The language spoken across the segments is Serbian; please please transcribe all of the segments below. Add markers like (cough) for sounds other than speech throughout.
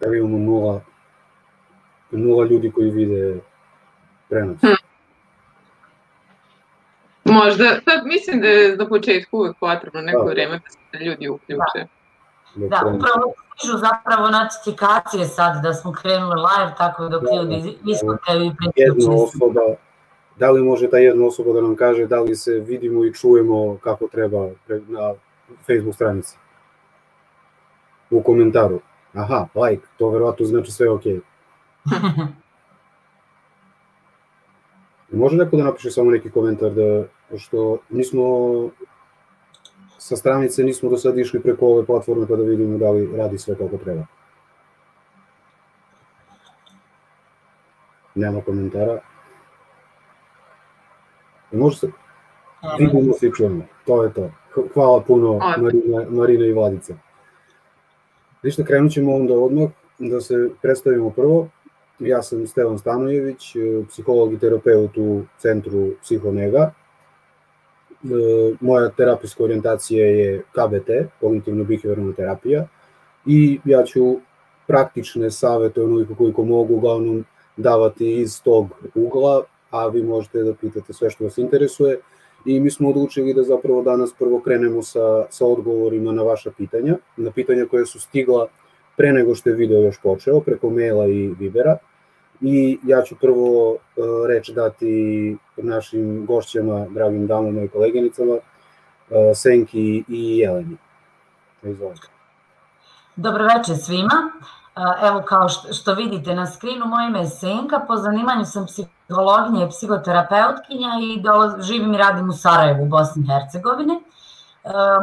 da imamo nula, nula ljudi koji vide prenos. Hm. Možda, pa mislim da je za početku uvek potrebno neko da. vreme da se ljudi uključe. Da, da upravo stižu zapravo notifikacije sad da smo krenuli live, tako da da, ljudi iskakaju i priključuju. Jedna osoba, da li može ta jedna osoba da nam kaže da li se vidimo i čujemo kako treba na Facebook stranici? U komentaru. Aha, like, to verovatno znači sve ok. (laughs) Može neko da napiše samo neki komentar da, pošto nismo sa stranice nismo do sada išli preko ove platforme pa da vidimo da li radi sve kako treba. Nema komentara. I može se... Vidimo se i čujemo. To je to. Hvala puno Marina, Marina i Vladica. Ništa, krenut ćemo onda odmah da se predstavimo prvo. Ja sam Stevan Stanojević, psiholog i terapeut u centru Psihonega. E, moja terapijska orijentacija je KBT, kognitivno-behavioralna terapija, i ja ću praktične savete onoliko koliko mogu uglavnom davati iz tog ugla, a vi možete da pitate sve što vas interesuje. I mi smo odlučili da zapravo danas prvo krenemo sa, sa odgovorima na vaša pitanja, na pitanja koje su stigla pre nego što je video još počeo, preko maila i Vibera i ja ću prvo uh, reč dati našim gošćama, dragim damama i koleginicama, uh, Senki i Jeleni. Izvolite. Dobro večer svima. Uh, evo kao što vidite na skrinu, moje ime je Senka, po zanimanju sam psihologinja i psihoterapeutkinja i živim i radim u Sarajevu, u Bosni i Hercegovini.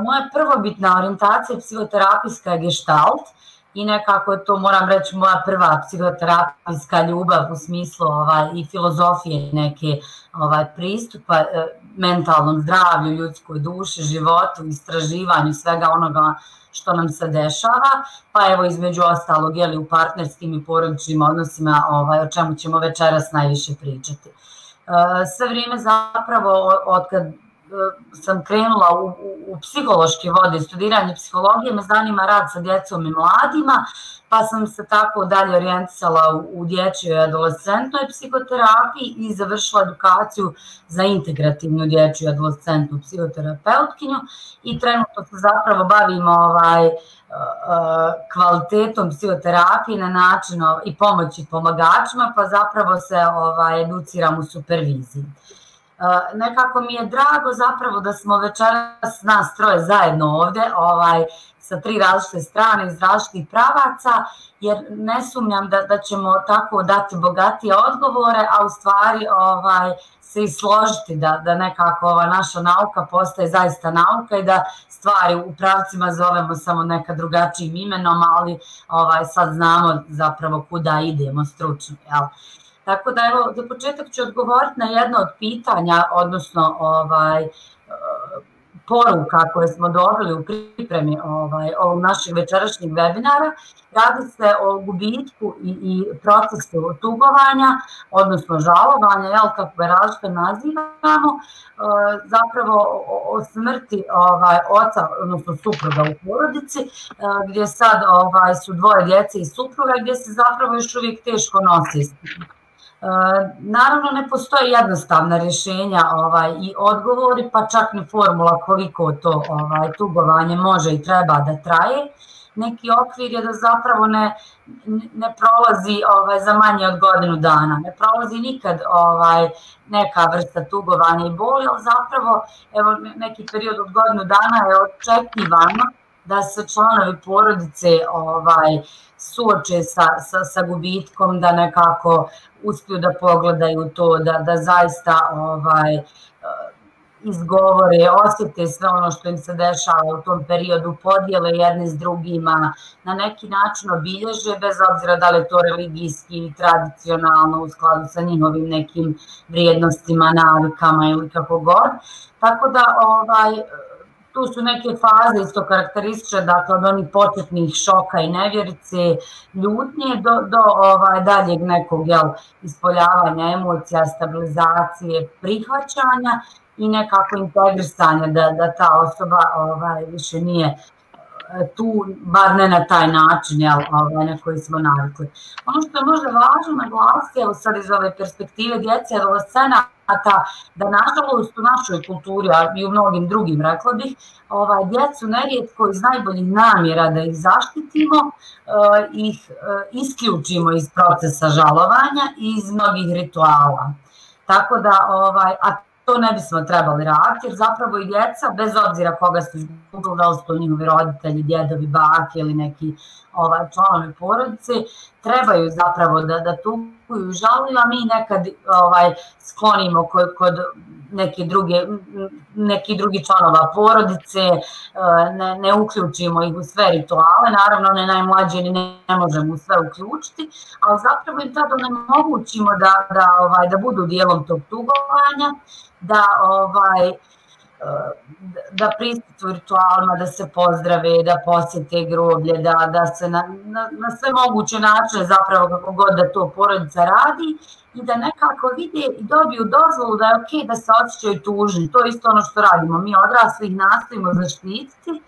Moja prvobitna orijentacija psihoterapijska je gestalt, i nekako je to, moram reći, moja prva psihoterapijska ljubav u smislu ovaj, i filozofije neke ovaj, pristupa e, mentalnom zdravlju, ljudskoj duši, životu, istraživanju svega onoga što nam se dešava, pa evo između ostalog jeli, u partnerskim i porodičnim odnosima ovaj, o čemu ćemo večeras najviše pričati. E, sve vrijeme zapravo od kad sam krenula u, u, u psihološke vode, studiranje psihologije, me zanima rad sa djecom i mladima, pa sam se tako dalje orijentisala u, u dječjoj i adolescentnoj psihoterapiji i završila edukaciju za integrativnu dječju i adolescentnu psihoterapeutkinju i trenutno se zapravo bavimo ovaj, kvalitetom psihoterapije na način i pomoći pomagačima, pa zapravo se ovaj, educiram u superviziji nekako mi je drago zapravo da smo večeras nas troje zajedno ovde, ovaj, sa tri različite strane iz različitih pravaca, jer ne sumnjam da, da ćemo tako dati bogatije odgovore, a u stvari ovaj, se i složiti da, da nekako ova naša nauka postaje zaista nauka i da stvari u pravcima zovemo samo neka drugačijim imenom, ali ovaj, sad znamo zapravo kuda idemo stručno. Jel? Tako da evo, za početak ću odgovoriti na jedno od pitanja, odnosno ovaj, poruka koje smo dobili u pripremi ovaj, ovog našeg večerašnjeg webinara. Radi se o gubitku i, i procesu tugovanja, odnosno žalovanja, jel, kako ga različito nazivamo, e, zapravo o, o smrti ovaj, oca, odnosno supruga u porodici, e, gdje sad ovaj, su dvoje djece i supruga, gdje se zapravo još uvijek teško nosi Naravno ne postoje jednostavna rješenja ovaj, i odgovori, pa čak ni formula koliko to ovaj, tugovanje može i treba da traje. Neki okvir je da zapravo ne, ne prolazi ovaj, za manje od godinu dana, ne prolazi nikad ovaj, neka vrsta tugovanja i boli, ali zapravo evo, neki period od godinu dana je očekivano da se članovi porodice ovaj, suoče sa, sa, sa gubitkom, da nekako uspiju da pogledaju to, da, da zaista ovaj, izgovore, osjete sve ono što im se dešava u tom periodu, podijele jedne s drugima, na neki način obilježe, bez obzira da li to religijski ili tradicionalno u skladu sa njihovim nekim vrijednostima, navikama ili kako god. Tako da ovaj, tu su neke faze isto karakteristične, dakle od onih početnih šoka i nevjerice, ljutnje do, do ovaj, daljeg nekog jel, ispoljavanja emocija, stabilizacije, prihvaćanja i nekako integrisanja da, da ta osoba ovaj, više nije tu, bar ne na taj način, jel, ovaj, na koji smo navikli. Ono što je možda važno naglasiti, evo sad iz ove perspektive djece adolescenata, da nažalost u našoj kulturi, a i u mnogim drugim, rekla bih, ovaj, djecu nerijetko iz najboljih namjera da ih zaštitimo, uh, ih uh, isključimo iz procesa žalovanja i iz mnogih rituala. Tako da, ovaj, a to ne bismo trebali raditi, jer zapravo i djeca, bez obzira koga su izgubili, da li su to njihovi roditelji, djedovi, bake ili neki ovaj, članovi porodice, trebaju zapravo da, da tukuju žaluju, a mi nekad ovaj, sklonimo kod, kod neke druge, neki drugi članova porodice, ne, ne uključimo ih u sve rituale, naravno one najmlađe ne, ne možemo sve uključiti, ali zapravo im tada ne mogućimo da, da, ovaj, da budu dijelom tog tugovanja, da ovaj da pristupu ritualima, da se pozdrave, da posjete groblje, da, da se na, na, na sve moguće načine zapravo kako god da to porodica radi i da nekako vide i dobiju dozvolu da je ok da se osjećaju tužni. To je isto ono što radimo. Mi odrasli ih nastavimo zaštititi,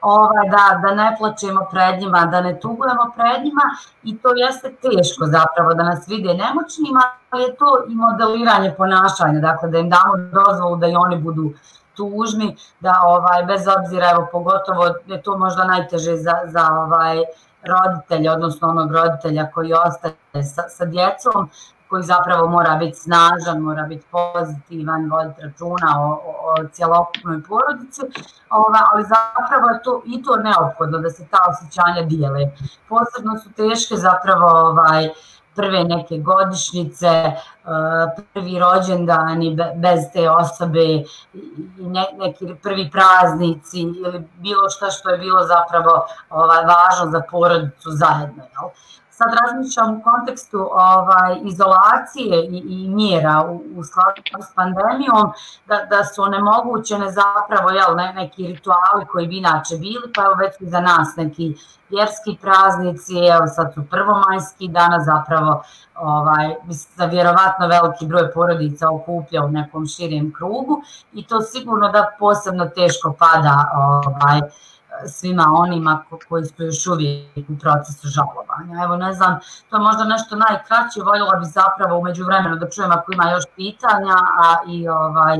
ovaj, da, da ne plačemo pred njima, da ne tugujemo pred njima i to jeste teško zapravo da nas vide nemoćnima, ali je to i modeliranje ponašanja, dakle da im damo dozvolu da i oni budu tužni, da ovaj, bez obzira, evo pogotovo je to možda najteže za, za ovaj, roditelja, odnosno onog roditelja koji ostaje sa, sa djecom, koji zapravo mora biti snažan, mora biti pozitivan, voditi računa o, o, o cjelokupnoj porodici, ova, ali zapravo je to, i to neophodno da se ta osjećanja dijele. Posebno su teške zapravo ovaj, prve neke godišnjice, prvi rođendani bez te osobe i neki prvi praznici ili bilo šta što je bilo zapravo ovaj, važno za porodicu zajedno. Jel? Sad razmišljam u kontekstu ovaj, izolacije i, i mjera u, u skladu s pandemijom, da, da su onemogućene zapravo jel, ne, neki rituali koji bi inače bili, pa evo već i za nas neki vjerski praznici, evo sad su prvomajski dana zapravo ovaj, da vjerovatno veliki broj porodica okuplja u nekom širijem krugu i to sigurno da posebno teško pada ovaj, svima onima koji su još uvijek u procesu žalovanja. Evo, ne znam, to je možda nešto najkraće, voljela bi zapravo umeđu vremenu da čujem ako ima još pitanja, a i, ovaj,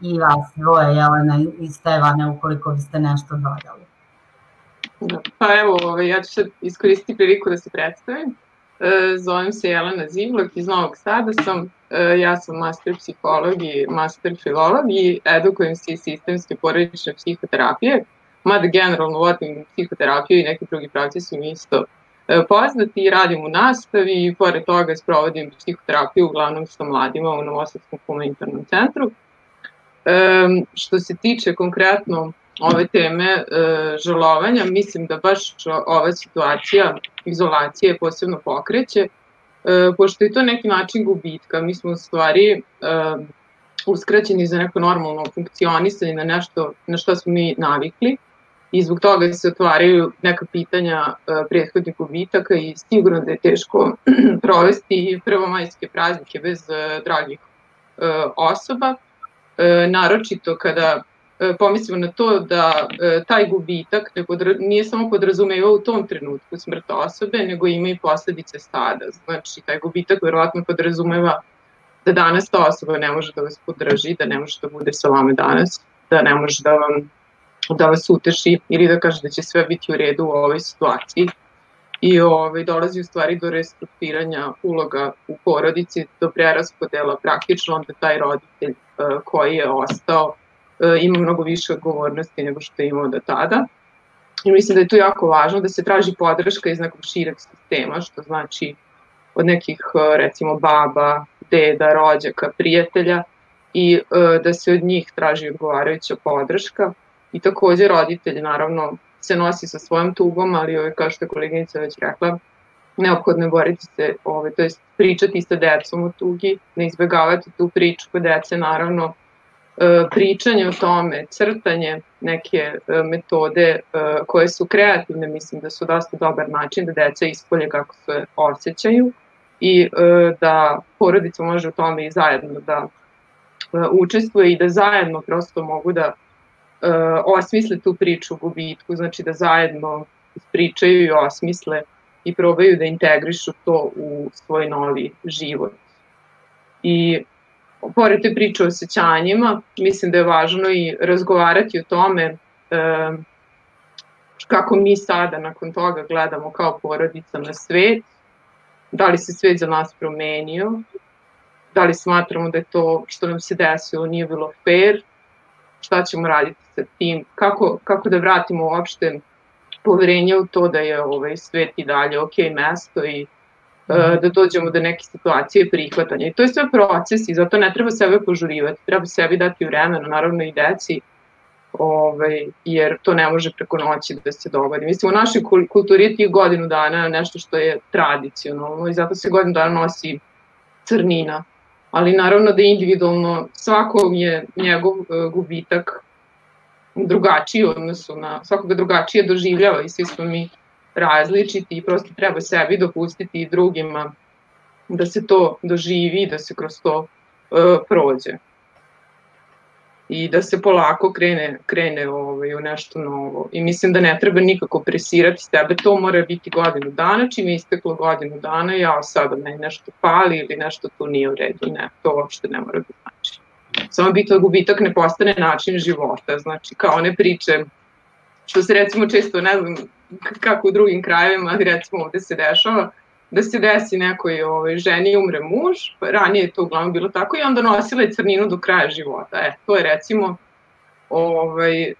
i vas dvoje, Jelena i Stevane, ukoliko biste nešto dodali. Pa evo, ovaj, ja ću sad iskoristiti priliku da se predstavim. E, zovem se Jelena Zivlak, iz Novog Sada sam, e, ja sam master psiholog i master filolog i edukujem se iz sistemske porodične psihoterapije mada generalno vodim psihoterapiju i neki drugi pravci su mi isto e, poznati, radim u nastavi i pored toga sprovodim psihoterapiju uglavnom sa mladima u Novosadskom humanitarnom centru. E, što se tiče konkretno ove teme e, žalovanja, mislim da baš ova situacija izolacije posebno pokreće, e, pošto je to neki način gubitka. Mi smo u stvari e, uskraćeni za neko normalno funkcionisanje na nešto na što smo mi navikli i zbog toga se otvaraju neka pitanja uh, prethodnih gubitaka i sigurno da je teško (clears throat) provesti prvomajske praznike bez uh, dragih uh, osoba, naročito kada pomislimo na to da taj gubitak ne nije samo podrazumeva u tom trenutku smrt osobe, nego ima i posledice sada. Znači, taj gubitak verovatno podrazumeva da danas ta osoba ne može da vas podrži, da ne može da bude sa vama danas, da ne može da vam da vas uteši ili da kaže da će sve biti u redu u ovoj situaciji. I ovaj, dolazi u stvari do restrukturiranja uloga u porodici, do preraspodela praktično onda taj roditelj uh, koji je ostao uh, ima mnogo više odgovornosti nego što je imao do tada. I mislim da je to jako važno da se traži podrška iz nekog šireg sistema, što znači od nekih recimo baba, deda, rođaka, prijatelja i da se od njih traži odgovarajuća podrška i takođe roditelj naravno se nosi sa svojom tugom, ali ovaj, kao što je koleginica već rekla, neophodno je boriti se, ovaj, to je pričati sa decom o tugi, ne izbegavati tu priču kod dece, naravno, e, pričanje o tome, crtanje neke e, metode e, koje su kreativne, mislim da su dosta dobar način da deca ispolje kako se osjećaju i da porodica može u tome i zajedno da učestvuje i da zajedno prosto mogu da osmisle tu priču u gubitku, znači da zajedno ispričaju i osmisle i probaju da integrišu to u svoj novi život. I pored te priče o osjećanjima, mislim da je važno i razgovarati o tome e, kako mi sada nakon toga gledamo kao porodica na svet, da li se svet za nas promenio, da li smatramo da je to što nam se desilo nije bilo fair, šta ćemo raditi sa tim, kako, kako da vratimo uopšte poverenje u to da je ovaj svet i dalje ok mesto i uh, da dođemo do neke situacije prihvatanja. I to je sve proces i zato ne treba sebe požurivati, treba sebi dati vremena, naravno i deci, ovaj, jer to ne može preko noći da se dogodi. Mislim, u našoj kulturi je tih godinu dana nešto što je tradicionalno i zato se godinu dana nosi crnina. Ali naravno da individualno svakom je njegov uh, gubitak drugačiji odnosu na svakoga drugačije doživljava i svi smo mi različiti i prosto treba sebi dopustiti i drugima da se to doživi, da se kroz to uh, prođe. I da se polako krene, krene ovaj, u nešto novo. I mislim da ne treba nikako presirati sebe, to mora biti godinu dana, čim je isteklo godinu dana, ja sada me nešto pali ili nešto tu nije u redu. Ne, to uopšte ne mora biti znači. Samo bitno gubitak ne postane način života, znači kao one priče što se recimo često, ne znam kako u drugim krajevima, recimo ovde se dešava, da se desi nekoj ovaj, ženi umre muž, pa ranije je to uglavnom bilo tako i onda nosila je crninu do kraja života. E, to je recimo ovaj,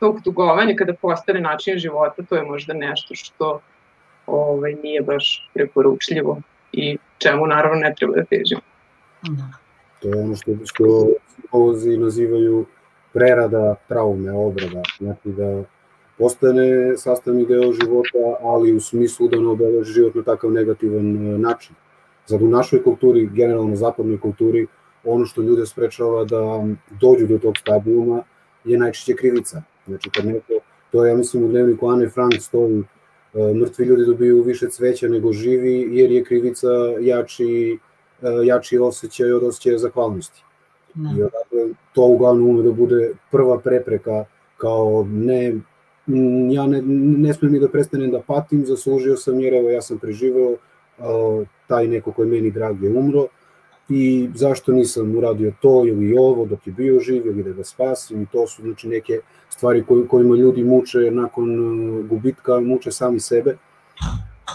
tog dugovanja kada postane način života, to je možda nešto što ovaj, nije baš preporučljivo i čemu naravno ne treba da težimo. Da. To je ono što, što psiholozi nazivaju prerada traume, obrada. Znači da postane sastavni deo života, ali u smislu da ne obeleži život na takav negativan e, način. Zato u našoj kulturi, generalno zapadnoj kulturi, ono što ljude sprečava da dođu do tog stadijuma je najčešće krivica. Znači kad neko, to je ja mislim u dnevniku Ane Frank stoji, e, mrtvi ljudi dobiju više cveća nego živi jer je krivica jači, e, jači osjećaj od osjećaja zahvalnosti. Ne. I odakle, to uglavnom ume da bude prva prepreka kao ne ja ne, ne smijem ni da prestanem da patim, zaslužio sam jer evo ja sam preživeo, uh, taj neko koji meni drag je umro i zašto nisam uradio to ili ovo dok je bio živ ili da ga spasim i to su znači neke stvari koji, kojima ljudi muče nakon uh, gubitka, muče sami sebe.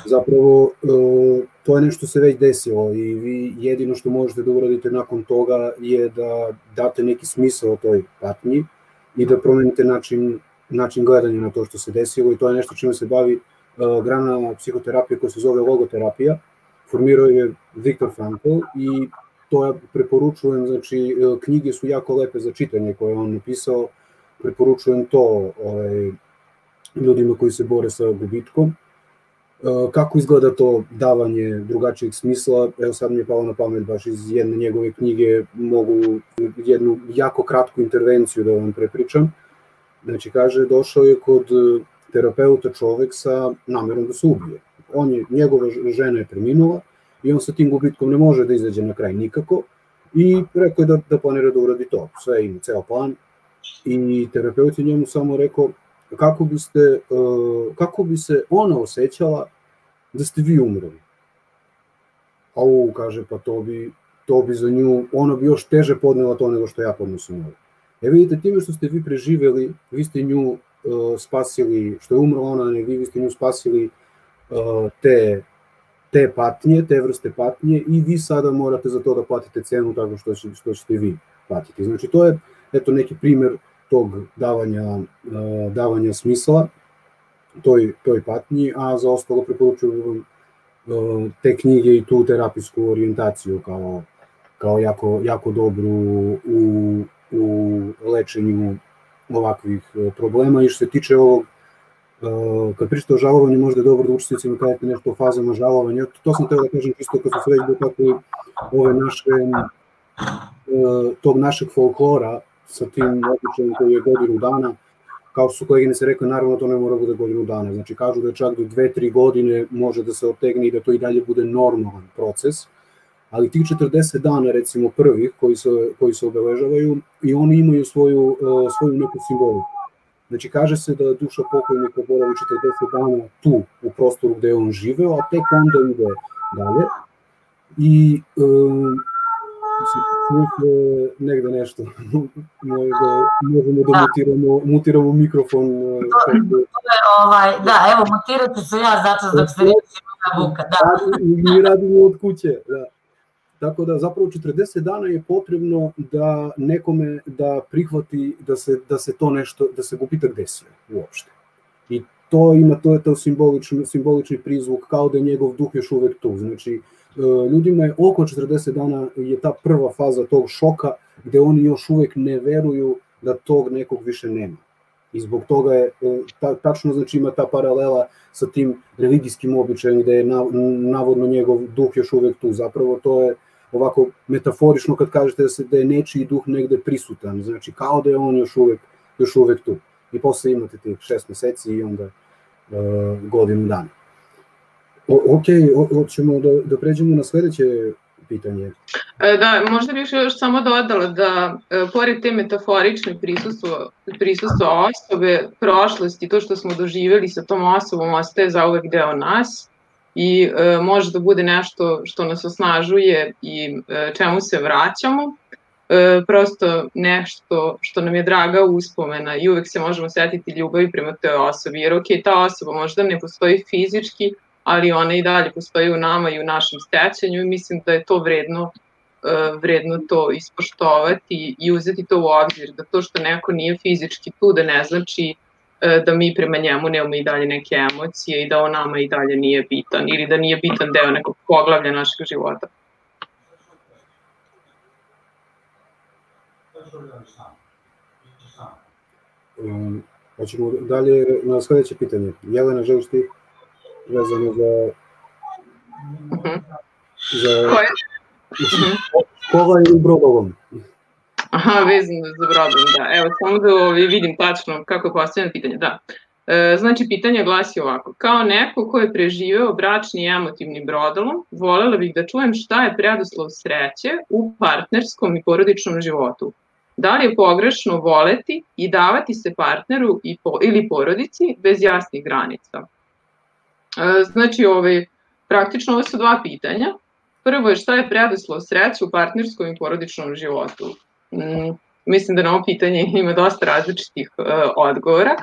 Zapravo uh, to je nešto se već desilo i vi jedino što možete da uradite nakon toga je da date neki smisao toj patnji i da promenite način način gledanja na to što se desilo i to je nešto čime se bavi uh, grana psihoterapije koja se zove logoterapija. Formirao je Viktor Frankl i to ja preporučujem, znači uh, knjige su jako lepe za čitanje koje on napisao, preporučujem to ovaj, ljudima koji se bore sa gubitkom. Uh, kako izgleda to davanje drugačijeg smisla, evo sad mi je palo na pamet baš iz jedne njegove knjige, mogu jednu jako kratku intervenciju da vam prepričam. Znači, kaže, došao je kod e, terapeuta čovek sa namerom da se ubije. On je, njegova žena je preminula i on sa tim gubitkom ne može da izađe na kraj nikako i rekao je da, da planira da uradi to. Sve ima, ceo plan. I terapeut je njemu samo rekao kako, biste, uh, kako bi se ona osjećala da ste vi umrli. A ovo kaže, pa to bi, to bi za nju, ona bi još teže podnela to nego što ja podnosim ovo. E vidite, time što ste vi preživeli, vi ste nju uh, spasili, što je umrla ona, ne vi, ste nju spasili uh, te, te patnje, te vrste patnje i vi sada morate za to da platite cenu tako što, će, što ćete vi platiti. Znači to je eto neki primer tog davanja, uh, davanja smisla toj, toj patnji, a za ostalo preporučujem vam te knjige i tu terapijsku orijentaciju kao, kao jako, jako dobru u u lečenju ovakvih e, problema i što se tiče ovog e, kad pričate o žalovanju, možda je dobro da učesnicima kažete nešto o fazama žalovanja. To sam teo da kažem čisto kad su sve dotakli ove naše, e, tog našeg folklora sa tim običajem koji je godinu dana. Kao su koleginice rekli, naravno to ne mora bude godinu dana. Znači kažu da čak do dve, tri godine može da se otegne i da to i dalje bude normalan proces. Ali tih 40 dana recimo prvih koji se, koji se obeležavaju i oni imaju svoju, svoju neku simboliku. Znači kaže se da duša pokojnika boravi 40 dana tu u prostoru gde je on živeo, a tek onda ide dalje. I um, čuje negde nešto. (laughs) Možemo da, da mutiramo, mutiramo mikrofon. To, ovaj, da, evo, mutirati se ja zato dok se reći buka. Da. Mi radimo od kuće, da. Tako da zapravo 40 dana je potrebno da nekome da prihvati da se, da se to nešto, da se gubitak desio uopšte. I to ima, to je to simbolični, simbolični prizvuk kao da je njegov duh još uvek tu. Znači, e, ljudima je oko 40 dana je ta prva faza tog šoka gde oni još uvek ne veruju da tog nekog više nema. I zbog toga je, e, ta, tačno znači ima ta paralela sa tim religijskim običajem gde je navodno njegov duh još uvek tu. Zapravo to je ovako metaforično kad kažete da, se, da je nečiji duh negde prisutan, znači kao da je on još uvek, još uvek tu. I posle imate tih šest meseci i onda uh, godinu dana. O, ok, hoćemo da, da pređemo na sledeće pitanje. E, da, možda bih još samo dodala da, e, pored te metaforične prisustvo, prisustvo osobe, prošlosti, to što smo doživjeli sa tom osobom ostaje zauvek deo nas, i e, može da bude nešto što nas osnažuje i e, čemu se vraćamo, e, prosto nešto što nam je draga uspomena i uvek se možemo setiti ljubavi prema toj osobi, jer ok, ta osoba možda ne postoji fizički, ali ona i dalje postoji u nama i u našem stećenju i mislim da je to vredno e, vredno to ispoštovati i uzeti to u obzir, da to što neko nije fizički tu da ne znači da mi prema njemu nemamo i dalje neke emocije i da on nama i dalje nije bitan ili da nije bitan deo nekog poglavlja našeg života. Um, hoćemo dalje na sledeće pitanje. Jelena, želiš ti vezano za... Uh mhm. -huh. za... Koje? (laughs) Škola ili Brodovom? Aha, vezano za brodom, da. Evo, samo da ovaj, vidim tačno kako je postavljeno pitanje. Da. E, znači, pitanje glasi ovako. Kao neko ko je preživeo bračni i emotivni brodolom, volela bih da čujem šta je preduslov sreće u partnerskom i porodičnom životu. Da li je pogrešno voleti i davati se partneru i po, ili porodici bez jasnih granica? E, znači, ovaj, praktično ovo su dva pitanja. Prvo je šta je preduslov sreće u partnerskom i porodičnom životu. Mm, mislim da na ovo pitanje (laughs) ima dosta različitih uh, odgovora,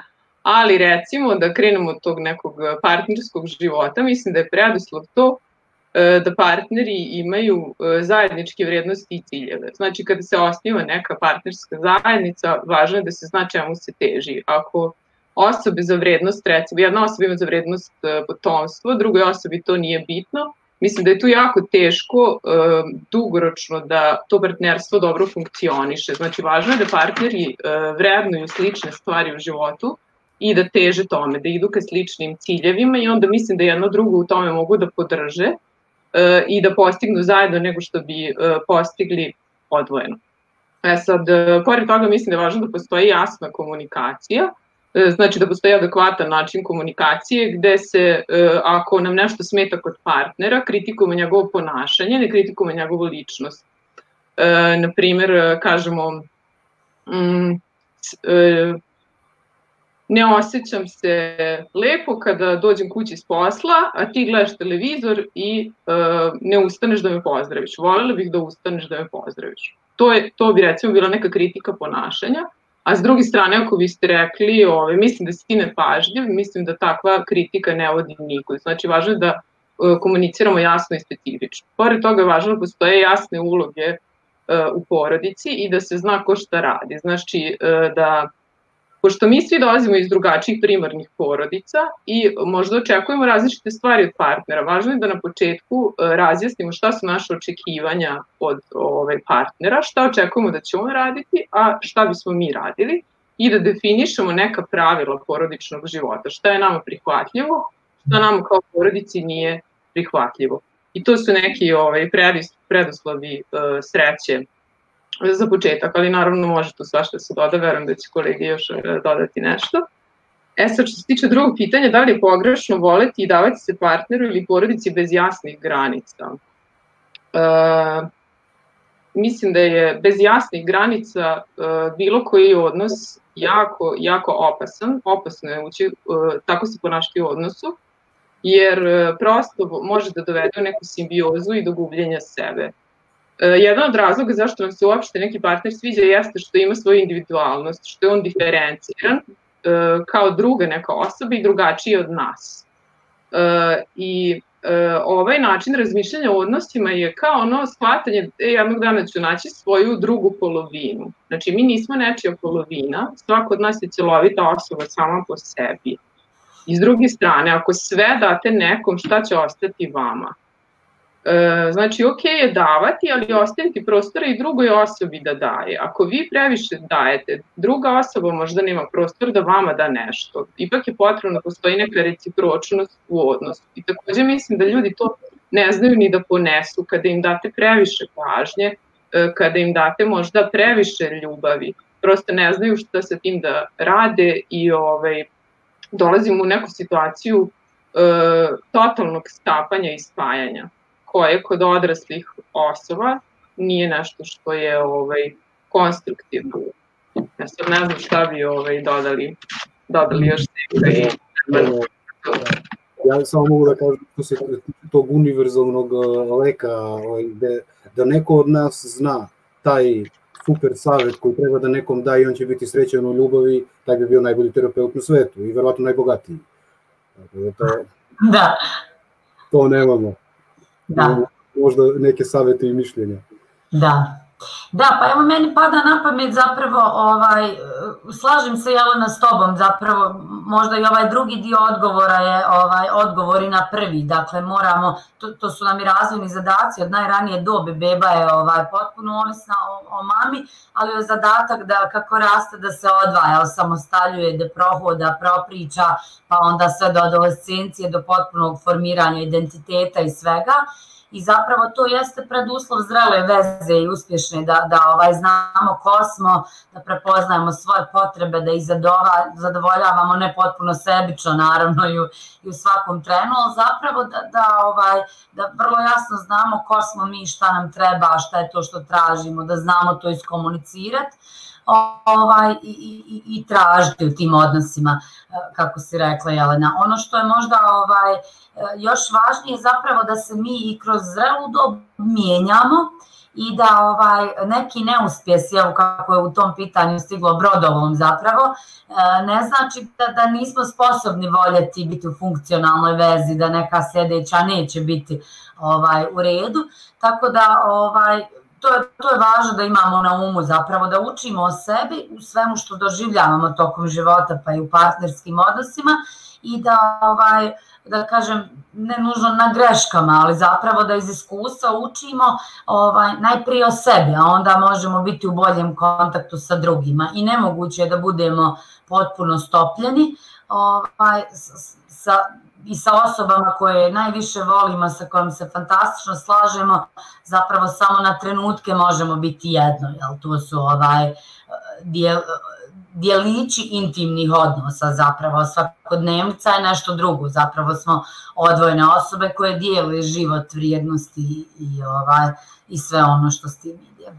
ali recimo da krenemo od tog nekog partnerskog života, mislim da je preduslov to uh, da partneri imaju uh, zajedničke vrednosti i ciljeve. Znači kada se osniva neka partnerska zajednica, važno je da se zna čemu se teži. Ako osobe za vrednost, recimo jedna osoba ima za vrednost potomstvo, drugoj osobi to nije bitno, Mislim da je tu jako teško e, dugoročno da to partnerstvo dobro funkcioniše. Znači, važno je da partneri e, vrednuju slične stvari u životu i da teže tome, da idu ka sličnim ciljevima i onda mislim da jedno drugo u tome mogu da podrže e, i da postignu zajedno nego što bi e, postigli odvojeno. E sad, e, pored toga mislim da je važno da postoji jasna komunikacija, znači da postoji adekvatan način komunikacije gde se, e, ako nam nešto smeta kod partnera, kritikujemo njegovo ponašanje, ne kritikujemo njegovu ličnost. E, naprimer, kažemo, mm, ne osjećam se lepo kada dođem kući s posla, a ti gledaš televizor i ne ustaneš da me pozdraviš. Volela bih da ustaneš da me pozdraviš. To, je, to bi recimo bila neka kritika ponašanja, A s druge strane, ako biste rekli, ove, ovaj, mislim da si ti nepažljiv, mislim da takva kritika ne vodi nikud. Znači, važno je da uh, komuniciramo jasno i specifično. Pored toga je važno da postoje jasne uloge uh, u porodici i da se zna ko šta radi. Znači, uh, da Pošto mi svi dolazimo iz drugačijih primarnih porodica i možda očekujemo različite stvari od partnera, važno je da na početku e, razjasnimo šta su naše očekivanja od ove partnera, šta očekujemo da će on raditi, a šta bismo mi radili i da definišemo neka pravila porodičnog života, šta je nama prihvatljivo, šta nama kao porodici nije prihvatljivo. I to su neki ovaj, preduslovi uh, sreće za početak, ali naravno može tu svašta se doda, verujem da će kolege još e, dodati nešto. E sad, što se tiče drugog pitanja, da li je pogrešno voleti i davati se partneru ili porodici bez jasnih granica? mislim da je bez jasnih granica bilo koji odnos jako, jako opasan. Opasno je ući, tako se ponašati u odnosu, jer prosto može da dovede u neku simbiozu i do gubljenja sebe. Jedan od razloga zašto nam se uopšte neki partner sviđa jeste što ima svoju individualnost, što je on diferenciran kao druga neka osoba i drugačiji od nas. I e, ovaj način razmišljanja o odnosima je kao ono shvatanje, e, jednog dana ću naći svoju drugu polovinu. Znači, mi nismo nečija polovina, svako od nas je celovita osoba sama po sebi. I s druge strane, ako sve date nekom, šta će ostati vama? E, znači, ok je davati, ali ostaviti prostora i drugoj osobi da daje. Ako vi previše dajete, druga osoba možda nema prostor da vama da nešto. Ipak je potrebno da postoji neka recipročnost u odnosu. I takođe mislim da ljudi to ne znaju ni da ponesu kada im date previše pažnje, e, kada im date možda previše ljubavi. Prosto ne znaju šta sa tim da rade i ovaj, dolazimo u neku situaciju e, totalnog stapanja i spajanja koje kod odraslih osoba nije nešto što je ovaj, konstruktivno. Ja sad ne znam šta bi ovaj, dodali, dodali još neka i... Ja samo mogu da kažem što se tog univerzalnog leka, ovaj, da, da neko od nas zna taj super savet koji treba da nekom da i on će biti srećan u ljubavi, taj bi bio najbolji terapeut na svetu i verovatno najbogatiji. da to, da. To nemamo. Da. Možda neke savete i mišljenja. Da. Da, pa evo meni pada na pamet zapravo, ovaj, slažem se Jelena s tobom, zapravo možda i ovaj drugi dio odgovora je ovaj, odgovori na prvi, dakle moramo, to, to su nam i razvojni zadaci, od najranije dobe beba je ovaj, potpuno ovisna o, o mami, ali je zadatak da kako raste da se odvaja, osamostaljuje, da prohoda, propriča, pa onda sve do adolescencije, do potpunog formiranja identiteta i svega i zapravo to jeste preduslov zrele veze i uspješne da, da ovaj, znamo ko smo, da prepoznajemo svoje potrebe, da ih zadovoljavamo ne potpuno sebično naravno i u, i u svakom trenu, ali zapravo da, da, ovaj, da vrlo jasno znamo ko smo mi, šta nam treba, šta je to što tražimo, da znamo to iskomunicirati ovaj, i, i, i tražiti u tim odnosima, kako si rekla Jelena. Ono što je možda ovaj, još važnije zapravo da se mi i kroz zrelu dob mijenjamo i da ovaj neki neuspjes, evo kako je u tom pitanju stiglo Brodovom zapravo, ne znači da, da nismo sposobni voljeti biti u funkcionalnoj vezi, da neka sedeća neće biti ovaj u redu, tako da ovaj to je, to je važno da imamo na umu zapravo da učimo o sebi u svemu što doživljavamo tokom života pa i u partnerskim odnosima i da ovaj da kažem ne nužno na greškama, ali zapravo da iz iskustva učimo ovaj najprije o sebi, a onda možemo biti u boljem kontaktu sa drugima. I nemoguće je da budemo potpuno stopljeni ovaj sa i sa osobama koje najviše volimo, sa kojim se fantastično slažemo, zapravo samo na trenutke možemo biti jedno, jel? To su ovaj, dijel, dijelići intimnih odnosa zapravo, svakodnevnica je nešto drugo, zapravo smo odvojene osobe koje dijele život, vrijednosti i, ovaj, i sve ono što s tim ide.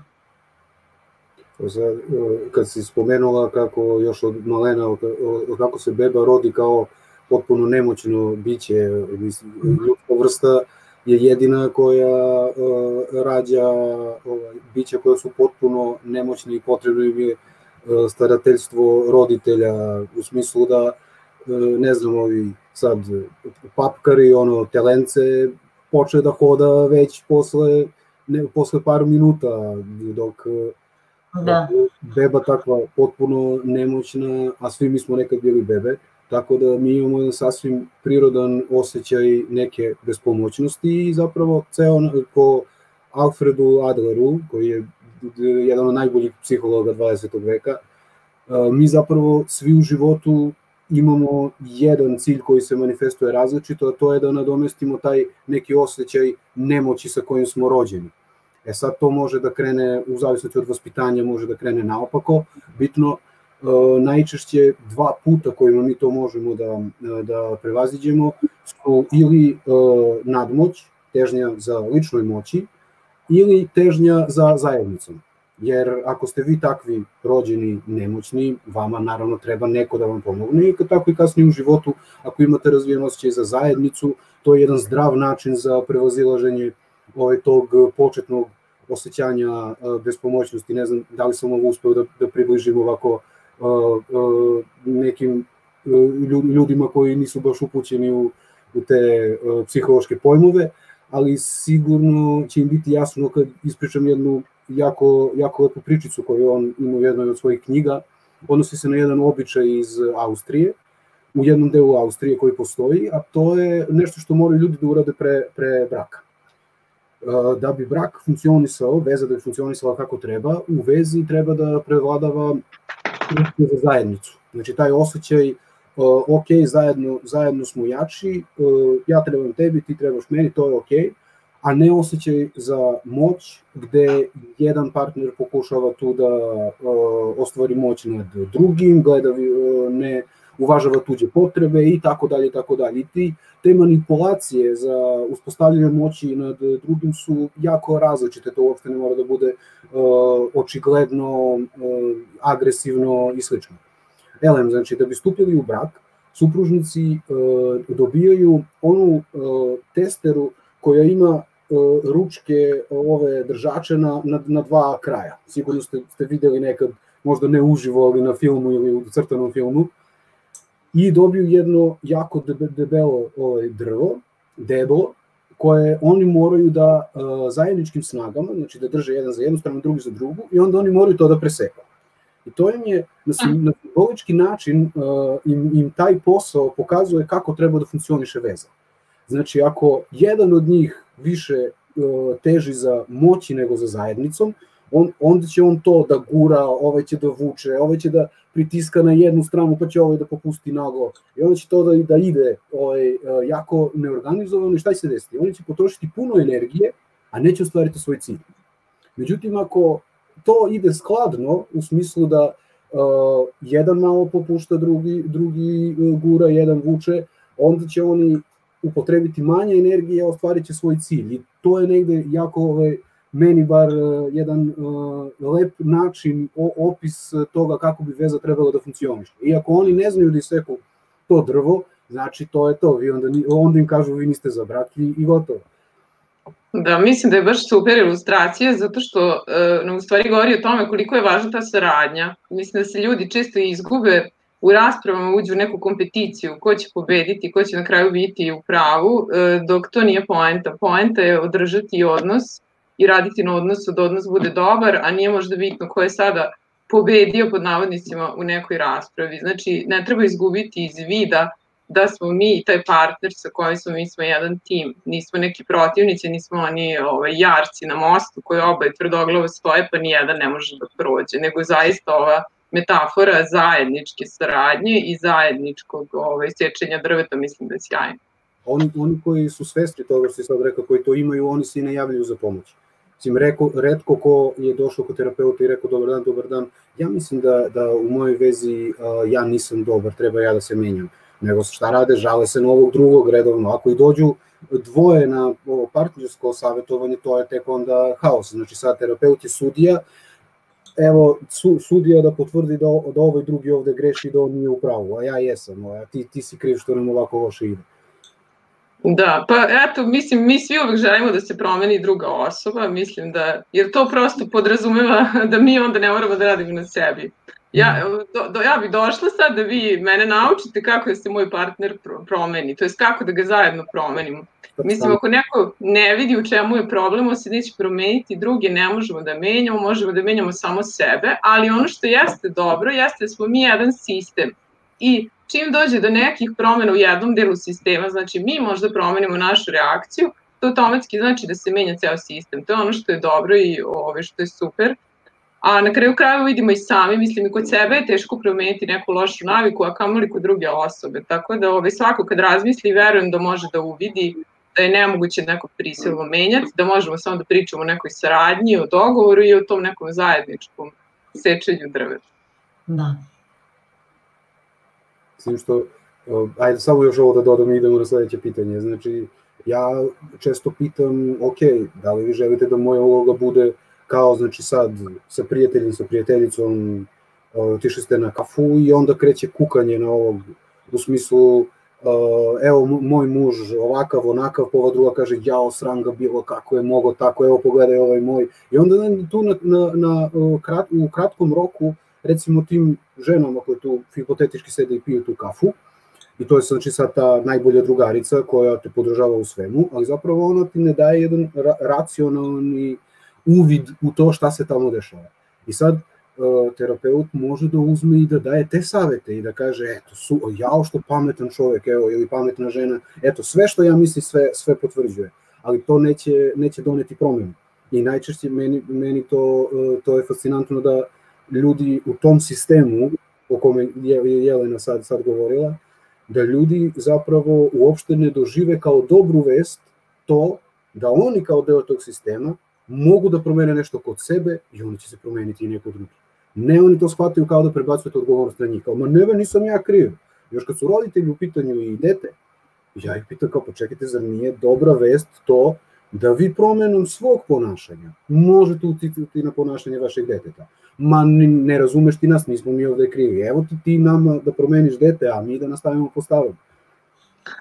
Kad si spomenula kako još od malena, kako se beba rodi kao potpuno nemoćno biće, ljudska vrsta je jedina koja uh, rađa ovaj, bića koja su potpuno nemoćne i potrebno im je uh, starateljstvo roditelja u smislu da uh, ne znam ovi sad papkari ono telence počne da hoda već posle ne, posle par minuta dok da. beba takva potpuno nemoćna a svi mi smo nekad bili bebe Tako da mi imamo jedan sasvim prirodan osjećaj neke bespomoćnosti i zapravo ceo po Alfredu Adleru, koji je jedan od najboljih psihologa 20. veka, mi zapravo svi u životu imamo jedan cilj koji se manifestuje različito, a to je da nadomestimo taj neki osjećaj nemoći sa kojim smo rođeni. E sad to može da krene, u zavisnosti od vaspitanja, može da krene naopako. Bitno E, najčešće dva puta kojima mi to možemo da, da prevaziđemo su ili e, nadmoć, težnja za ličnoj moći, ili težnja za zajednicom. Jer ako ste vi takvi rođeni nemoćni, vama naravno treba neko da vam pomogne i tako i kasnije u životu, ako imate razvijen osjećaj za zajednicu, to je jedan zdrav način za prevazilaženje ovaj, tog početnog osjećanja bespomoćnosti. Ne znam da li sam ovo uspeo da, da približim ovako uh, nekim ljudima koji nisu baš upućeni u, u te psihološke pojmove, ali sigurno će im biti jasno kad ispričam jednu jako, jako lepu pričicu koju on ima u jednoj od svojih knjiga. Odnosi se na jedan običaj iz Austrije, u jednom delu Austrije koji postoji, a to je nešto što moraju ljudi da urade pre, pre braka. Da bi brak funkcionisao, veza da bi funkcionisala kako treba, u vezi treba da prevladava za zajednicu. Znači taj osjećaj, ok, zajedno, zajedno smo jači, ja trebam tebi, ti trebaš meni, to je ok, a ne osjećaj za moć gde jedan partner pokušava tu da ostvari moć nad drugim, gleda ne uvažava tuđe potrebe i tako dalje tako dalje. I te manipulacije za uspostavljanje moći nad drugim su jako različite, to uopšte ne mora da bude uh, očigledno, uh, agresivno i slično. Elem, znači da bi stupili u brak, supružnici uh, dobijaju onu uh, testeru koja ima uh, ručke ove držače na, na, na dva kraja. Sigurno ste, ste videli nekad, možda ne uživo, ali na filmu ili u crtanom filmu, i dobiju jedno jako debelo ovaj, drvo, deblo, koje oni moraju da uh, zajedničkim snagama, znači da drže jedan za jednu stranu, drugi za drugu, i onda oni moraju to da preseku. I to im je na, na simbolički način uh, im, im taj posao pokazuje kako treba da funkcioniše veza. Znači, ako jedan od njih više uh, teži za moći nego za zajednicom, on, onda će on to da gura, ovaj će da vuče, ovaj će da pritiska na jednu stranu, pa će ovaj da popusti naglo. I onda će to da, da ide ovaj, jako neorganizovano i šta će se desiti? Oni će potrošiti puno energije, a neće ostvariti svoj cilj. Međutim, ako to ide skladno, u smislu da uh, jedan malo popušta, drugi, drugi gura, jedan vuče, onda će oni upotrebiti manje energije, a ostvarit će svoj cilj. I to je negde jako ovaj, meni bar e, jedan e, lep način, opis toga kako bi veza trebala da funkcioniše. Iako oni ne znaju da iseku to drvo, znači to je to, vi onda, onda im kažu vi niste za brak i, i gotovo. Da, mislim da je baš super ilustracija, zato što e, u stvari govori o tome koliko je važna ta saradnja. Mislim da se ljudi često izgube u raspravama uđu u neku kompeticiju, ko će pobediti, ko će na kraju biti u pravu, e, dok to nije poenta. Poenta je održati odnos i raditi na odnosu da odnos bude dobar, a nije možda bitno ko je sada pobedio pod navodnicima u nekoj raspravi. Znači, ne treba izgubiti iz vida da smo mi taj partner sa kojim smo, mi smo jedan tim, nismo neki protivnici, nismo oni ovaj, jarci na mostu koji oba tvrdoglavo stoje pa nijedan ne može da prođe, nego zaista ova metafora zajedničke saradnje i zajedničkog ovaj, sečenja drveta mislim da je sjajno. Oni, oni koji su svesni toga što si sad rekao, koji to imaju, oni se i ne javljaju za pomoć. Mislim, reko, redko ko je došao kod terapeuta i rekao dobar dan, dobar dan, ja mislim da, da u mojoj vezi uh, ja nisam dobar, treba ja da se menjam. Nego šta rade, žale se na ovog drugog redovno. Ako i dođu dvoje na partnersko savjetovanje, to je tek onda haos. Znači sad terapeut je sudija, evo su, sudija da potvrdi da, da ovaj drugi ovde greši da on nije u pravu, a ja jesam, a ti, ti si kriv što nam ovako loše ide. Da, pa eto, mislim, mi svi uvek želimo da se promeni druga osoba, mislim da, jer to prosto podrazumeva (laughs) da mi onda ne moramo da radimo na sebi. Ja, mhm. do, do, ja bih došla sad da vi mene naučite kako da se moj partner promeni, to je kako da ga zajedno promenimo. Mislim, ako neko ne vidi u čemu je problem, on se neće promeniti, druge ne možemo da menjamo, možemo da menjamo samo sebe, ali ono što jeste dobro, jeste da smo mi jedan sistem. I čim dođe do nekih promena u jednom delu sistema, znači mi možda promenimo našu reakciju, to automatski znači da se menja ceo sistem. To je ono što je dobro i ove, što je super. A na kraju krajeva vidimo i sami, mislim i kod sebe je teško promeniti neku lošu naviku, a kamoli kod druge osobe. Tako da ove, svako kad razmisli, verujem da može da uvidi da je nemoguće neko prisilno menjati, da možemo samo da pričamo o nekoj saradnji, o dogovoru i o tom nekom zajedničkom sečenju drveta. Da. S tim što, ajde samo još ovo da dodam i idemo na sledeće pitanje. Znači, ja često pitam, ok, da li vi želite da moja uloga bude kao, znači sad, sa prijateljem, sa prijateljicom, otišli ste na kafu i onda kreće kukanje na ovog, u smislu, evo moj muž ovakav, onakav, pa ova druga kaže jao sram ga bilo, kako je mogo tako, evo pogledaj ovaj moj. I onda tu na, na, na, krat, u kratkom roku, recimo tim ženama koje tu hipotetički sede i piju tu kafu, i to je znači sad ta najbolja drugarica koja te podržava u svemu, ali zapravo ona ti ne daje jedan ra racionalni uvid u to šta se tamo dešava. I sad uh, terapeut može da uzme i da daje te savete i da kaže, eto, su, jao što pametan čovek, evo, ili pametna žena, eto, sve što ja mislim, sve, sve potvrđuje, ali to neće, neće doneti promenu. I najčešće meni, meni to, uh, to je fascinantno da ljudi u tom sistemu, o kome je Jelena sad, sad govorila, da ljudi zapravo uopšte ne dožive kao dobru vest to da oni kao deo tog sistema mogu da promene nešto kod sebe i oni će se promeniti i neko drugi. Ne, oni to shvataju kao da prebacujete odgovornost na njih. Kao, ma ne, nisam ja kriv. Još kad su roditelji u pitanju i dete, ja ih pitam kao, počekajte, zar nije dobra vest to da vi promenom svog ponašanja možete uticati na ponašanje vašeg deteta. Ma ne, razumeš ti nas, nismo mi ovde krivi. Evo ti ti nama da promeniš dete, a mi da nastavimo po starom.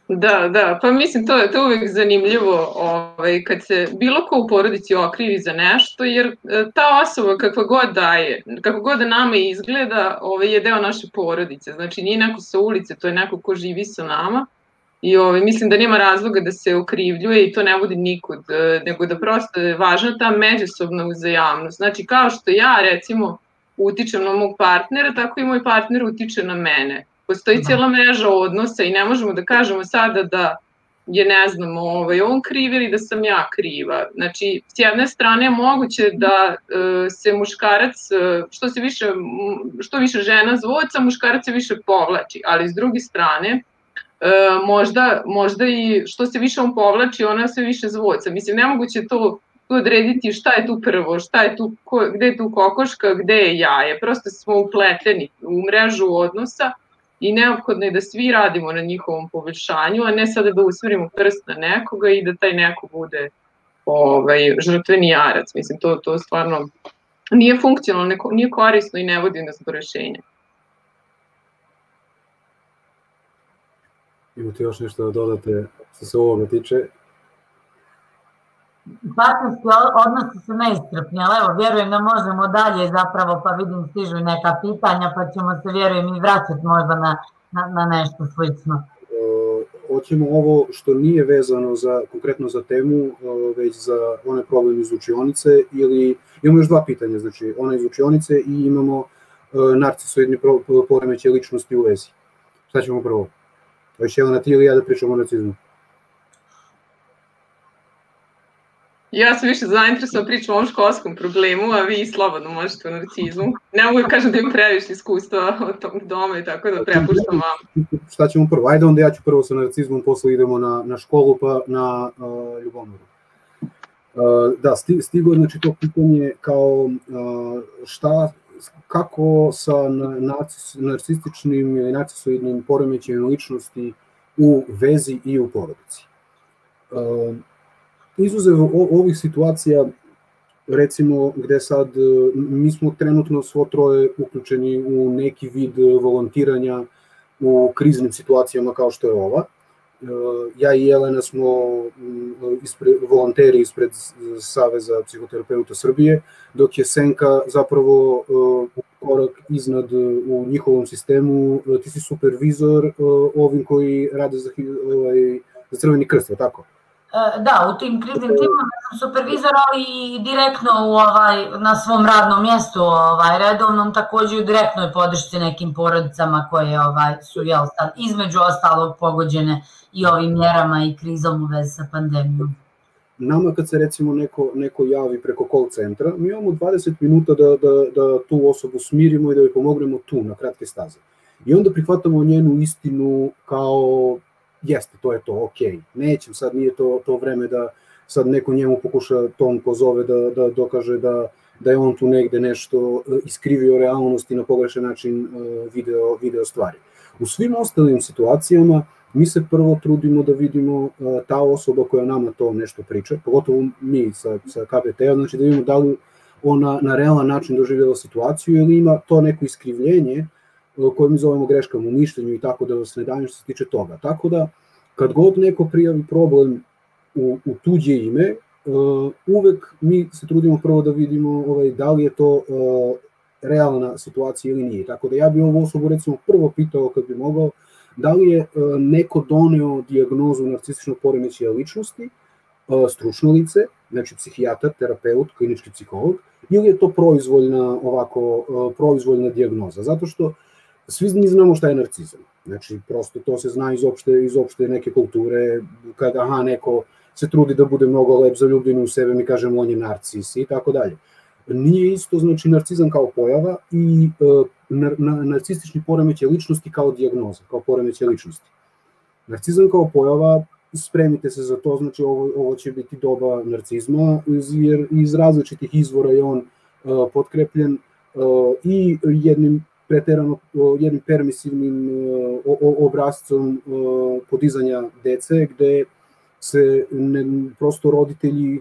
Da, da, pa mislim to je to uvek zanimljivo ovaj, kad se bilo ko u porodici okrivi za nešto, jer e, ta osoba kakva god da je, kako god da nama izgleda, ovaj, je deo naše porodice, znači nije neko sa ulice, to je neko ko živi sa nama I ovaj, mislim da nema razloga da se okrivljuje i to ne vodi nikud, e, nego da prosto je važna ta međusobna uzajamnost. Znači, kao što ja, recimo, utičem na mog partnera, tako i moj partner utiče na mene. Postoji cijela mreža odnosa i ne možemo da kažemo sada da je, ne znam, ovaj, on kriv ili da sam ja kriva. Znači, s jedne strane je moguće da e, se muškarac, e, što se više, što više žena zvoca, muškarac se više povlači, ali s druge strane, e, možda, možda i što se više on povlači, ona se više zvoca. Mislim, nemoguće to tu odrediti šta je tu prvo, šta je tu, ko, gde je tu kokoška, gde je jaje. Prosto smo upleteni u mrežu odnosa i neophodno je da svi radimo na njihovom poboljšanju, a ne sada da usmerimo prst na nekoga i da taj neko bude ovaj, žrtveni jarac. Mislim, to, to stvarno nije funkcionalno, nije korisno i ne vodi nas do rešenja. Imate još nešto da dodate što se ovoga tiče? Partnerski odnosi su neiskrpni, ali evo, vjerujem da možemo dalje zapravo, pa vidim stižu neka pitanja, pa ćemo se, vjerujem, i vraćati možda na, na, na nešto slično. E, hoćemo ovo što nije vezano za, konkretno za temu, već za one problem iz učionice ili imamo još dva pitanja, znači ona iz učionice i imamo e, narcisoidni poremeće ličnosti u vezi. Šta ćemo prvo? Hoće Jelena ti ili ja da pričamo o nacizmu? Ja sam više zainteresovan pričam o ovom školskom problemu, a vi slobodno možete o narcizmu. Ne mogu da kažem da imam previše iskustva od tog doma i tako da prepuštam vam. (laughs) Šta ćemo prvo? Ajde onda ja ću prvo sa narcizmom, posle idemo na, na školu pa na uh, ljubomoru. Uh, da, stigo znači to pitanje kao uh, šta kako sa narcističnim i narcisoidnim poremećajem ličnosti u vezi i u porodici. Ehm, izuzev ovih situacija, recimo gde sad mi smo trenutno svo troje uključeni u neki vid volontiranja u kriznim situacijama kao što je ova, ja i Jelena smo mm, ispred, volonteri ispred Saveza psihoterapeuta Srbije, dok je Senka zapravo eh, korak iznad u njihovom sistemu, eh, ti si supervizor ovim koji rade za, ovaj, za Crveni krst, tako? E, da, u tim kriznim timima sam supervizor, ali i direktno u ovaj, na svom radnom mjestu, ovaj, redovnom, takođe u direktnoj podršci nekim porodicama koje ovaj, su jel, sad, između ostalog pogođene i ovim mjerama i krizom u vezi sa pandemijom. Nama kad se recimo neko, neko javi preko call centra, mi imamo 20 minuta da, da, da tu osobu smirimo i da joj pomognemo tu na kratke staze. I onda prihvatamo njenu istinu kao jeste, to je to, ok, nećem, sad nije to, to vreme da sad neko njemu pokuša tom ko zove da, da dokaže da, da je on tu negde nešto e, iskrivio realnost i na pogrešan način e, video, video stvari. U svim ostalim situacijama mi se prvo trudimo da vidimo ta osoba koja nama to nešto priča, pogotovo mi sa, sa KBT-a, znači da vidimo da li ona na realan način doživjela situaciju ili ima to neko iskrivljenje koje mi zovemo greškama u mišljenju i tako da vas ne dajem što se tiče toga. Tako da, kad god neko prijavi problem u, u tuđe ime, uh, uvek mi se trudimo prvo da vidimo ovaj, da li je to uh, realna situacija ili nije. Tako da ja bi ovu osobu recimo prvo pitao kad bi mogao da li je uh, neko doneo diagnozu narcističnog poremećaja ličnosti, uh, stručno lice, znači psihijatar, terapeut, klinički psiholog, ili je to proizvoljna ovako uh, proizvoljna diagnoza. Zato što svi mi znamo šta je narcizam. Znači, prosto to se zna iz opšte, iz opšte neke kulture, kada aha, neko se trudi da bude mnogo lep, zaljubljen u sebe, mi kažemo on je narcis i tako dalje. Nije isto, znači, narcizam kao pojava i uh, nar, narcistični poremećaj ličnosti kao dijagnoza, kao poremećaj ličnosti. Narcizam kao pojava, spremite se za to, znači ovo, ovo će biti doba narcizma, jer iz različitih izvora je on uh, potkrepljen uh, i jednim preterano jednim permisivnim obrazcom podizanja dece, gde se ne, prosto roditelji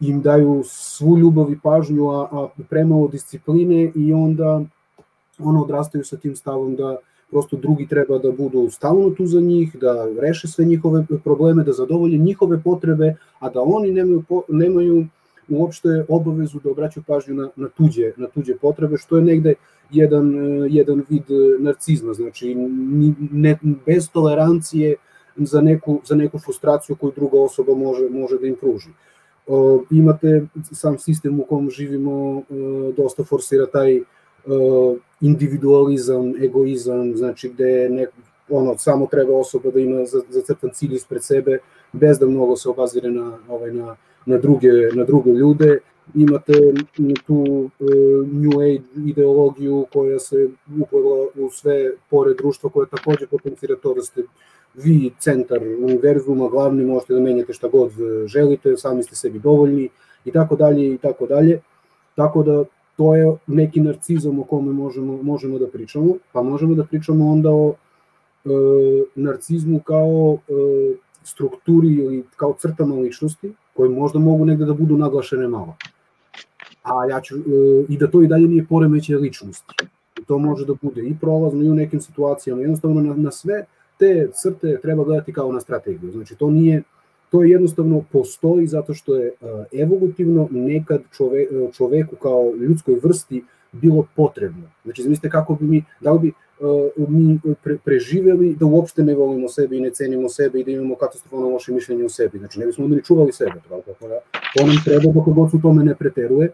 im daju svu ljubav i pažnju, a, a premalo discipline i onda ono odrastaju sa tim stavom da prosto drugi treba da budu stalno tu za njih, da reše sve njihove probleme, da zadovolje njihove potrebe, a da oni nemaju, nemaju uopšte obavezu da obraćaju pažnju na, na, tuđe, na tuđe potrebe, što je negde jedan, jedan vid narcizma, znači ne, bez tolerancije za neku, za neku frustraciju koju druga osoba može, može da im pruži. Uh, imate sam sistem u kom živimo uh, dosta forsira taj uh, individualizam, egoizam, znači gde ne, ono, samo treba osoba da ima zacrtan cilj ispred sebe, bez da mnogo se obazire na, ovaj, na, na, druge, na druge ljude. Imate tu uh, New Age ideologiju koja se uplela u sve pore društva koje takođe potencira to da ste vi centar univerzuma, glavni, možete da menjate šta god želite, sami ste sebi dovoljni i tako dalje i tako dalje. Tako da to je neki narcizam o kome možemo, možemo da pričamo, pa možemo da pričamo onda o e, narcizmu kao e, strukturi ili kao crtama ličnosti, koje možda mogu negde da budu naglašene malo. A ja ću, e, I da to i dalje nije poremeće ličnosti. I to može da bude i prolazno i u nekim situacijama. Jednostavno na, na sve te crte treba gledati kao na strategiju. Znači to nije, to je jednostavno postoji zato što je evolutivno nekad čove, čoveku kao ljudskoj vrsti bilo potrebno. Znači, zamislite kako bi mi, da li bi uh, mi pre, preživeli da uopšte ne volimo sebe i ne cenimo sebe i da imamo katastrofalno loše mišljenje o sebi. Znači, ne bismo ni čuvali sebe. Tako da, to nam treba dok god su tome ne preteruje.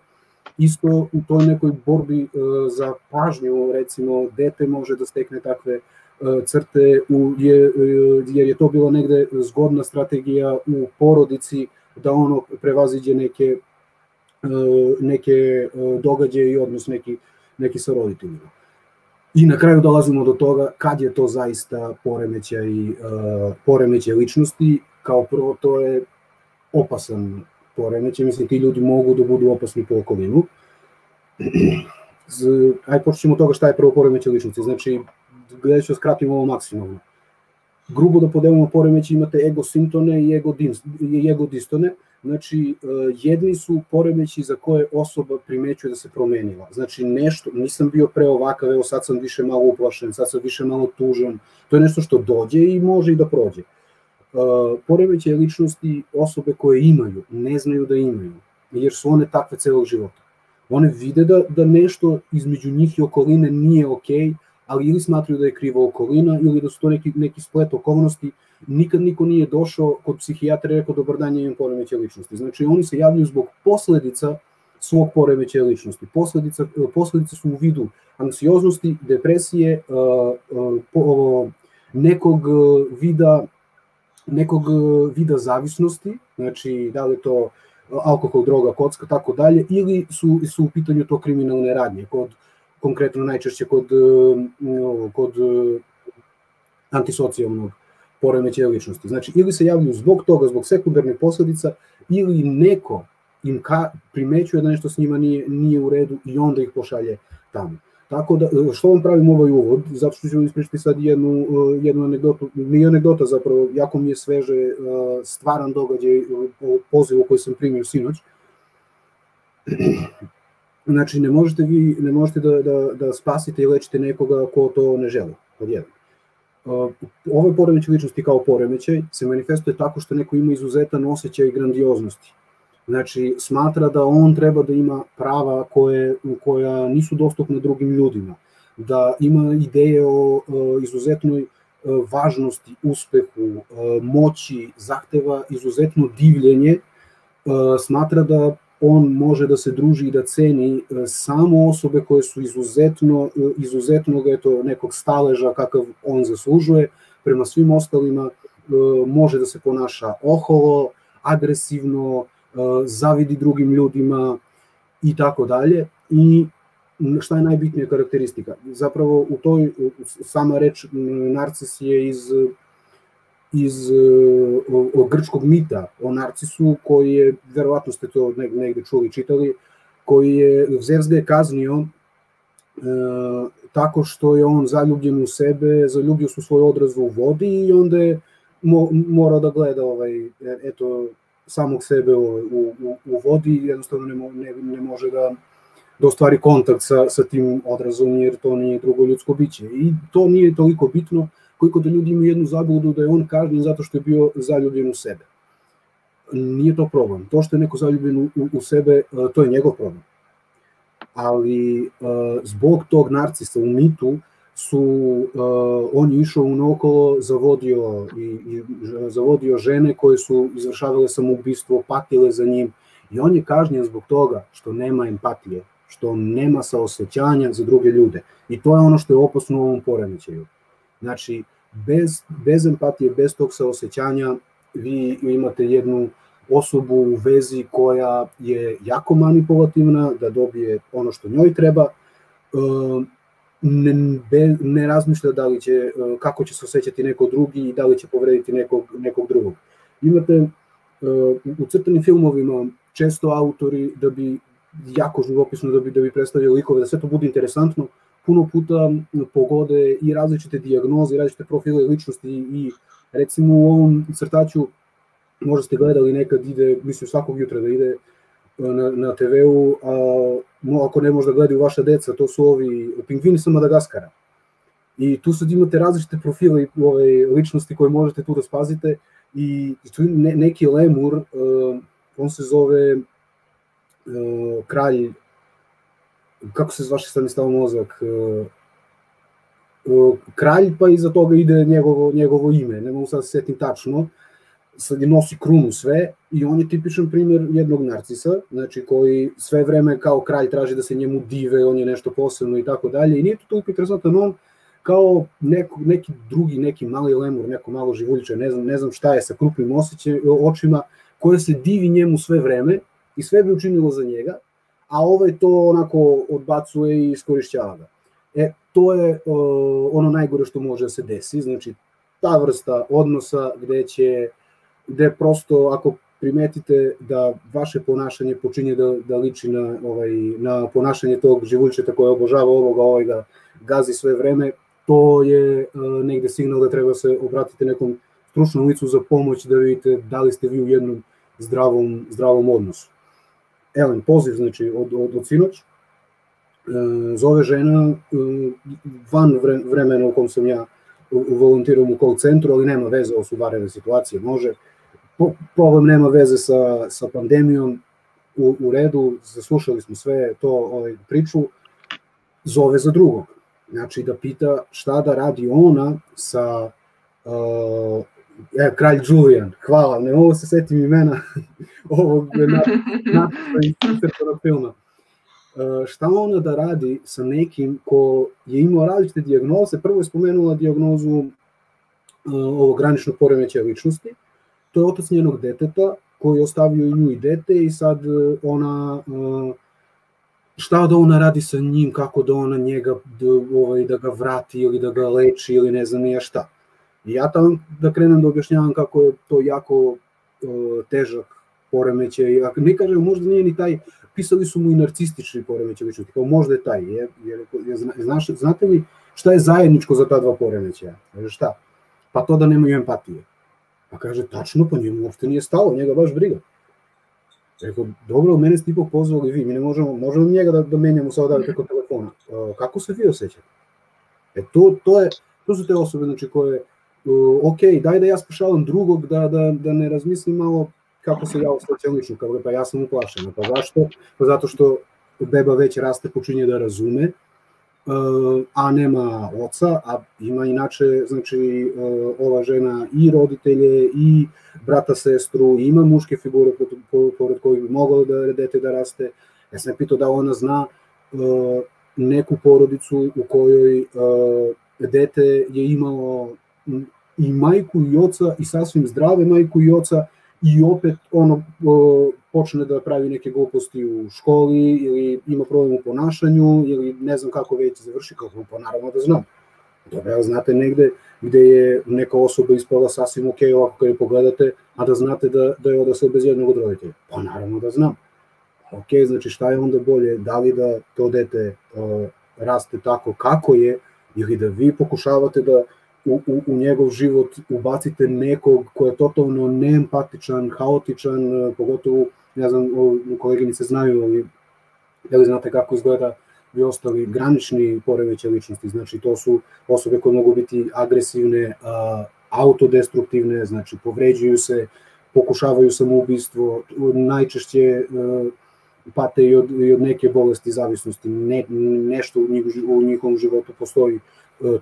Isto u toj nekoj borbi uh, za pažnju, recimo, dete može da stekne takve E, crte, u, je, e, jer je to bila negde zgodna strategija u porodici da ono prevaziđe neke e, neke događaje i odnos neki, neki sa roditeljima. I na kraju dolazimo do toga kad je to zaista poremećaj, poremećaj ličnosti. Kao prvo to je opasan poremećaj, mislim ti ljudi mogu da budu opasni po okolinu. Aj počnemo od toga šta je prvo poremećaj ličnosti. Znači, gde ću skratimo ovo maksimalno. Grubo da podelimo poremeći imate ego sintone i ego, i ego distone, znači e, jedni su poremeći za koje osoba primećuje da se promenila. Znači nešto, nisam bio pre ovakav, evo sad sam više malo uplašen, sad sam više malo tužan, to je nešto što dođe i može i da prođe. Uh, poremeće ličnosti osobe koje imaju, ne znaju da imaju, jer su one takve celog života. One vide da, da nešto između njih i okoline nije okej, okay, ali ili smatraju da je kriva okolina ili da su to neki, neki splet okolnosti, nikad niko nije došao kod psihijatra i rekao dobar dan, imam poremeće ličnosti. Znači oni se javljaju zbog posledica svog poremeća ličnosti. Posledica, posledice su u vidu anksioznosti, depresije, nekog vida nekog vida zavisnosti, znači da li to alkohol, droga, kocka, tako dalje, ili su, su u pitanju to kriminalne radnje, kod konkretno najčešće kod, e, kod e, antisocijalnog poremećaja ličnosti. Znači, ili se javljaju zbog toga, zbog sekundarnih posledica, ili neko im ka, primećuje da nešto s njima nije, nije u redu i onda ih pošalje tamo. Tako da, što vam pravim ovaj uvod? Zato što ću vam ispričati sad jednu, jednu anegdotu, nije anegdota zapravo, jako mi je sveže stvaran događaj o pozivu koji sam primio sinoć. (clears throat) Znači, ne možete vi ne možete da, da, da spasite i lečite nekoga ko to ne želi, pod jedan. Ovaj poremećaj ličnosti kao poremećaj se manifestuje tako što neko ima izuzetan osjećaj grandioznosti Znači, smatra da on treba da ima prava koje, koja nisu dostupne drugim ljudima, da ima ideje o, izuzetnoj e, važnosti, uspehu, e, moći, zahteva izuzetno divljenje, e, smatra da on može da se druži i da ceni samo osobe koje su izuzetno, izuzetnog eto, nekog staleža kakav on zaslužuje, prema svim ostalima može da se ponaša oholo, agresivno, zavidi drugim ljudima i tako dalje. I šta je najbitnija karakteristika? Zapravo u toj, sama reč narcis je iz iz o, o grčkog mita o Narcisu koji je, verovatno ste to negde čuli, čitali, koji je, Zeus ga je kaznio e, tako što je on zaljubljen u sebe, zaljubio su svoj odraz u vodi i onda je mo, morao da gleda ovaj, eto, samog sebe u, u, u vodi jednostavno ne, ne, ne može da, da ostvari kontakt sa, sa tim odrazom jer to nije drugo ljudsko biće. I to nije toliko bitno koliko da ljudi imaju jednu zabludu da je on kažnjen zato što je bio zaljubljen u sebe. Nije to problem. To što je neko zaljubljen u, u sebe, e, to je njegov problem. Ali e, zbog tog narcisa u mitu, su uh, on je išao unaokolo, zavodio i, i zavodio žene koje su izvršavale samoubistvo, patile za njim i on je kažnjen zbog toga što nema empatije, što nema saosećanja za druge ljude. I to je ono što je opasno u ovom poremećaju. Znači, bez, bez empatije, bez tog saosećanja, vi imate jednu osobu u vezi koja je jako manipulativna, da dobije ono što njoj treba, uh, ne, ne razmišlja da li će, e, kako će se osjećati neko drugi i da li će povrediti nekog, nekog drugog. Imate e, u crtanim filmovima često autori da bi jako živopisno da bi, da bi predstavili likove, da sve to bude interesantno, puno puta pogode i različite dijagnoze, i različite profile ličnosti i recimo u ovom crtaću možda ste gledali nekad ide, mislim svakog jutra da ide na, na TV-u, a ako ne možda gledaju vaša deca, to su ovi pingvini sa Madagaskara. I tu sad imate različite profile ove, ličnosti koje možete tu da spazite i tu ne, neki lemur, uh, on se zove uh, kralj, kako se zvaše stavo mozak, uh, uh, kralj pa iza toga ide njegovo, njegovo ime, ne mogu sad da se setim tačno, sad je nosi krunu sve i on je tipičan primjer jednog narcisa, znači koji sve vreme kao kralj traži da se njemu dive, on je nešto posebno i tako dalje i nije to toliko interesantan on kao neko, neki drugi, neki mali lemur, neko malo živuljiče, ne znam, ne znam šta je sa krupnim osjećaj, očima, koje se divi njemu sve vreme i sve bi učinilo za njega, a ovaj to onako odbacuje i iskorišćava ga. E, to je uh, ono najgore što može da se desi, znači ta vrsta odnosa gde će gde prosto ako primetite da vaše ponašanje počinje da, da liči na, ovaj, na ponašanje tog živuljčeta koje obožava ovoga, ovaj ga gazi sve vreme, to je uh, negde signal da treba se obratiti nekom stručnom licu za pomoć da vidite da li ste vi u jednom zdravom, zdravom odnosu. Elen, poziv znači od, od, od sinoć, e, zove žena e, van vremena u kom sam ja volontiram u call centru, ali nema veze, ovo su situacije, može, problem nema veze sa, sa pandemijom, u, u redu, zaslušali smo sve to ovaj, priču, zove za drugog. Znači da pita šta da radi ona sa uh, e, kralj Julian, hvala, ne mogu se setim imena (laughs) ovog na, filma. Uh, šta ona da radi sa nekim ko je imao različite dijagnoze, prvo je spomenula dijagnozu uh, ovog graničnog poremećaja ličnosti, to je otac njenog deteta koji je ostavio nju i dete i sad e, ona e, šta da ona radi sa njim, kako da ona njega da, ovaj, da ga vrati ili da ga leči ili ne znam nije šta. I ja tamo da krenem da objašnjavam kako je to jako uh, težak poremećaj, a ne kažem, možda nije ni taj, pisali su mu i narcistični poremećaj ličnosti, kao možda je taj, je, je, je, znaš, znate li šta je zajedničko za ta dva poremećaja? Šta? Pa to da nemaju empatije. Pa kaže, tačno, pa njemu uopšte nije stalo, njega baš briga. Rekao, dobro, mene ste ipak pozvali vi, mi ne možemo, možemo njega da, da menjamo sad odavde preko telefona. Uh, kako se vi osjećate? E, to, to, je, to su te osobe, znači, koje, uh, ok, daj da ja spašavam drugog, da, da, da ne razmislim malo kako se ja osjećam lično, kao pa ja sam uplašena. Pa zašto? Pa zato što beba već raste, počinje da razume, a nema oca, a ima inače, znači, ova žena i roditelje, i brata, sestru, i ima muške figure pored kojih bi moglo da dete da raste. Ja sam pitao da ona zna neku porodicu u kojoj dete je imalo i majku i oca i sasvim zdrave majku i oca i opet ono počne da pravi neke gluposti u školi ili ima problem u ponašanju ili ne znam kako već završi kako pa naravno da znam. Dobro, ja znate negde gde je neka osoba ispala sasvim ok ovako kada je pogledate, a da znate da, da je odrasla bez jednog od roditelja. Pa naravno da znam. Ok, znači šta je onda bolje, da li da to dete uh, raste tako kako je ili da vi pokušavate da u, u, u njegov život ubacite nekog ko je totalno neempatičan, haotičan, e, pogotovo, ne znam, koleginice znaju, ali da li znate kako izgleda i ostali granični poremeće ličnosti, znači to su osobe koje mogu biti agresivne, autodestruktivne, znači povređuju se, pokušavaju samoubistvo, najčešće uh, pate i od, i od neke bolesti zavisnosti, ne, nešto u, njih, u njihovom životu postoji. E,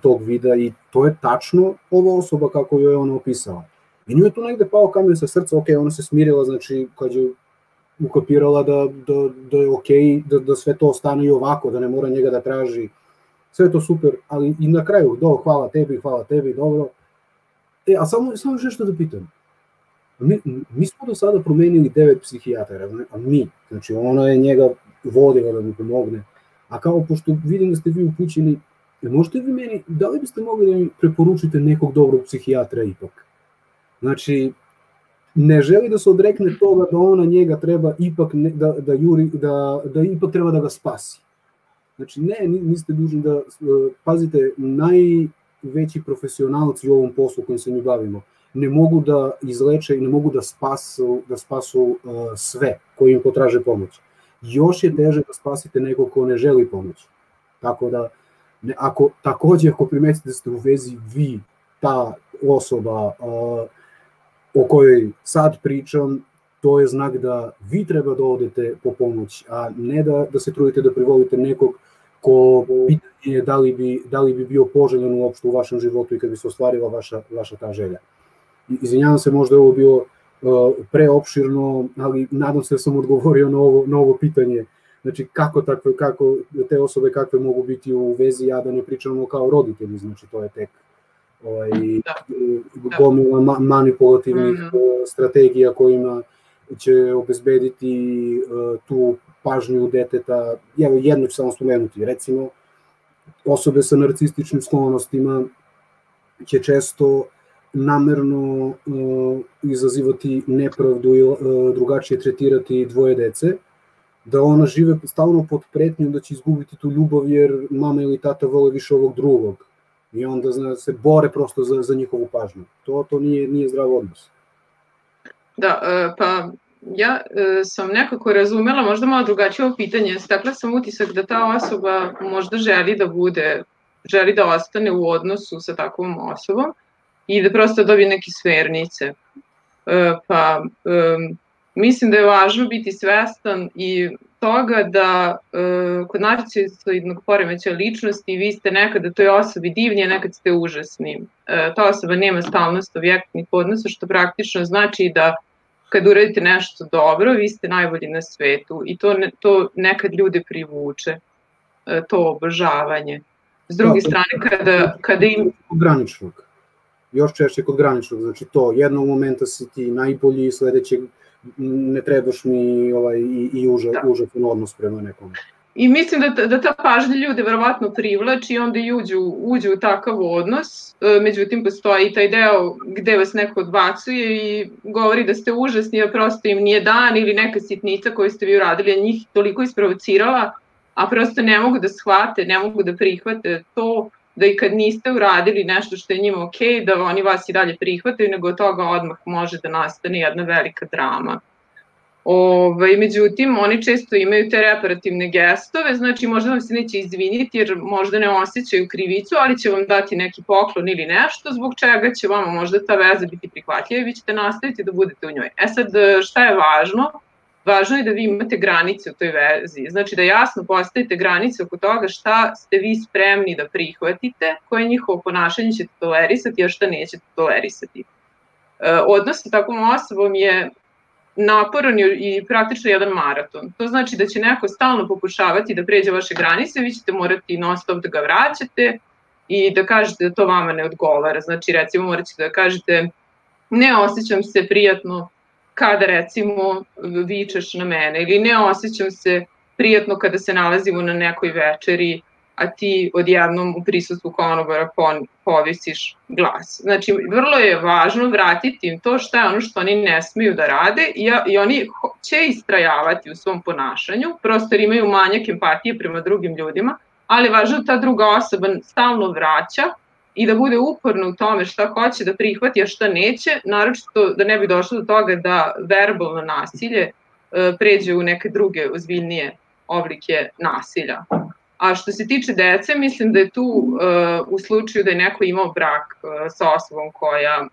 tog vida i to je tačno ova osoba kako joj je ona opisala. I nju je tu negde pao kamen sa srca, ok, ona se smirila, znači kad je ukapirala da, da, da je ok, da, da sve to ostane i ovako, da ne mora njega da traži, sve to super, ali i na kraju, do, hvala tebi, hvala tebi, dobro. E, a samo, samo još nešto da pitam. Mi, mi smo do sada promenili devet psihijatara, a mi, znači ona je njega vodila da mi pomogne, a kao pošto vidim da ste vi upućeni E, možete vi meni, da li biste mogli da mi preporučite nekog dobrog psihijatra ipak? Znači, ne želi da se odrekne toga da ona njega treba ipak ne, da, da, juri, da, da ipak treba da ga spasi. Znači, ne, niste dužni da, e, pazite, najveći profesionalci u ovom poslu kojim se mi bavimo, ne mogu da izleče i ne mogu da spasu, da spasu uh, sve koji im potraže pomoć. Još je teže da spasite nekog ko ne želi pomoć. Tako da, Ne, ako, takođe, ako primetite da ste u vezi vi, ta osoba uh, o kojoj sad pričam, to je znak da vi treba da odete po pomoć, a ne da, da se trudite da privolite nekog ko pitanje je da li bi, da li bi bio poželjan uopšte u vašem životu i kad bi se ostvarila vaša, vaša ta želja. Izvinjavam se, možda je ovo bilo uh, preopširno, ali nadam se da sam odgovorio na ovo, na ovo pitanje znači kako takve, kako te osobe kakve mogu biti u vezi, ja da ne pričamo kao roditelji, znači to je tek ovaj, da. da. gomila ma, manipulativnih mm -hmm. strategija kojima će obezbediti uh, tu pažnju deteta, evo jedno ću samo spomenuti, recimo osobe sa narcističnim sklonostima će često namerno uh, izazivati nepravdu i uh, drugačije tretirati dvoje dece, da ona žive stalno pod pretnjom da će izgubiti tu ljubav jer mama ili tata vole više ovog drugog i onda zna, se bore prosto za, za njihovu pažnju. To, to nije, nije zdrav odnos. Da, e, pa ja e, sam nekako razumela možda malo drugačije ovo pitanje. Stakla sam utisak da ta osoba možda želi da bude, želi da ostane u odnosu sa takvom osobom i da prosto dobije neke smernice. E, pa mislim da je važno biti svestan i toga da e, kod narcisoidnog poremeća ličnosti vi ste nekada toj osobi divni, a nekad ste užasni. E, ta osoba nema stalnost objektnih odnosa, što praktično znači da kad uradite nešto dobro, vi ste najbolji na svetu i to, ne, to nekad ljude privuče, e, to obožavanje. S druge da, strane, kada, kada im... Graničnog. Još češće kod graničnog, znači to, jednog momenta si ti najbolji, sledećeg ne trebaš mi ovaj, i, i uža, da. užasan odnos prema nekom. I mislim da, da ta pažnja ljude verovatno privlači i onda i uđu, uđu u takav odnos. E, međutim, postoji taj deo gde vas neko odbacuje i govori da ste užasni, a prosto im nije dan ili neka sitnica koju ste vi uradili, a njih toliko isprovocirala, a prosto ne mogu da shvate, ne mogu da prihvate to da i kad niste uradili nešto što je njima ok, da oni vas i dalje prihvataju, nego od toga odmah može da nastane jedna velika drama. Ove, ovaj, međutim, oni često imaju te reparativne gestove, znači možda vam se neće izviniti jer možda ne osjećaju krivicu, ali će vam dati neki poklon ili nešto, zbog čega će vama možda ta veza biti prihvatljiva i vi ćete nastaviti da budete u njoj. E sad, šta je važno? Važno je da vi imate granice u toj vezi, znači da jasno postavite granice oko toga šta ste vi spremni da prihvatite, koje njihovo ponašanje ćete tolerisati, a šta nećete tolerisati. E, odnos sa takvom osobom je naporan i praktično jedan maraton. To znači da će neko stalno pokušavati da pređe vaše granice, vi ćete morati non stop da ga vraćate i da kažete da to vama ne odgovara. Znači recimo morat ćete da kažete ne osjećam se prijatno kada recimo vičeš na mene ili ne osjećam se prijatno kada se nalazimo na nekoj večeri a ti odjednom u prisustvu konobara povisiš glas. Znači, vrlo je važno vratiti im to šta je ono što oni ne smeju da rade i, i oni će istrajavati u svom ponašanju, prosto imaju manjak empatije prema drugim ljudima, ali važno da ta druga osoba stalno vraća i da bude uporna u tome šta hoće da prihvati, a šta neće, naročito da ne bi došlo do toga da verbalno nasilje e, pređe u neke druge ozbiljnije oblike nasilja. A što se tiče dece, mislim da je tu uh, u slučaju da je neko imao brak uh, sa osobom koja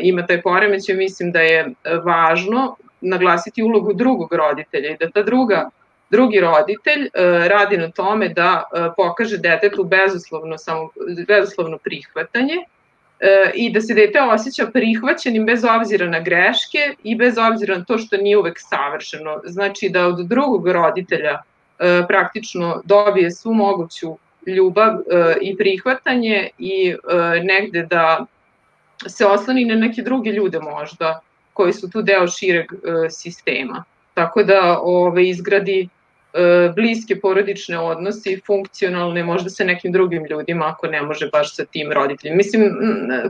ima taj poremećaj, mislim da je važno naglasiti ulogu drugog roditelja i da ta druga drugi roditelj uh, radi na tome da uh, pokaže detetu bezuslovno, samo, bezuslovno prihvatanje uh, i da se dete osjeća prihvaćenim bez obzira na greške i bez obzira na to što nije uvek savršeno. Znači da od drugog roditelja E, praktično dobije svu moguću ljubav e, i prihvatanje i e, negde da se oslani na neke druge ljude možda koji su tu deo šireg sistema. Tako da ove, izgradi bliske porodične odnose funkcionalne možda sa nekim drugim ljudima ako ne može baš sa tim roditeljima. Mislim,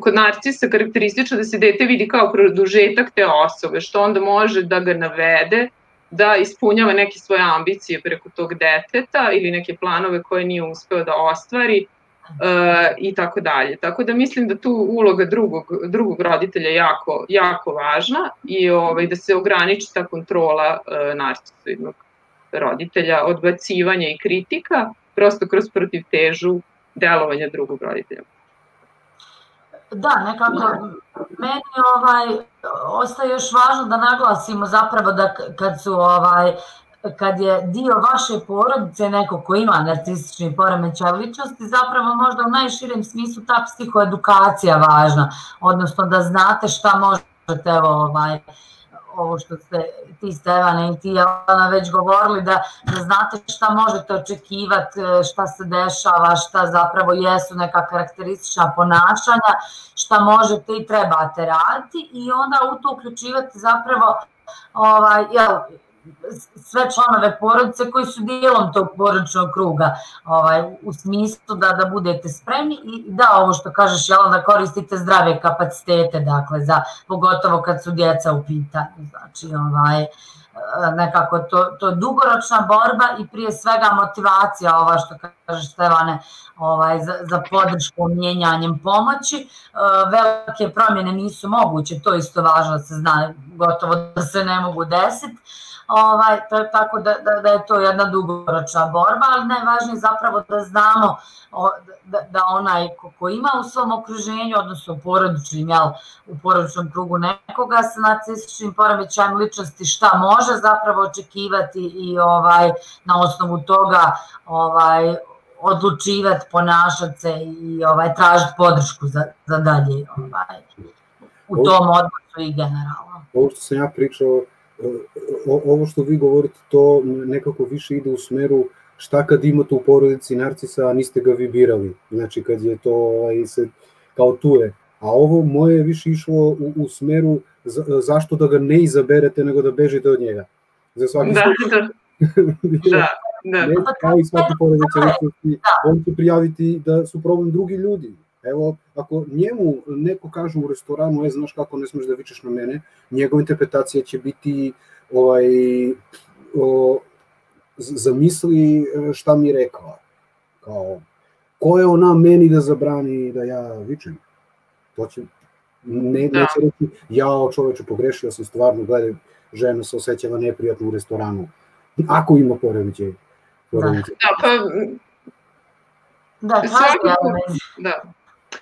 kod narcisa karakteristično da se dete vidi kao produžetak te osobe, što onda može da ga navede da ispunjava neke svoje ambicije preko tog deteta ili neke planove koje nije uspeo da ostvari uh, i tako dalje. Tako da mislim da tu uloga drugog, drugog roditelja je jako, jako važna i ovaj, da se ograniči ta kontrola uh, narcisoidnog roditelja, odbacivanja i kritika, prosto kroz protiv težu delovanja drugog roditelja. Da, nekako meni ovaj, ostaje još važno da naglasimo zapravo da kad su ovaj, kad je dio vaše porodice neko ko ima narcistični poremećaj ličnosti, zapravo možda u najširem smislu ta psihoedukacija važna, odnosno da znate šta možete ovaj, ovo što ste ti Stevane i ti Jelena već govorili, da, da znate šta možete očekivati, e, šta se dešava, šta zapravo jesu neka karakteristična ponašanja, šta možete i trebate raditi i onda u to uključivati zapravo ovaj, jel, sve članove porodice koji su dijelom tog porodičnog kruga ovaj, u smislu da, da budete spremni i da ovo što kažeš jel, da koristite zdrave kapacitete dakle za pogotovo kad su djeca u pitanju znači ovaj nekako to, to dugoročna borba i prije svega motivacija ova što kažeš Stevane ovaj, za, za podršku mijenjanjem pomoći. Velike promjene nisu moguće to isto važno da se zna gotovo da se ne mogu desiti ovaj, to, tako da, da, da je to jedna dugoročna borba, ali najvažnije zapravo da znamo da, da onaj ko, ko ima u svom okruženju, odnosno u porodičnim, jel, u porodičnom krugu nekoga sa narcističnim poremećajem ličnosti, šta može zapravo očekivati i ovaj na osnovu toga ovaj odlučivati, ponašati se i ovaj tražiti podršku za, za dalje ovaj, u tom odnosu i generalno. Ovo što sam ja pričao ovo što vi govorite, to nekako više ide u smeru šta kad imate u porodici narcisa, a niste ga vi birali. Znači kad je to ovaj, se, kao tu je. A ovo moje je više išlo u, u smeru za, zašto da ga ne izaberete nego da bežite od njega. Za svaki da, da. (laughs) da. Da. Ne, kao i svaki poremećaj ličnosti, on će prijaviti da su problem drugi ljudi. Evo, ako njemu neko kaže u restoranu, e, znaš kako ne smeš da vičeš na mene, njegova interpretacija će biti ovaj, o, zamisli e, šta mi rekao. Kao, ko je ona meni da zabrani da ja vičem? To će, ne, da. neće reći, ja čoveče pogrešio sam stvarno, gledaj, žena se osjećava neprijatno u restoranu. Ako ima poremećaj. Da, pa... Da, svakako, da.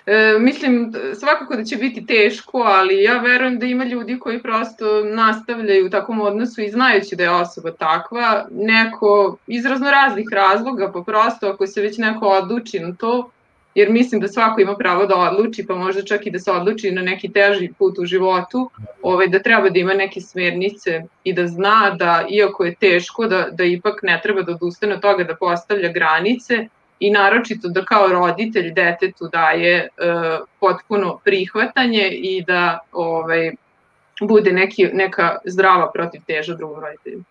E, mislim, svakako da će biti teško, ali ja verujem da ima ljudi koji prosto nastavljaju u takvom odnosu i znajući da je osoba takva, neko iz razno raznih razloga, pa prosto ako se već neko odluči na to, jer mislim da svako ima pravo da odluči, pa možda čak i da se odluči na neki teži put u životu, ovaj, da treba da ima neke smernice i da zna da, iako je teško, da, da ipak ne treba da odustane od toga da postavlja granice, i naročito da kao roditelj detetu daje e, potpuno prihvatanje i da ovaj, bude neki, neka zdrava protiv teža drugom roditelju.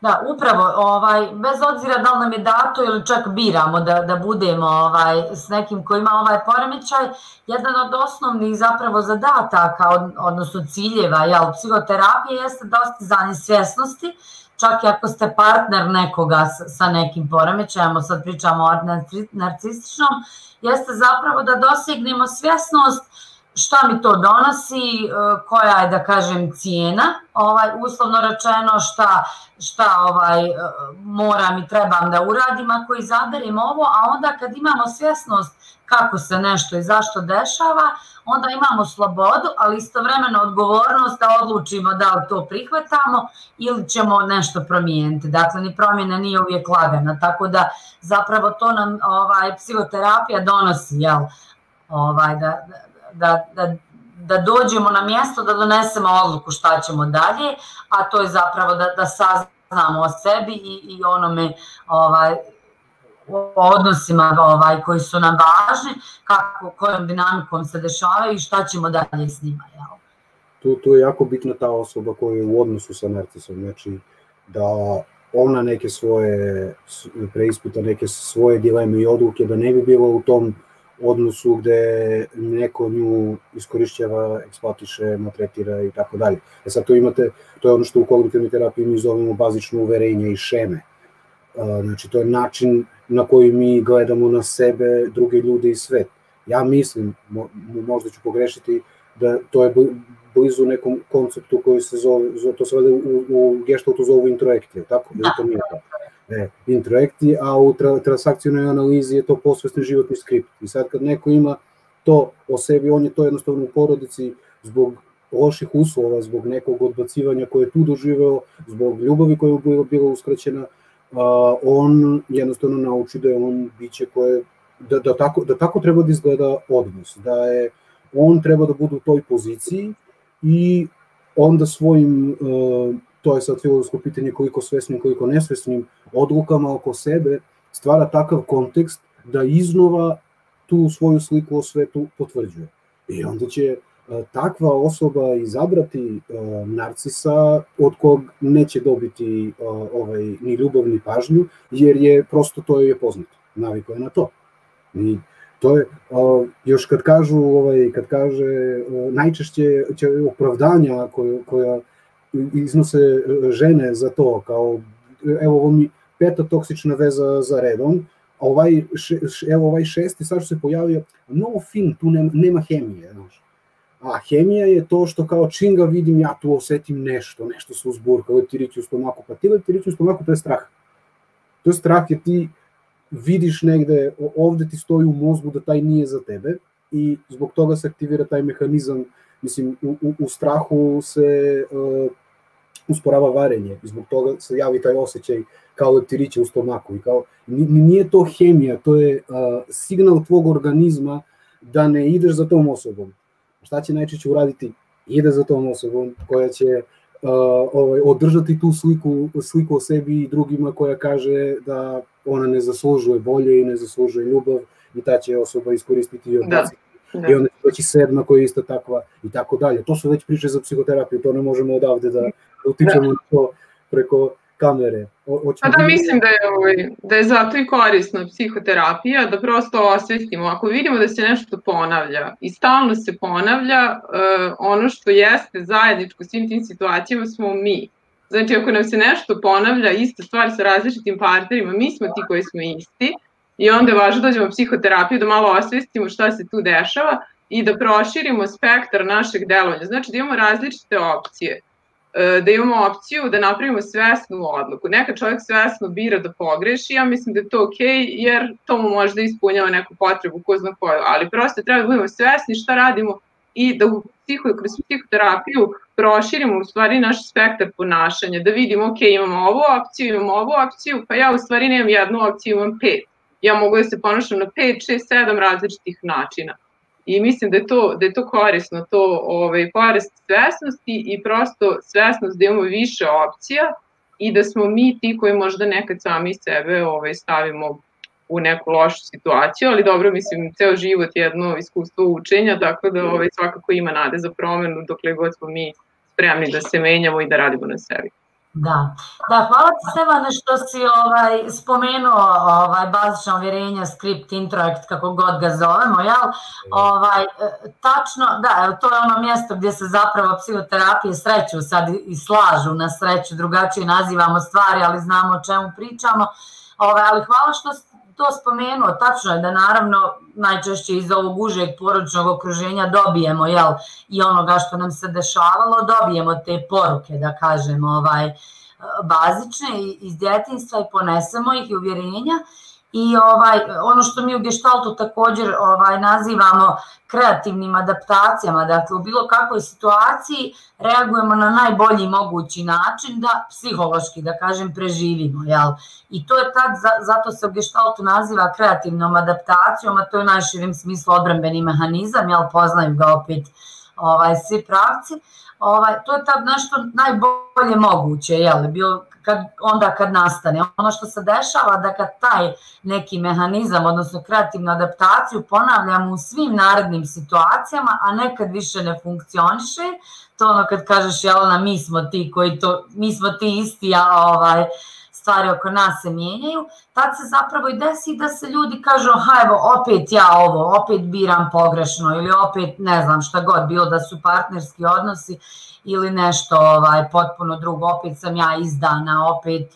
Da, upravo, ovaj, bez obzira da li nam je dato ili čak biramo da, da budemo ovaj, s nekim ko ima ovaj poremećaj, jedan od osnovnih zapravo zadataka, od, odnosno ciljeva jel, psihoterapije jeste dostizanje svjesnosti, čak i ako ste partner nekoga sa nekim poremećajem, sad pričamo o narcističnom, jeste zapravo da dosegnemo svjesnost šta mi to donosi, e, koja je da kažem cijena, ovaj uslovno rečeno šta šta ovaj moram i trebam da uradim ako izaberem ovo, a onda kad imamo svjesnost kako se nešto i zašto dešava, onda imamo slobodu, ali istovremeno odgovornost da odlučimo da li to prihvatamo ili ćemo nešto promijeniti. Dakle, ni promjena nije uvijek lagana, tako da zapravo to nam ovaj psihoterapija donosi, jel? Ovaj, da, da, da, da dođemo na mjesto da donesemo odluku šta ćemo dalje, a to je zapravo da, da saznamo o sebi i, i onome ovaj, o odnosima ovaj, koji su nam važni, kako, kojom dinamikom se dešavaju i šta ćemo dalje s njima. Jel? Tu, tu je jako bitna ta osoba koja je u odnosu sa narcisom, znači da ona neke svoje, preispita neke svoje dileme i odluke, da ne bi bilo u tom odnosu gde neko nju iskorišćava, eksploatiše, maltretira i tako dalje. E sad tu imate, to je ono što u kognitivnoj terapiji mi zovemo bazično uverenje i šeme. Znači to je način na koji mi gledamo na sebe, druge ljude i svet. Ja mislim, možda ću pogrešiti, da to je blizu nekom konceptu koji se zove, to se vede u, u gestaltu zovu introekcije, tako? Da, to nije tako e, introjekti, a u tra, transakcionoj analizi je to posvesni životni skript. I sad kad neko ima to o sebi, on je to jednostavno u porodici zbog loših uslova, zbog nekog odbacivanja koje je tu doživeo, zbog ljubavi koja je bila uskraćena, a, on jednostavno nauči da je on biće koje, da, da, tako, da tako treba da izgleda odnos, da je on treba da bude u toj poziciji i onda svojim uh, to je sad filozofsko pitanje koliko svesnim, koliko nesvesnim odlukama oko sebe stvara takav kontekst da iznova tu svoju sliku o svetu potvrđuje. I onda će e, takva osoba izabrati e, narcisa od kog neće dobiti e, ovaj ni ljubav ni pažnju jer je prosto to je poznato naviko je na to i to je još kad kažu ovaj kad kaže najčešće će opravdanja koja koja iznose e, žene za to, kao evo ovo mi peta toksična veza za redom, a ovaj, še, evo ovaj šesti sad se pojavio, no fin, tu nema, nema hemije, znaš. A hemija je to što kao čim ga vidim, ja tu osetim nešto, nešto se uzburka, leptirići u stomaku, pa ti leptirići u stomaku, to je strah. To je strah jer ti vidiš negde, ovde ti stoji u mozgu da taj nije za tebe i zbog toga se aktivira taj mehanizam mislim, u, u, u strahu se uh, usporava varenje i zbog toga se javi taj osjećaj kao leptiriće u stomaku i kao, nije to hemija, to je uh, signal tvog organizma da ne ideš za tom osobom. Šta će najčešće uraditi? Ide za tom osobom koja će uh, ovaj, održati tu sliku, sliku o sebi i drugima koja kaže da ona ne zaslužuje bolje i ne zaslužuje ljubav i ta će osoba iskoristiti i odbaciti. Da da. i onda će doći sedma koja je isto takva i tako dalje. To su već priče za psihoterapiju, to ne možemo odavde da, da utičemo da. na to preko kamere. O, pa da, mislim da je, ovaj, da je zato i korisna psihoterapija, da prosto osvestimo. Ako vidimo da se nešto ponavlja i stalno se ponavlja, uh, ono što jeste zajedničko svim tim situacijama smo mi. Znači, ako nam se nešto ponavlja, ista stvar sa različitim partnerima, mi smo ti koji smo isti i onda je važno da dođemo psihoterapiju, da malo osvestimo šta se tu dešava i da proširimo spektar našeg delovanja. Znači, da imamo različite opcije da imamo opciju da napravimo svesnu odluku. Neka čovjek svesno bira da pogreši, ja mislim da je to ok, jer to mu možda ispunjava neku potrebu, ko zna koju, ali prosto treba da budemo svesni šta radimo i da u psiho, kroz psihoterapiju proširimo u stvari naš spektar ponašanja, da vidimo, ok, imamo ovu opciju, imamo ovu opciju, pa ja u stvari nemam jednu opciju, imam pet. Ja mogu da se ponašam na 5, 6, 7 različitih načina i mislim da je to, da je to korisno, to ovaj, porast svesnosti i prosto svesnost da imamo više opcija i da smo mi ti koji možda nekad sami sebe ovaj, stavimo u neku lošu situaciju, ali dobro, mislim, ceo život je jedno iskustvo učenja, tako da ovaj, svakako ima nade za promenu dokle god smo mi spremni da se menjamo i da radimo na sebi. Da, da, hvala ti Stevane što si ovaj, spomenuo ovaj, bazična uvjerenja, skript, introekt, kako god ga zovemo, jel? Ovaj, e, tačno, da, to je ono mjesto gdje se zapravo psihoterapije sreću sad i slažu na sreću, drugačije nazivamo stvari, ali znamo o čemu pričamo. Ovaj, ali hvala što to spomenuo, tačno je da naravno najčešće iz ovog užeg porodičnog okruženja dobijemo jel, i onoga što nam se dešavalo, dobijemo te poruke, da kažemo, ovaj, bazične iz djetinstva i ponesemo ih i uvjerenja I ovaj, ono što mi u gestaltu također ovaj, nazivamo kreativnim adaptacijama, dakle u bilo kakvoj situaciji reagujemo na najbolji mogući način da psihološki, da kažem, preživimo. Jel? I to je tad, zato se u gestaltu naziva kreativnom adaptacijom, a to je u najširim smislu odbrambeni mehanizam, jel? poznaju ga opet ovaj, svi pravci. Ovaj, to je tad nešto najbolje moguće, jel? Bio kad, onda kad nastane. Ono što se dešava da kad taj neki mehanizam, odnosno kreativnu adaptaciju ponavljamo u svim narednim situacijama, a nekad više ne funkcioniše, to ono kad kažeš Jelena, mi smo ti koji to, mi smo ti isti, a ovaj, stvari oko nas se mijenjaju, tad se zapravo i desi da se ljudi kažu, ha evo, opet ja ovo, opet biram pogrešno ili opet ne znam šta god, bilo da su partnerski odnosi ili nešto ovaj, potpuno drugo, opet sam ja izdana, opet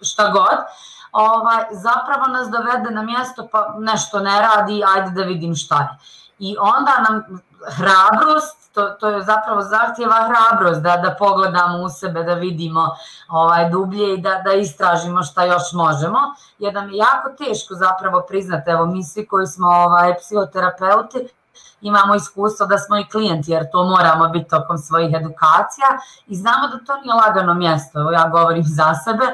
šta god, ovaj, zapravo nas dovede na mjesto pa nešto ne radi, ajde da vidim šta je. I onda nam hrabrost, to, to je zapravo zahtjeva hrabrost da, da pogledamo u sebe, da vidimo ovaj, dublje i da, da istražimo šta još možemo, jer nam je jako teško zapravo priznati, evo mi svi koji smo ovaj, psihoterapeuti, imamo iskustvo da smo i klijenti, jer to moramo biti tokom svojih edukacija i znamo da to nije lagano mjesto, ja govorim za sebe,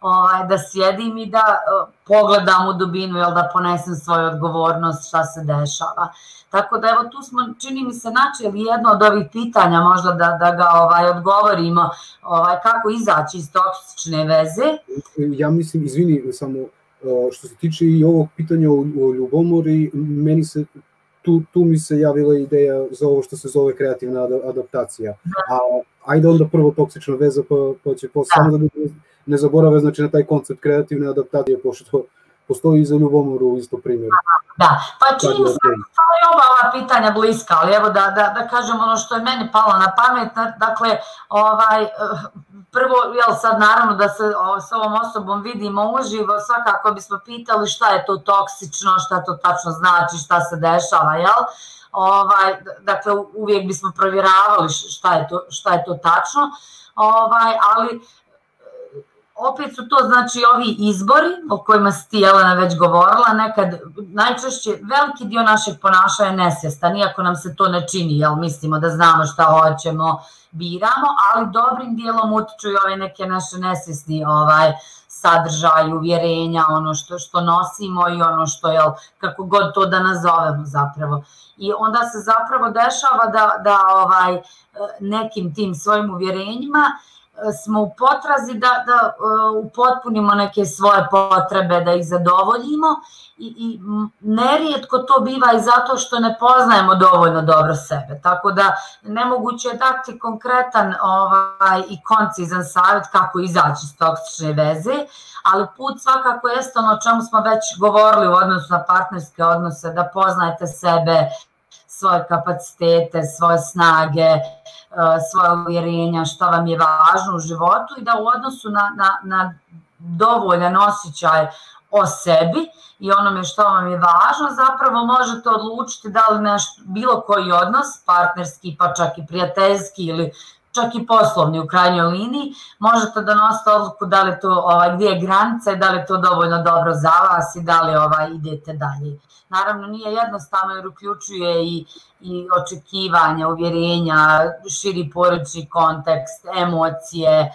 ovaj, da sjedim i da pogledam u dubinu, jel, da ponesem svoju odgovornost, šta se dešava. Tako da evo tu smo, čini mi se, načeli jedno od ovih pitanja možda da, da ga ovaj odgovorimo, ovaj, kako izaći iz toksične veze. Ja mislim, izvini, samo što se tiče i ovog pitanja o, o ljubomori, meni se tu, tu mi se javila ideja za ovo što se zove kreativna adaptacija. A ajde onda prvo toksična veza, pa, pa će posle da. samo da ne zaborave znači, na taj koncept kreativne adaptacije, pošto postoji i za ljubomoru isto primjer. Da, pa čini mi se da je oba ova pitanja bliska, ali evo da, da, da kažem ono što je meni palo na pamet, dakle, ovaj, prvo, jel sad naravno da se s ovom osobom vidimo uživo, svakako bismo pitali šta je to toksično, šta to tačno znači, šta se dešava, jel? Ovaj, dakle, uvijek bismo provjeravali šta je to, šta je to tačno, ovaj, ali opet su to znači ovi izbori o kojima si ti Jelena već govorila, nekad najčešće veliki dio našeg ponašanja je nesvjestan, iako nam se to ne čini, jel mislimo da znamo šta hoćemo, biramo, ali dobrim dijelom utiču i ove neke naše nesvjesni ovaj, sadržaj, uvjerenja, ono što, što nosimo i ono što, jel, kako god to da nazovemo zapravo. I onda se zapravo dešava da, da ovaj, nekim tim svojim uvjerenjima smo u potrazi da, da uh, upotpunimo neke svoje potrebe, da ih zadovoljimo i, i nerijetko to biva i zato što ne poznajemo dovoljno dobro sebe. Tako da nemoguće je dati konkretan ovaj, i koncizan savjet kako izaći iz toksične veze, ali put svakako jeste ono o čemu smo već govorili u odnosu na partnerske odnose, da poznajete sebe, svoje kapacitete, svoje snage, svoje uvjerenja, što vam je važno u životu i da u odnosu na, na, na dovoljan osjećaj o sebi i onome što vam je važno, zapravo možete odlučiti da li nešto, bilo koji odnos, partnerski, pa čak i prijateljski ili čak i poslovni u krajnjoj liniji, možete da nosite odluku da li to, ovaj, gdje je granica i da li to dovoljno dobro za vas i da li ovaj, idete dalje. Naravno nije jednostavno jer uključuje i, i očekivanja, uvjerenja, širi porečni kontekst, emocije,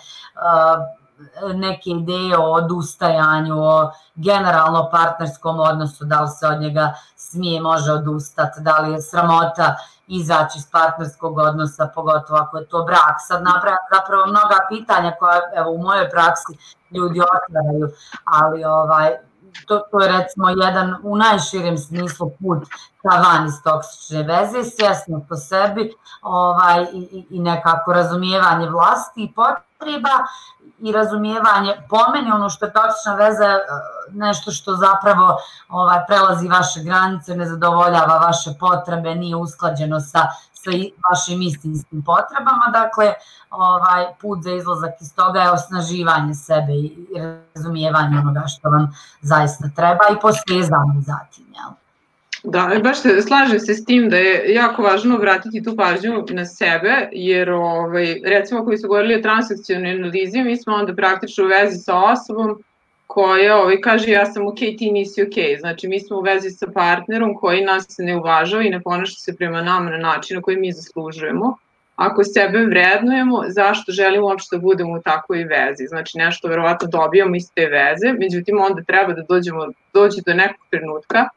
neke ideje o odustajanju, o generalno partnerskom odnosu, da li se od njega smije, može odustati, da li je sramota izaći iz partnerskog odnosa, pogotovo ako je to brak. Sad napravim zapravo mnoga pitanja koja evo, u mojoj praksi ljudi otvaraju, ali ovaj, to, to je recimo jedan u najširem smislu put ka van iz toksične veze, svjesno po sebi ovaj, i, i nekako razumijevanje vlasti i potreba i razumijevanje, po meni ono što je toksična veza je nešto što zapravo ovaj, prelazi vaše granice, ne zadovoljava vaše potrebe, nije usklađeno sa, sa vašim istinskim potrebama, dakle ovaj, put za izlazak iz toga je osnaživanje sebe i razumijevanje onoga što vam zaista treba i posvezanje zatim. Jel? Da, baš se slažem se s tim da je jako važno vratiti tu pažnju na sebe, jer ovaj, recimo ako bi se govorili o transakcionalnoj analizi, mi smo onda praktično u vezi sa osobom koja ovaj, kaže ja sam ok, ti nisi ok. Znači mi smo u vezi sa partnerom koji nas ne uvažava i ne ponaša se prema nama na način na koji mi zaslužujemo. Ako sebe vrednujemo, zašto želimo uopšte da budemo u takvoj vezi? Znači nešto verovatno dobijamo iz te veze, međutim onda treba da dođemo, dođe do nekog trenutka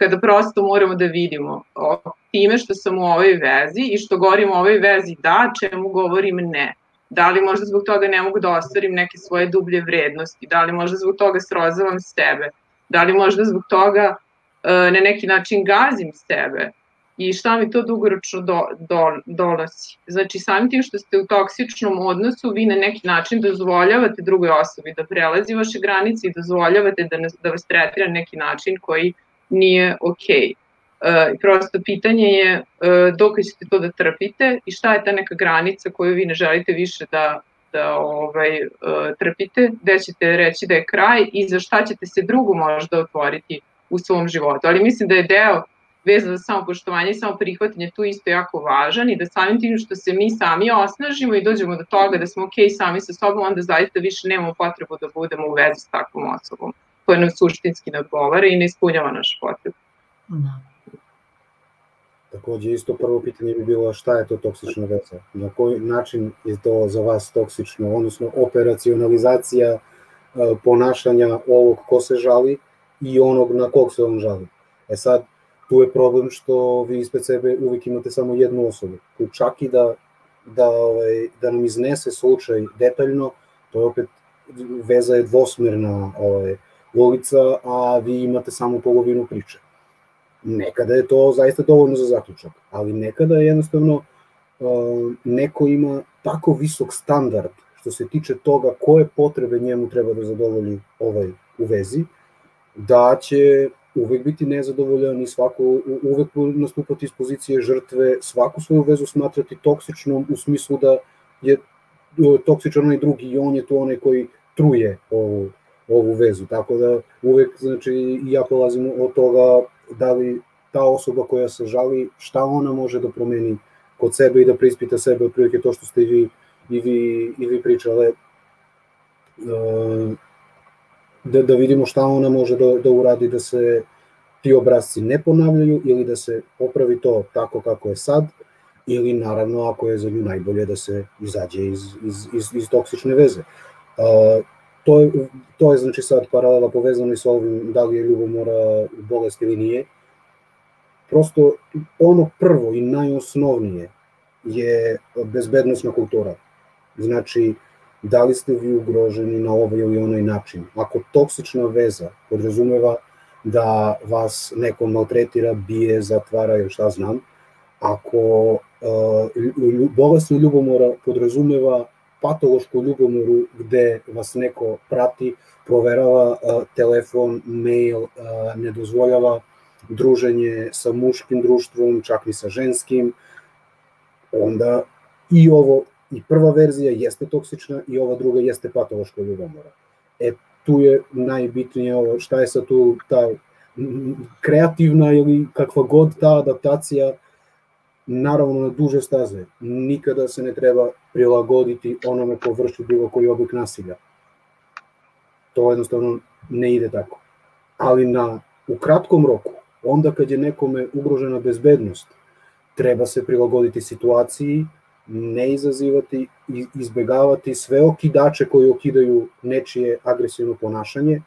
kada prosto moramo da vidimo o, time što sam u ovoj vezi i što govorim o ovoj vezi da, čemu govorim ne. Da li možda zbog toga ne mogu da ostvarim neke svoje dublje vrednosti, da li možda zbog toga srozavam sebe, da li možda zbog toga e, na neki način gazim sebe i šta mi to dugoročno do, do, donosi. Znači samim tim što ste u toksičnom odnosu, vi na neki način dozvoljavate drugoj osobi da prelazi vaše granice i dozvoljavate da, nas, da vas tretira na neki način koji nije okej. Okay. E, prosto pitanje je e, dok ćete to da trpite i šta je ta neka granica koju vi ne želite više da, da ovaj, e, trpite, gde ćete reći da je kraj i za šta ćete se drugo možda otvoriti u svom životu. Ali mislim da je deo vezan za samo poštovanje i samo prihvatanje tu isto jako važan i da samim tim što se mi sami osnažimo i dođemo do toga da smo ok sami sa sobom, onda zaista više nemamo potrebu da budemo u vezi s takvom osobom koja nam suštinski ne odgovara i ne ispunjava naše potrebe. Da. Takođe, isto prvo pitanje bi bilo šta je to toksična veza? Na koji način je to za vas toksično, odnosno operacionalizacija e, ponašanja ovog ko se žali i onog na kog se on žali. E sad, tu je problem što vi ispred sebe uvijek imate samo jednu osobu, koju čak i da, da, ovaj, da nam iznese slučaj detaljno, to je opet veza je dvosmerna ovaj, ulica, a vi imate samo polovinu priče. Nekada je to zaista dovoljno za zaključak, ali nekada je jednostavno uh, neko ima tako visok standard što se tiče toga koje potrebe njemu treba da zadovolji ovaj u vezi, da će uvek biti nezadovoljan i svako, uvek nastupati iz pozicije žrtve, svaku svoju vezu smatrati toksičnom u smislu da je toksičan onaj drugi i on je to onaj koji truje ovu, ovu vezu, tako da uvek, znači, ja polazim od toga da li ta osoba koja se žali, šta ona može da promeni kod sebe i da preispita sebe, otprilike to što ste i vi, i vi, i vi pričale, e, da, da vidimo šta ona može da, da uradi da se ti obrazci ne ponavljaju ili da se popravi to tako kako je sad, ili naravno ako je za nju najbolje da se izađe iz, iz, iz, iz toksične veze. Uh, to je, to je znači sad paralela povezana i sa ovim da li je ljubomora bolest ili nije. Prosto ono prvo i najosnovnije je bezbednostna kultura. Znači, da li ste vi ugroženi na ovaj ili onaj način. Ako toksična veza podrazumeva da vas neko maltretira, bije, zatvara ili šta znam, ako uh, bolesna ljubomora podrazumeva patološku ljubomoru gde vas neko prati, proverava telefon, mail, ne dozvoljava druženje sa muškim društvom, čak i sa ženskim, onda i ovo, i prva verzija jeste toksična i ova druga jeste patološka ljubomora. E, tu je najbitnije ovo, šta je sa tu ta kreativna ili kakva god ta adaptacija, naravno na duže staze, nikada se ne treba prilagoditi onome ko vrši bilo koji oblik nasilja. To jednostavno ne ide tako. Ali na, u kratkom roku, onda kad je nekome ugrožena bezbednost, treba se prilagoditi situaciji, ne izazivati i izbegavati sve okidače koji okidaju nečije agresivno ponašanje,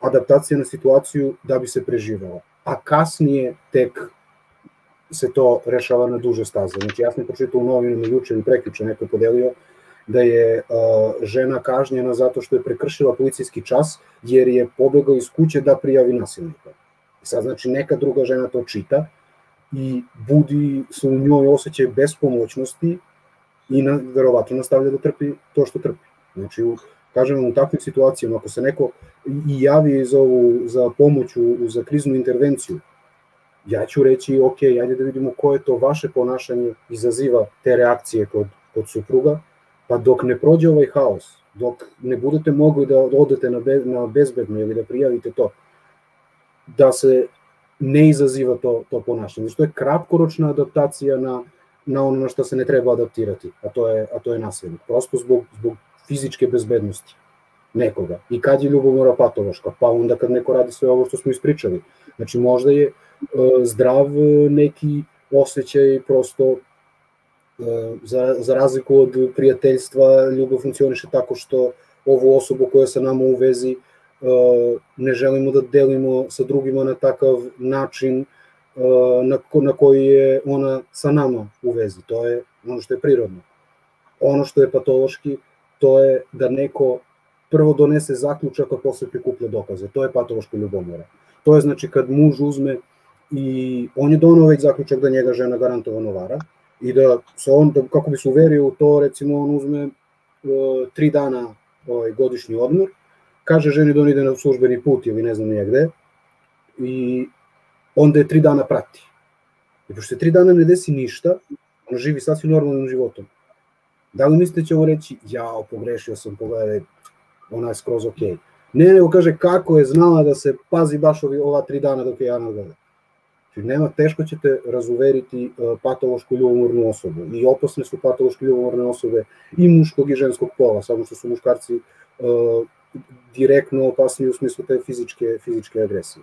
adaptacija na situaciju da bi se preživela. A kasnije tek se to rešava na duže staze. Znači, ja sam pročitao u novinama juče ili prekjuče neko podelio da je uh, žena kažnjena zato što je prekršila policijski čas jer je pobegao iz kuće da prijavi nasilnika. I sad znači neka druga žena to čita i budi se u njoj osjećaj bespomoćnosti i na, verovatno nastavlja da trpi to što trpi. Znači, u, kažem u takvim situacijama, ako se neko i javi za, ovu, za pomoć u, za kriznu intervenciju, ja ću reći, ok, ajde da vidimo koje to vaše ponašanje izaziva te reakcije kod, kod supruga, pa dok ne prođe ovaj haos, dok ne budete mogli da odete na, be, na bezbedno ili da prijavite to, da se ne izaziva to, to ponašanje. Što je kratkoročna adaptacija na, na ono na što se ne treba adaptirati, a to je, a to je nasilnik. Prosto zbog, zbog fizičke bezbednosti nekoga. I kad je ljubomora patološka? Pa onda kad neko radi sve ovo što smo ispričali. Znači možda je zdrav e, neki osjećaj prosto e, za, za razliku od prijateljstva ljubav funkcioniše tako što ovu osobu koja sa nama u vezi ne želimo da delimo sa drugima na takav način na, na koji je ona sa nama u vezi. To je ono što je prirodno. Ono što je patološki, to je da neko prvo donese zaključak, a posle prikuplja dokaze. To je patološka ljubomora. To je znači kad muž uzme i on je donao već zaključak da njega žena garantovano vara i da se on, da, kako bi se uverio u to, recimo on uzme uh, tri dana ovaj, godišnji odmor, kaže ženi da on ide na službeni put ili ne znam nije gde i onda je tri dana prati. I pošto se tri dana ne desi ništa, on živi sasvim normalnim životom. Da li mislite će ovo reći, jao, pogrešio sam, pogledaj, ona je skroz okej. Okay. Ne, nego kaže kako je znala da se pazi baš ova tri dana dok je Jana gleda. Znači, nema, teško ćete razuveriti uh, patološku ljubomornu osobu. I opasne su patološke ljubomorne osobe i muškog i ženskog pola, samo što su muškarci uh, direktno opasni u smislu te fizičke, fizičke agresije.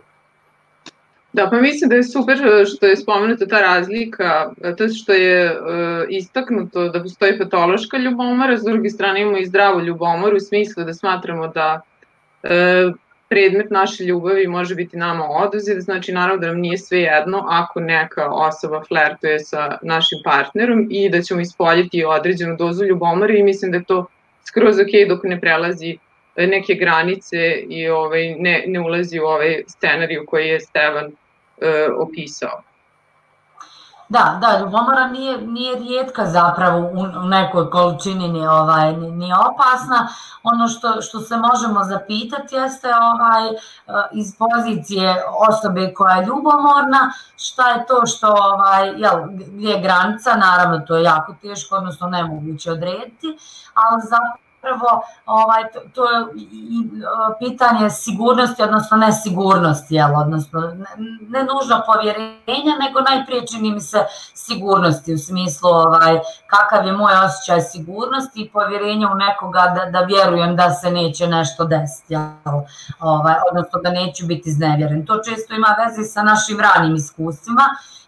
Da, pa mislim da je super što je spomenuta ta razlika, to što je uh, istaknuto da postoji patološka ljubomora, s druge strane imamo i zdravu ljubomoru u smislu da smatramo da predmet naše ljubavi može biti nama oduzet, znači naravno da nam nije sve jedno ako neka osoba flertuje sa našim partnerom i da ćemo ispoljiti određenu dozu ljubomore i mislim da je to skroz ok dok ne prelazi neke granice i ovaj, ne, ne ulazi u ovaj scenariju koji je Stevan e, opisao. Da, da, ljubomora nije, nije rijetka zapravo u, nekoj količini ni, ovaj, ni, opasna. Ono što, što se možemo zapitati jeste ovaj, iz pozicije osobe koja je ljubomorna, šta je to što, ovaj, jel, gdje je granica, naravno to je jako teško, odnosno nemoguće odrediti, ali zapravo zapravo ovaj, to, to je i, pitanje sigurnosti, odnosno nesigurnosti, jel, odnosno ne, ne nužno povjerenja, nego najprije čini mi se sigurnosti u smislu ovaj, kakav je moj osjećaj sigurnosti i povjerenja u nekoga da, da vjerujem da se neće nešto desiti, jel, ovaj, odnosno da neću biti iznevjeren. To često ima veze sa našim ranim iskustvima,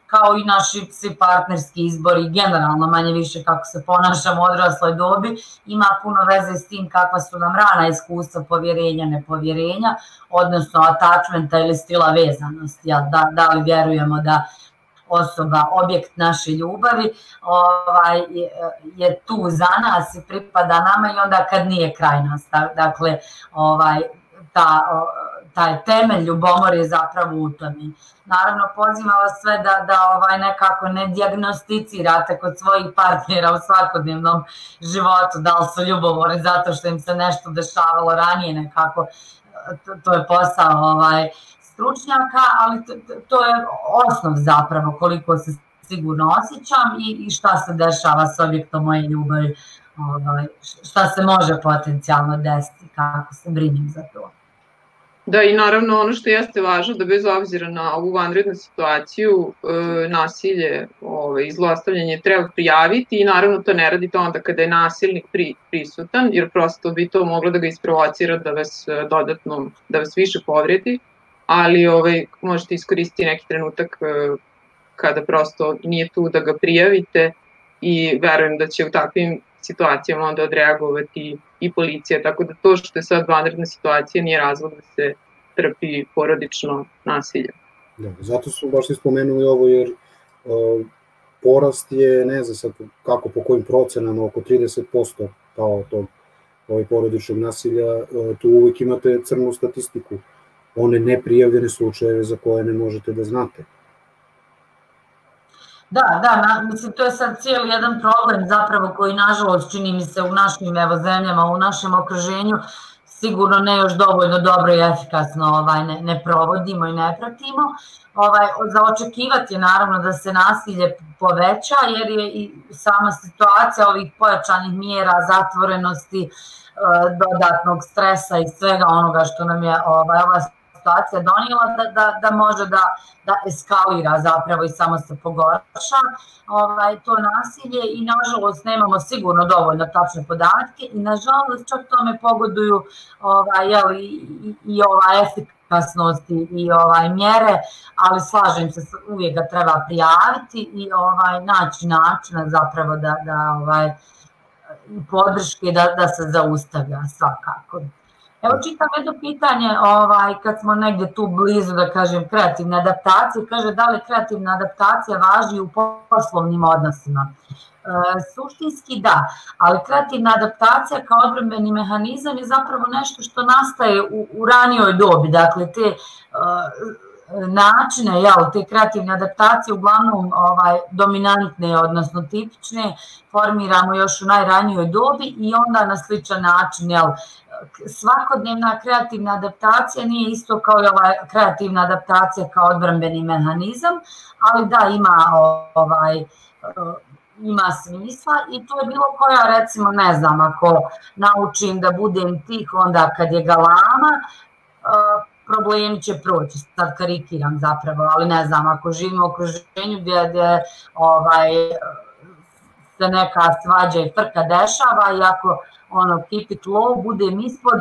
kao i naši svi partnerski izbori, generalno manje više kako se ponašamo u odrasloj dobi, ima puno veze s tim kakva su nam rana iskustva povjerenja, nepovjerenja, odnosno attachmenta ili stila vezanosti, jel, da, da li vjerujemo da osoba, objekt naše ljubavi, ovaj, je tu za nas i pripada nama i onda kad nije kraj nas. Dakle, ovaj, ta, taj temelj ljubomor je zapravo u tome. Naravno, pozivam vas sve da, da ovaj nekako ne diagnosticirate kod svojih partnera u svakodnevnom životu, da li su ljubomori zato što im se nešto dešavalo ranije nekako, to, to je posao ovaj, stručnjaka, ali to, to je osnov zapravo koliko se sigurno osjećam i, i šta se dešava s objektom moje ljubavi, ovaj, šta se može potencijalno desiti, kako se brinim za to. Da, i naravno ono što jeste važno da bez obzira na ovu vanrednu situaciju, e, nasilje ovaj, i zlostavljanje treba prijaviti i naravno to ne radite onda kada je nasilnik pri, prisutan, jer prosto bi to moglo da ga isprovocira da vas e, dodatno, da vas više povredi, ali ovaj, možete iskoristiti neki trenutak e, kada prosto nije tu da ga prijavite i verujem da će u takvim situacijama onda odreagovati i policija, tako da to što je sad vanredna situacija nije razlog da se trpi porodično nasilje. Da, zato su baš i spomenuli ovo jer uh, porast je, ne znam sad kako, po kojim procenama, oko 30% kao tog ovaj porodičnog nasilja, uh, tu uvijek imate crnu statistiku, one neprijavljene slučajeve za koje ne možete da znate. Da, da, na, mislim, to je sad cijeli jedan problem zapravo koji nažalost čini mi se u našim evo, zemljama, u našem okruženju, sigurno ne još dovoljno dobro i efikasno ovaj, ne, ne provodimo i ne pratimo. Ovaj, za očekivati je naravno da se nasilje poveća jer je i sama situacija ovih pojačanih mjera zatvorenosti, e, dodatnog stresa i svega onoga što nam je ovaj, ova situacija donijela da, da, da može da, da eskalira zapravo i samo se pogorša ovaj, to nasilje i nažalost nemamo sigurno dovoljno tačne podatke i nažalost čak tome pogoduju ovaj, jeli, i, i ova efikasnost i, i ovaj mjere, ali slažem se uvijek ga treba prijaviti i ovaj naći načina zapravo da da ovaj podrške da da se zaustavlja svakako. Evo čitam jedno pitanje, ovaj, kad smo negde tu blizu, da kažem, kreativne adaptacije, kaže da li kreativna adaptacija važi u poslovnim odnosima. E, suštinski da, ali kreativna adaptacija kao odbrambeni mehanizam je zapravo nešto što nastaje u, u ranijoj dobi, dakle te uh, načine jel, te kreativne adaptacije uglavnom ovaj, dominantne, odnosno tipične, formiramo još u najranijoj dobi i onda na sličan način jel, svakodnevna kreativna adaptacija nije isto kao i ova kreativna adaptacija kao odbrambeni mehanizam, ali da ima ovaj ima smisla i to je bilo koja recimo ne znam ako naučim da budem tih onda kad je galama problemi će proći, sad karikiram zapravo, ali ne znam, ako živimo u okruženju gdje, gdje ovaj, se neka svađa i frka dešava i ako ono keep it low, budem ispod,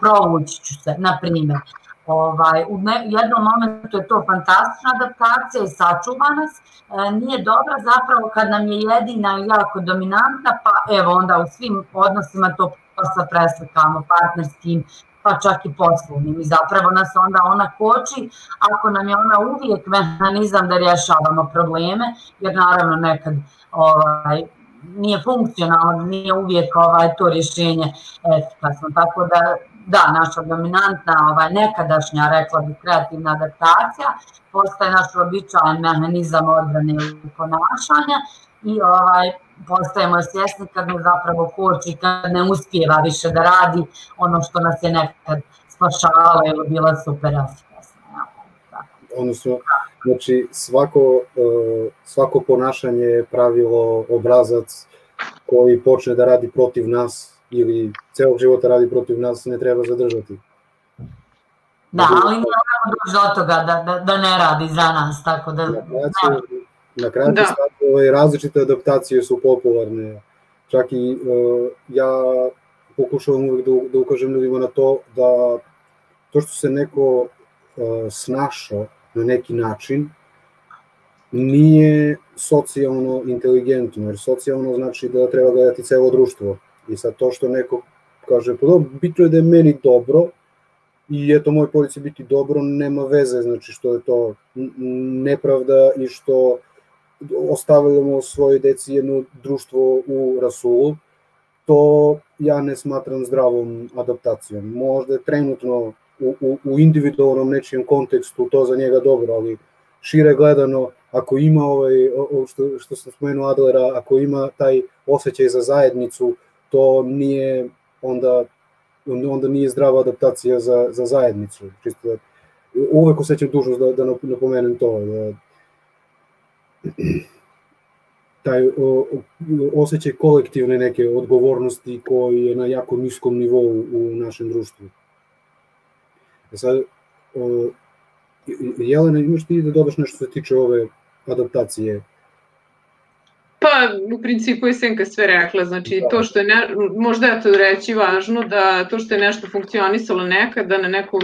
provući ću se, na primjer. Ovaj, u jednom momentu je to fantastična adaptacija i sačuva nas, e, nije dobra zapravo kad nam je jedina jako dominantna, pa evo onda u svim odnosima to posla preslikamo partnerskim, pa čak i poslovnim i zapravo nas onda ona koči ako nam je ona uvijek mehanizam da rješavamo probleme, jer naravno nekad ovaj, nije funkcionalno, nije uvijek ovaj to rješenje efikasno. Tako da da, naša dominantna ovaj nekadašnja rekla bih kreativna adaptacija postaje naš običajan mehanizam odbrane i ponašanja i ovaj postajemo svjesni kad nas zapravo koči, kad ne uspijeva više da radi ono što nas je nekad spašavalo ili bila super efikasna. Ja, Odnosno, znači svako, e, svako ponašanje je pravilo obrazac koji počne da radi protiv nas ili celog života radi protiv nas ne treba zadržati. Da, ali ne moramo doći do toga da, da, da ne radi za nas, tako da... Na kraju, na kraju da. ove različite adaptacije su popularne. Čak i uh, ja pokušavam uvijek da, da ukažem ljudima na to da to što se neko uh, snašao na neki način nije socijalno inteligentno, jer socijalno znači da treba gledati celo društvo. I sad to što neko kaže, pa dobro, bitno je da je meni dobro, i eto moj će biti dobro, nema veze, znači što je to nepravda i što ostavljamo svojoj deci jedno društvo u rasulu, to ja ne smatram zdravom adaptacijom. Možda trenutno u, u, u individualnom nečijem kontekstu to za njega dobro, ali šire gledano, ako ima ovaj, što, što sam spomenuo Adlera, ako ima taj osjećaj za zajednicu, to nije onda onda nije zdrava adaptacija za, za zajednicu. Čisto da, uvek osjećam dužnost da, da napomenem to. Da, taj o, osjećaj kolektivne neke odgovornosti koji je na jako niskom nivou u našem društvu. E sad, o, Jelena, imaš ti da dodaš nešto što se tiče ove adaptacije Pa, u principu je Senka sve rekla, znači da. to što je, ne, možda je to reći važno, da to što je nešto funkcionisalo nekada na nekom,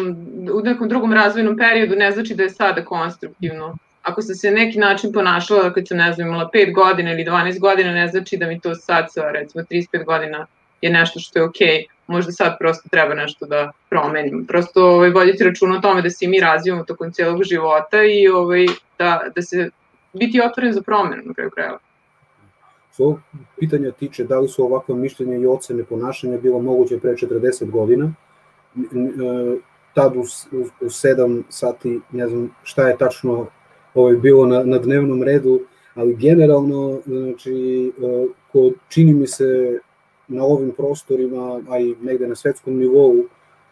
u nekom drugom razvojnom periodu ne znači da je sada konstruktivno. Ako sam se neki način ponašala kad sam, ne znam, imala 5 godina ili 12 godina, ne znači da mi to sad sa, recimo, 35 godina je nešto što je okej. Okay. Možda sad prosto treba nešto da promenim. Prosto ovaj, voditi račun o tome da se mi razvijamo tokom cijelog života i ovaj, da, da se biti otvoren za promenu na kraju krajeva. Što ovog pitanja tiče da li su ovakva mišljenja i ocene ponašanja bilo moguće pre 40 godina, e, tad u, u, u 7 sati, ne znam šta je tačno ovaj, bilo na, na dnevnom redu, ali generalno, znači, e, ko čini mi se na ovim prostorima, a i negde na svetskom nivou,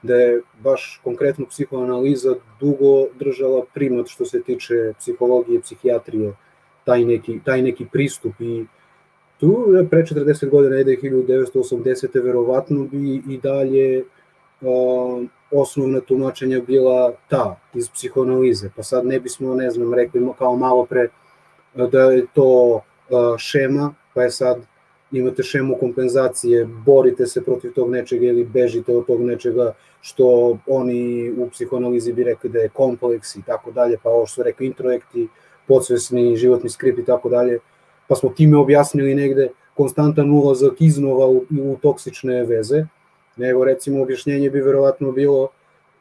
da je baš konkretno psihoanaliza dugo držala primat što se tiče psihologije, psihijatrije, taj neki, taj neki pristup i tu pre 40 godina, ide 1980. verovatno bi i dalje uh, osnovna tumačenja bila ta iz psihoanalize, pa sad ne bismo, ne znam, rekli kao malo pre da je to uh, šema, pa je sad imate šemu kompenzacije, borite se protiv tog nečega ili bežite od tog nečega što oni u psihoanalizi bi rekli da je kompleks i tako dalje, pa ovo što su rekli introjekti, podsvesni životni skript i tako dalje. Pa smo time objasnili negde konstantan ulazak iznova u, u toksične veze, nego recimo objašnjenje bi verovatno bilo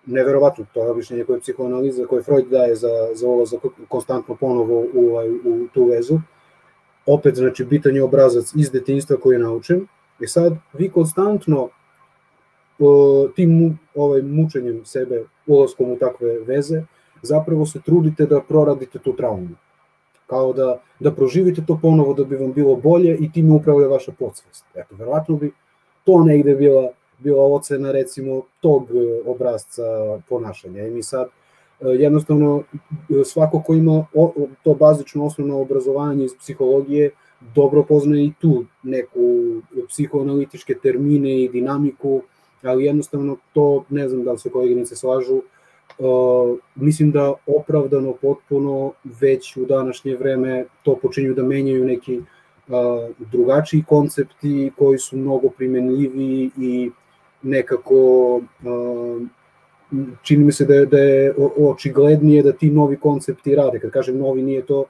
neverovatno, to je objašnjenje koje je psihoanaliza, koje Freud daje za, za ulazak konstantno ponovo u, u, u tu vezu. Opet, znači, bitan je obrazac iz detinjstva koji je naučen. I sad, vi konstantno uh, tim ovaj, mučenjem sebe, ulazkom u takve veze, zapravo se trudite da proradite tu traumu kao da, da proživite to ponovo da bi vam bilo bolje i time upravlja vaša podsvest. Eto, verovatno bi to negde bila, bila ocena recimo tog e, obrazca ponašanja. I mi sad e, jednostavno svako ko ima to bazično osnovno obrazovanje iz psihologije dobro poznaje i tu neku psihoanalitičke termine i dinamiku, ali jednostavno to, ne znam da li se koleginice slažu, Uh, mislim da opravdano potpuno već u današnje vreme to počinju da menjaju neki uh, drugačiji koncepti koji su mnogo primenljivi i nekako čini mi se da je, da je očiglednije da ti novi koncepti rade. Kad kažem novi, nije to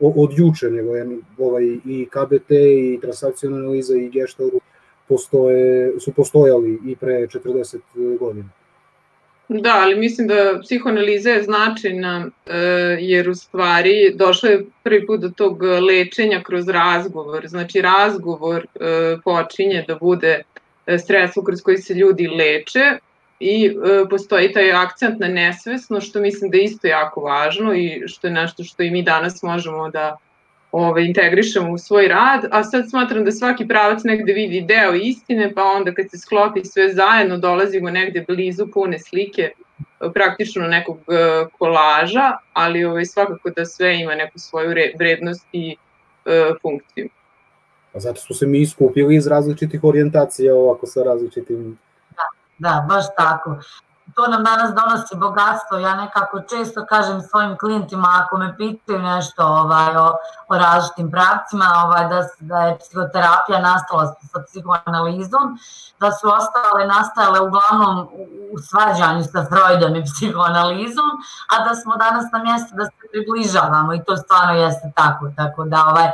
od juče, nego je ovaj, i KBT i transakcijona analiza i Gestalt postoje, su postojali i pre 40 godina. Da, ali mislim da psihoanaliza je značajna e, jer u stvari došlo je prvi put do tog lečenja kroz razgovor. Znači razgovor e, počinje da bude e, sredstvo kroz koji se ljudi leče i e, postoji taj akcent na nesvesno što mislim da je isto jako važno i što je nešto što i mi danas možemo da ove, integrišemo u svoj rad, a sad smatram da svaki pravac negde vidi deo istine, pa onda kad se sklopi sve zajedno dolazimo negde blizu pune slike, praktično nekog e, kolaža, ali ovaj, svakako da sve ima neku svoju vrednost i e, funkciju. A zato smo se mi iskupili iz različitih orijentacija ovako sa različitim... Da, da, baš tako to nam danas donosi bogatstvo. Ja nekako često kažem svojim klijentima ako me pitaju nešto ovaj, o, o različitim pravcima, ovaj, da, da je psihoterapija nastala sa psihoanalizom, da su ostale nastajale uglavnom u svađanju sa Freudom i psihoanalizom, a da smo danas na mjestu da se približavamo i to stvarno jeste tako, tako da ovaj,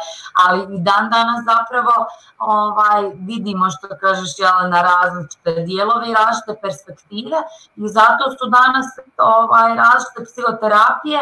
ali i dan danas zapravo ovaj, vidimo što kažeš Jelena različite dijelove i različite perspektive i zato su danas ovaj, različite psihoterapije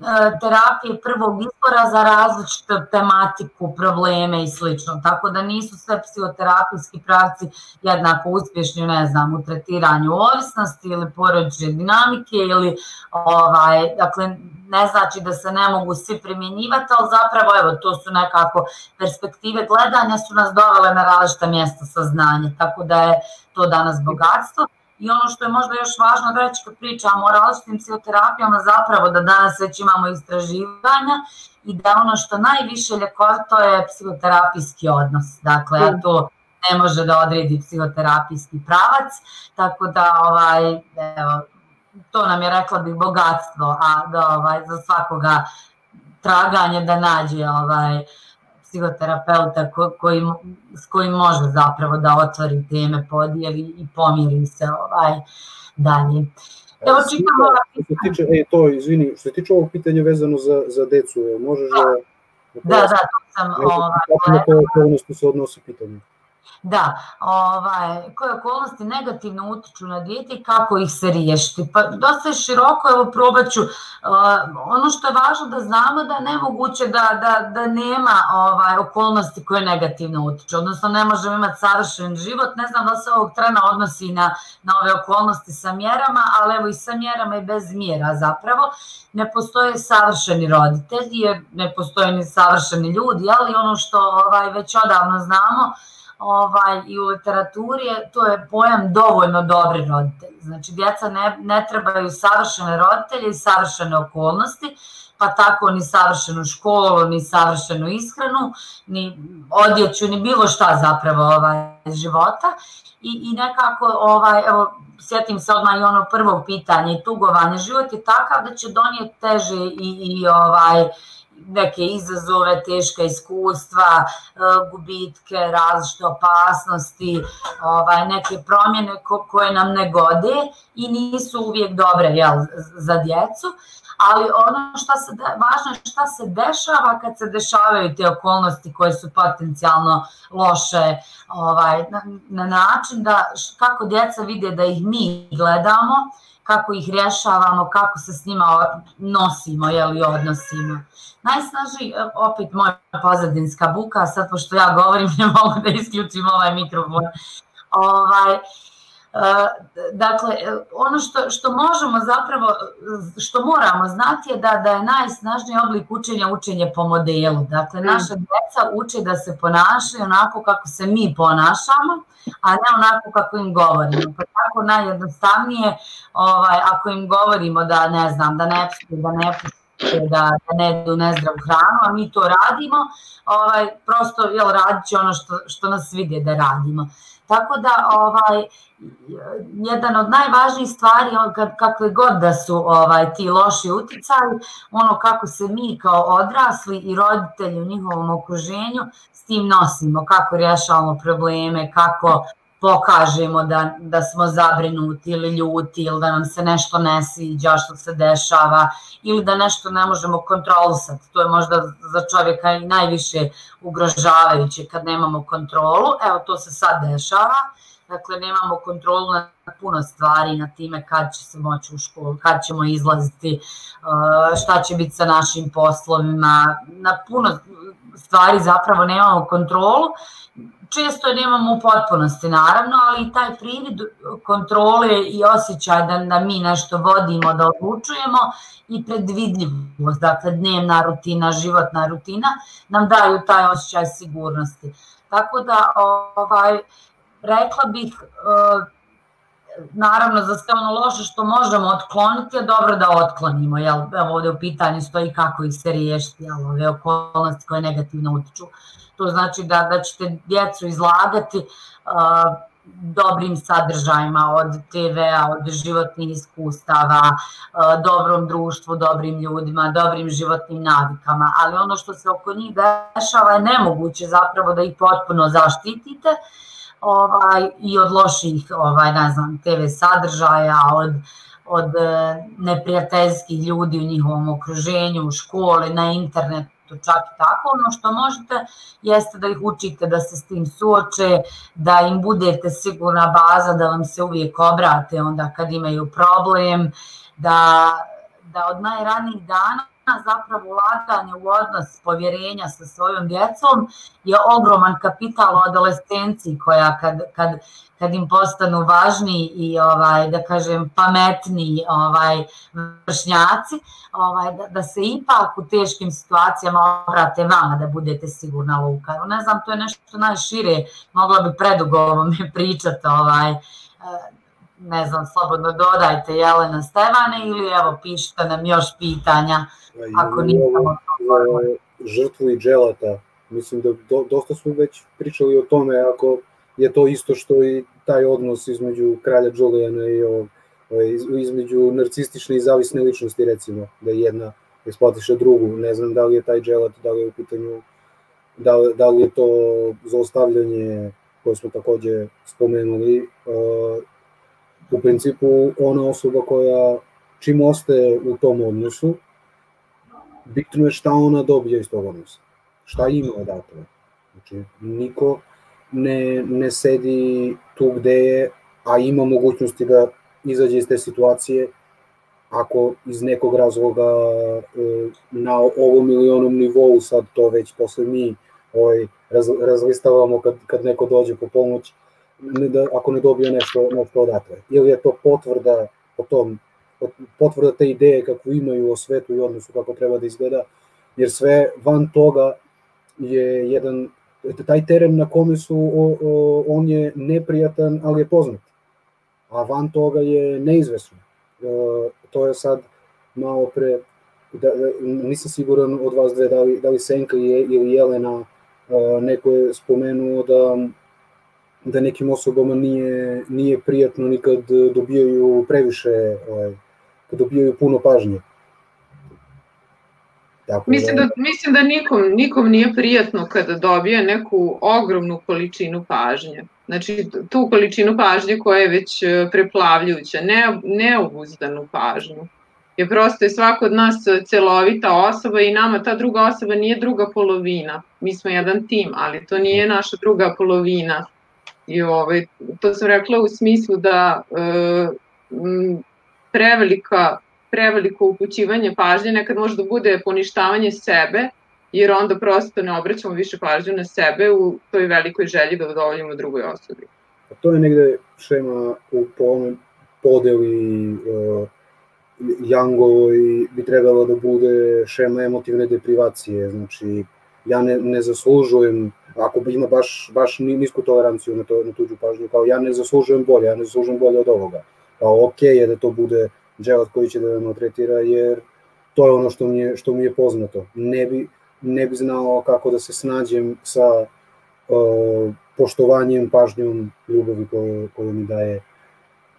E, terapije prvog izbora za različitu tematiku, probleme i slično. Tako da nisu sve psihoterapijski pravci jednako uspješni, ne znam, u tretiranju ovisnosti ili porodične dinamike ili ovaj, dakle, ne znači da se ne mogu svi primjenjivati, ali zapravo evo, to su nekako perspektive gledanja su nas dovele na različita mjesta saznanja, tako da je to danas bogatstvo. I ono što je možda još važno reći kad pričamo o različitim psihoterapijama, zapravo da danas već imamo istraživanja i da ono što najviše ljekovito je psihoterapijski odnos. Dakle, mm. to ne može da odredi psihoterapijski pravac, tako da ovaj, evo, to nam je rekla bih bogatstvo, a da ovaj, za svakoga traganje da nađe ovaj, psihoterapeuta ko, koji, s kojim može zapravo da otvori teme, podijeli i pomiri se ovaj, dalje. Evo čitam ova se tiče, ej, to, izvini, što se tiče ovog pitanja vezano za, za decu, možeš da... Da, da, to sam... Ovaj, kako na to okolnosti se odnosi pitanje? Da, ovaj, koje okolnosti negativno utiču na dijete i kako ih se riješiti. Pa dosta je široko, evo probat ću. Uh, ono što je važno da znamo da je nemoguće da, da, da nema ovaj, okolnosti koje negativno utiču. Odnosno ne možemo imati savršen život. Ne znam da se ovog trena odnosi na, na ove okolnosti sa mjerama, ali evo i sa mjerama i bez mjera zapravo. Ne postoje savršeni roditelji, ne postoje ni savršeni ljudi, ali ono što ovaj, već odavno znamo, ovaj, i u literaturi to je pojam dovoljno dobri roditelji. Znači, djeca ne, ne trebaju savršene roditelje i savršene okolnosti, pa tako ni savršenu školu, ni savršenu ishranu, ni odjeću, ni bilo šta zapravo ovaj, života. I, I nekako, ovaj, evo, sjetim se odmah i ono prvo pitanje tugovanje. Život je takav da će donijeti teže i, i ovaj, neke izazove, teška iskustva, e, gubitke, različite opasnosti, ovaj, neke promjene koje nam ne gode i nisu uvijek dobre jel, za djecu, ali ono što se de, važno je šta se dešava kad se dešavaju te okolnosti koje su potencijalno loše ovaj, na, na način da kako djeca vide da ih mi gledamo, kako ih rješavamo, kako se s njima nosimo, jeli, odnosimo. Najsnažniji, opet moja pozadinska buka, sad pošto ja govorim (laughs) ne mogu da isključim ovaj mikrofon. Ovaj, dakle, ono što, što možemo zapravo, što moramo znati je da, da je najsnažniji oblik učenja učenje po modelu. Dakle, mm. naša djeca uče da se ponašaju onako kako se mi ponašamo, a ne onako kako im govorimo. Pa tako najjednostavnije, ovaj, ako im govorimo da ne znam, da ne piju, da ne piju, da, da ne jedu nezdravu hranu, a mi to radimo, ovaj, prosto jel, radit će ono što, što nas vide da radimo. Tako da ovaj, jedan od najvažnijih stvari, kakve god da su ovaj, ti loši uticaji, ono kako se mi kao odrasli i roditelji u njihovom okruženju s tim nosimo, kako rješavamo probleme, kako pokažemo da, da smo zabrinuti ili ljuti ili da nam se nešto ne sviđa što se dešava ili da nešto ne možemo kontrolisati. To je možda za čovjeka i najviše ugrožavajuće kad nemamo kontrolu. Evo to se sad dešava. Dakle, nemamo kontrolu na puno stvari, na time kad će se moći u školu, kad ćemo izlaziti, uh, šta će biti sa našim poslovima. Na puno stvari zapravo nemamo kontrolu često nemamo u potpunosti naravno, ali i taj privid kontrole i osjećaj da, da mi nešto vodimo, da odlučujemo i predvidljivost, dakle dnevna rutina, životna rutina nam daju taj osjećaj sigurnosti. Tako da ovaj, rekla bih uh, naravno za sve ono loše što možemo otkloniti je dobro da otklonimo, jel, evo ovde u pitanju stoji kako ih se riješiti, jel, ove okolnosti koje negativno utiču To znači da, da ćete djecu izlagati dobrim sadržajima od TV-a, od životnih iskustava, dobrom društvu, dobrim ljudima, dobrim životnim navikama, ali ono što se oko njih dešava je nemoguće zapravo da ih potpuno zaštitite ovaj, i od loših ovaj, ne znam, TV sadržaja, od od neprijateljskih ljudi u njihovom okruženju, u školi, na internetu, to čak i tako. Ono što možete jeste da ih učite da se s tim suoče, da im budete sigurna baza, da vam se uvijek obrate onda kad imaju problem, da, da od najranijih dana zapravo ulaganje u odnos povjerenja sa svojom djecom je ogroman kapital u adolescenciji koja kad, kad, kad im postanu važni i ovaj da kažem pametni ovaj vršnjaci, ovaj da, da se ipak u teškim situacijama obrate vama da budete sigurna luka. Ne znam, to je nešto najšire, mogla bi predugo o ovome (laughs) pričati, ovaj ne znam, slobodno dodajte Jelena Stevane ili evo pišite nam još pitanja ako nisam žrtvu i dželata. Mislim da do, dosta smo već pričali o tome ako je to isto što i taj odnos između kralja Julijana i o, između narcistične i zavisne ličnosti recimo, da jedna eksploatiše drugu. Ne znam da li je taj dželat, da li je u pitanju, da, da li je to zaostavljanje koje smo takođe spomenuli, u principu ona osoba koja čim ostaje u tom odnosu, bitno je šta ona dobije iz tog odnosa. Šta ima odatle. Znači, niko ne, ne sedi tu gde je, a ima mogućnosti da izađe iz te situacije ako iz nekog razloga e, na ovom ili onom nivou sad to već posle mi ovaj, raz, razlistavamo kad, kad neko dođe po pomoć, ne da, ako ne dobije nešto, nešto odatle. Ili je to potvrda o tom, potvrda te ideje kako imaju o svetu i odnosu kako treba da izgleda, jer sve van toga je jedan, taj teren na kome su, o, o, on je neprijatan, ali je poznat, a van toga je neizvesno. E, to je sad malo pre, da, da, nisam siguran od vas dve da li, da li Senka ili Jelena, e, neko je spomenuo da da nekim osobama nije, nije prijatno ni kad dobijaju previše, ovaj, kad dobijaju puno pažnje. Tako mislim, da, da, mislim da nikom, nikom nije prijatno kada dobije neku ogromnu količinu pažnje. Znači, tu količinu pažnje koja je već e, preplavljujuća, ne, neobuzdanu pažnju. Je prosto je svako od nas celovita osoba i nama ta druga osoba nije druga polovina. Mi smo jedan tim, ali to nije naša druga polovina I ovaj, to sam rekla u smislu da e, prevelika, preveliko upućivanje pažnje nekad može da bude poništavanje sebe, jer onda prosto ne obraćamo više pažnju na sebe u toj velikoj želji da udovoljimo drugoj osobi. A to je negde šema u podeli uh, Jangovoj bi trebalo da bude šema emotivne deprivacije, znači ja ne, ne zaslužujem ako ima baš, baš nisku toleranciju na, to, na tuđu pažnju, kao ja ne zaslužujem bolje, ja ne zaslužujem bolje od ovoga. Kao ok je da to bude dželat koji će da me maltretira, jer to je ono što mi je, što mi je poznato. Ne bi, ne bi znao kako da se snađem sa uh, poštovanjem, pažnjom, ljubavi koju, koju mi daje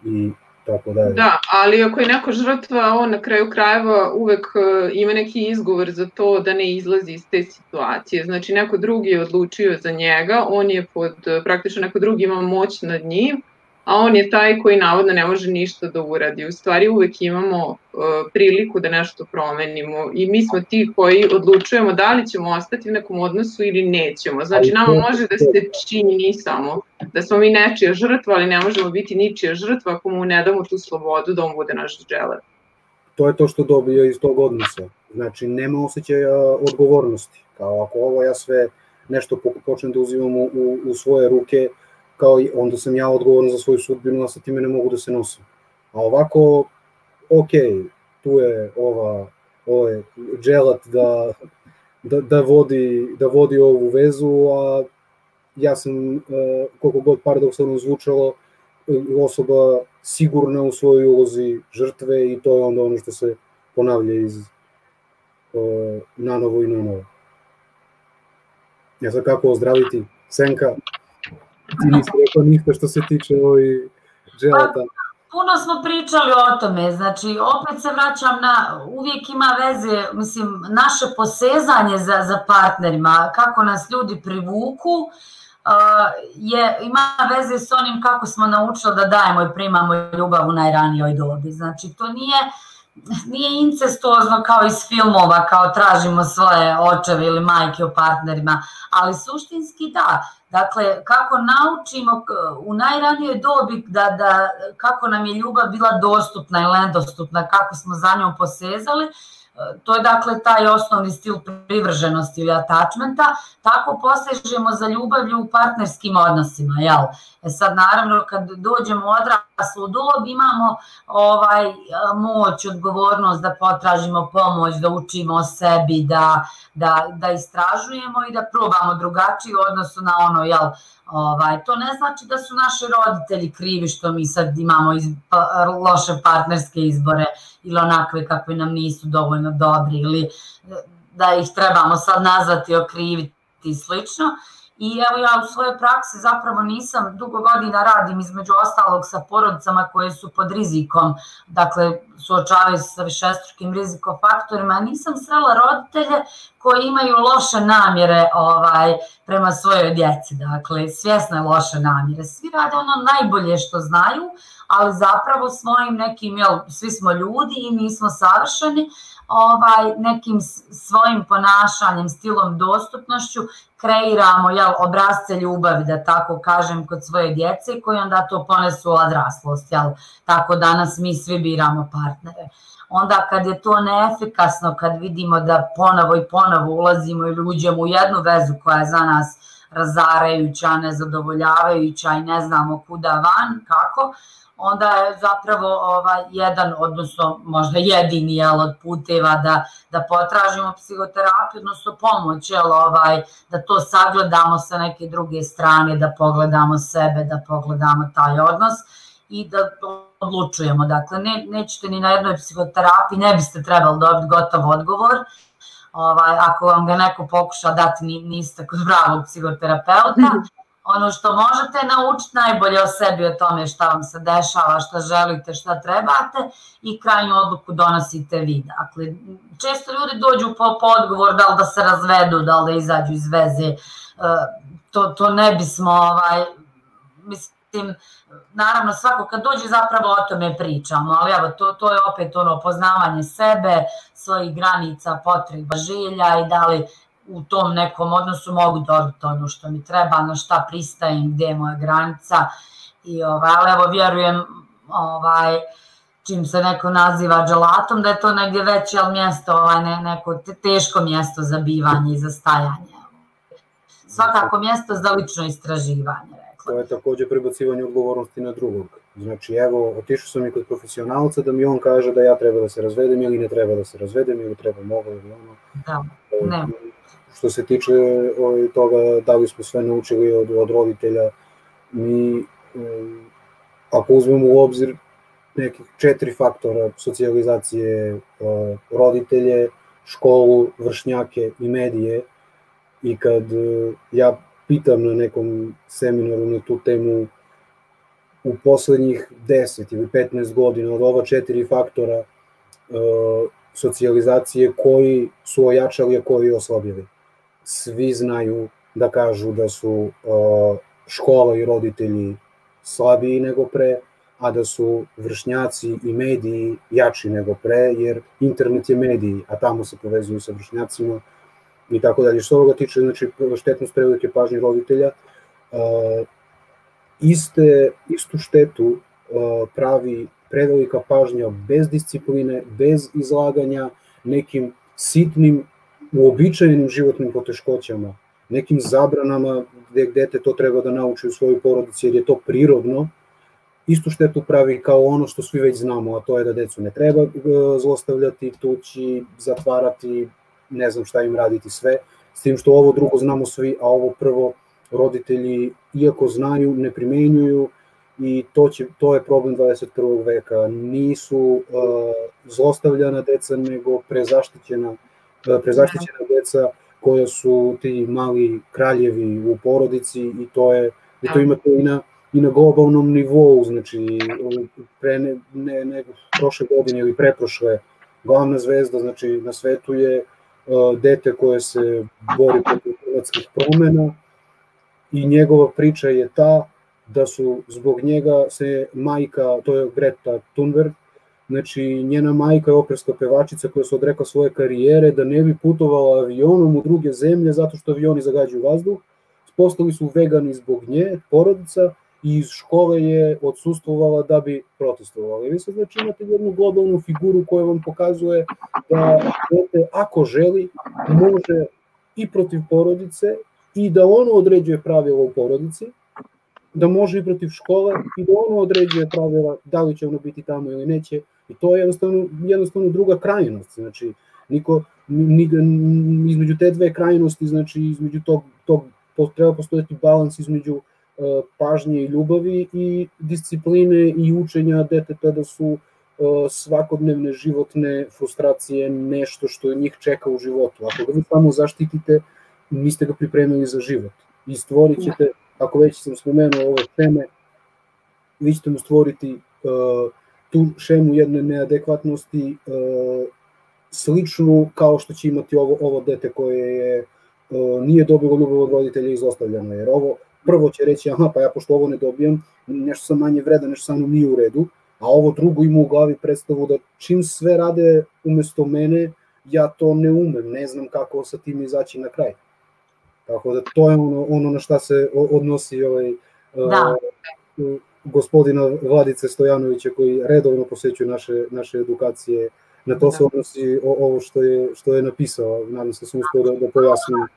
i tako dalje. Da, ali ako je neko žrtva, on na kraju krajeva uvek e, ima neki izgovor za to da ne izlazi iz te situacije. Znači, neko drugi je odlučio za njega, on je pod, praktično neko drugi ima moć nad njim, a on je taj koji navodno ne može ništa da uradi. U stvari uvek imamo uh, priliku da nešto promenimo i mi smo ti koji odlučujemo da li ćemo ostati u nekom odnosu ili nećemo. Znači nama može da se čini samo da smo mi nečija žrtva, ali ne možemo biti ničija žrtva ako mu ne damo tu slobodu da on bude naš dželer. To je to što dobija iz tog odnosa. Znači nema osjećaja odgovornosti. Kao ako ovo ja sve nešto počnem da uzimam u, u svoje ruke, kao i onda sam ja odgovoran za svoju sudbinu, a sa time ne mogu da se nosim. A ovako, ok, tu je ova, ovaj dželat da, da, da, vodi, da vodi ovu vezu, a ja sam, e, koliko god paradoksalno zvučalo, osoba sigurna u svojoj ulozi žrtve i to je onda ono što se ponavlja iz e, nanovo i nanovo. Ja sad kako ozdraviti Senka? Ti nisi rekao ništa što se tiče ovoj dželata. Pa, puno smo pričali o tome, znači opet se vraćam na, uvijek ima veze, mislim, naše posezanje za, za partnerima, kako nas ljudi privuku, uh, je, ima veze s onim kako smo naučili da dajemo i primamo ljubav u najranijoj dobi. Znači, to nije, nije incestuozno kao iz filmova, kao tražimo svoje očeve ili majke u partnerima, ali suštinski da. Dakle, kako naučimo u najranijoj dobi da, da kako nam je ljubav bila dostupna i nedostupna, kako smo za njom posezali, To je dakle taj osnovni stil privrženosti ili attachmenta, tako posežemo za ljubavlju u partnerskim odnosima, jel? E sad naravno kad dođemo odraslu dob imamo ovaj moć, odgovornost da potražimo pomoć, da učimo o sebi, da, da, da istražujemo i da probamo drugačiji u odnosu na ono, jel, Ovaj, to ne znači da su naši roditelji krivi što mi sad imamo iz, pa, loše partnerske izbore ili onakve kakve nam nisu dovoljno dobri ili da ih trebamo sad nazvati, okriviti i slično. I evo ja u svojoj praksi zapravo nisam, dugo godina radim između ostalog sa porodicama koje su pod rizikom, dakle suočavaju se sa višestrukim rizikofaktorima, nisam srela roditelje koji imaju loše namjere ovaj, prema svojoj djeci, dakle svjesne loše namjere. Svi rade ono najbolje što znaju, ali zapravo svojim nekim, jel, svi smo ljudi i nismo savršeni, ovaj, nekim svojim ponašanjem, stilom, dostupnošću kreiramo jel, obrazce ljubavi, da tako kažem, kod svoje djece koji onda to ponesu u odraslost. Jel? Tako danas mi svi biramo partnere. Onda kad je to neefikasno, kad vidimo da ponovo i ponovo ulazimo ili uđemo u jednu vezu koja je za nas razarajuća, nezadovoljavajuća i ne znamo kuda van, kako, onda je zapravo ovaj, jedan, odnosno možda jedini jel, od puteva da, da potražimo psihoterapiju, odnosno pomoć, jel, ovaj, da to sagledamo sa neke druge strane, da pogledamo sebe, da pogledamo taj odnos i da odlučujemo. Dakle, ne, nećete ni na jednoj psihoterapiji, ne biste trebali dobiti gotov odgovor, ovaj, ako vam ga neko pokuša dati, niste kod pravog psihoterapeuta, (laughs) ono što možete naučiti najbolje o sebi, o tome šta vam se dešava, šta želite, šta trebate i krajnju odluku donosite vi. Dakle, često ljudi dođu po, po odgovor da li da se razvedu, da li da izađu iz veze, e, to, to ne bismo, ovaj, mislim, naravno svako kad dođe zapravo o tome pričamo, ali evo, to, to je opet ono poznavanje sebe, svojih granica, potreba, želja i da li u tom nekom odnosu mogu dobiti ono što mi treba, na šta pristajem, gde je moja granica. I ovaj, ali evo vjerujem ovaj, čim se neko naziva dželatom, da je to negdje veće ali mjesto, ovaj, ne, neko teško mjesto za bivanje i za stajanje. Svakako mjesto za lično istraživanje. To je takođe prebacivanje odgovornosti na drugog. Znači, evo, otišao sam i kod profesionalca da mi on kaže da ja treba da se razvedem ili ne treba da se razvedem ili treba mogo ili ono. Da, ne što se tiče ovaj, toga da li smo sve naučili od, od roditelja, mi, um, ako uzmemo u obzir nekih četiri faktora socijalizacije, uh, roditelje, školu, vršnjake i medije, i kad uh, ja pitam na nekom seminaru na tu temu u poslednjih 10 ili 15 godina od ova četiri faktora socijalizacije koji su ojačali, a koji oslabili svi znaju da kažu da su škola i roditelji slabiji nego pre, a da su vršnjaci i mediji jači nego pre, jer internet je mediji, a tamo se povezuju sa vršnjacima i tako dalje. Što ovoga tiče, znači, štetnost prevelike pažnje roditelja, uh, iste, istu štetu pravi prevelika pažnja bez discipline, bez izlaganja nekim sitnim uobičajenim životnim poteškoćama, nekim zabranama gde dete to treba da nauči u svojoj porodici jer je to prirodno, istu štetu pravi kao ono što svi već znamo, a to je da decu ne treba e, zlostavljati, tući, zatvarati, ne znam šta im raditi sve, s tim što ovo drugo znamo svi, a ovo prvo roditelji, iako znaju, ne primenjuju i to, će, to je problem 21. veka. Nisu uh, zlostavljana deca, nego prezaštićena prezaštićena deca koja su ti mali kraljevi u porodici i to je i to imate i na i na globalnom nivou, znači pre ne, ne, ne prošle godine ili preprošle glavna zvezda znači na svetu je uh, dete koje se bori protiv klimatskih promena i njegova priča je ta da su zbog njega se majka, to je Greta Thunberg, Znači, njena majka je operska pevačica koja se odrekla svoje karijere da ne bi putovala avionom u druge zemlje zato što avioni zagađuju vazduh. Postali su vegani zbog nje, porodica, i iz škole je odsustvovala da bi protestovala. I vi sad znači imate jednu globalnu figuru koja vam pokazuje da dete, ako želi, može i protiv porodice i da ono određuje pravila u porodici, da može i protiv škole i da ono određuje pravila da li će ono biti tamo ili neće. I to je jednostavno, jednostavno druga krajnost. Znači, niko, ni, između te dve krajnosti, znači između tog, tog treba postojati balans između E, pažnje i ljubavi i discipline i učenja deteta da su e, svakodnevne životne frustracije nešto što njih čeka u životu. Ako ga vi samo zaštitite, niste ga pripremili za život. I stvorit ćete, ako već sam spomenuo ove teme, vi ćete mu stvoriti uh, tu šemu jedne neadekvatnosti uh, sličnu kao što će imati ovo, ovo dete koje je uh, nije dobilo ljubav od roditelja i izostavljeno, jer ovo prvo će reći, aha, pa ja pošto ovo ne dobijam, nešto sam manje vredan, nešto sa mnom nije u redu, a ovo drugo ima u glavi predstavu da čim sve rade umesto mene, ja to ne umem, ne znam kako sa tim izaći na kraj. Tako da to je ono, ono na šta se odnosi ovaj, da. uh, gospodina Vladice Stojanovića koji redovno posećuje naše, naše edukacije. Na to da. se odnosi ovo što je, što je napisao, nadam se sam uspio da, da pojasnim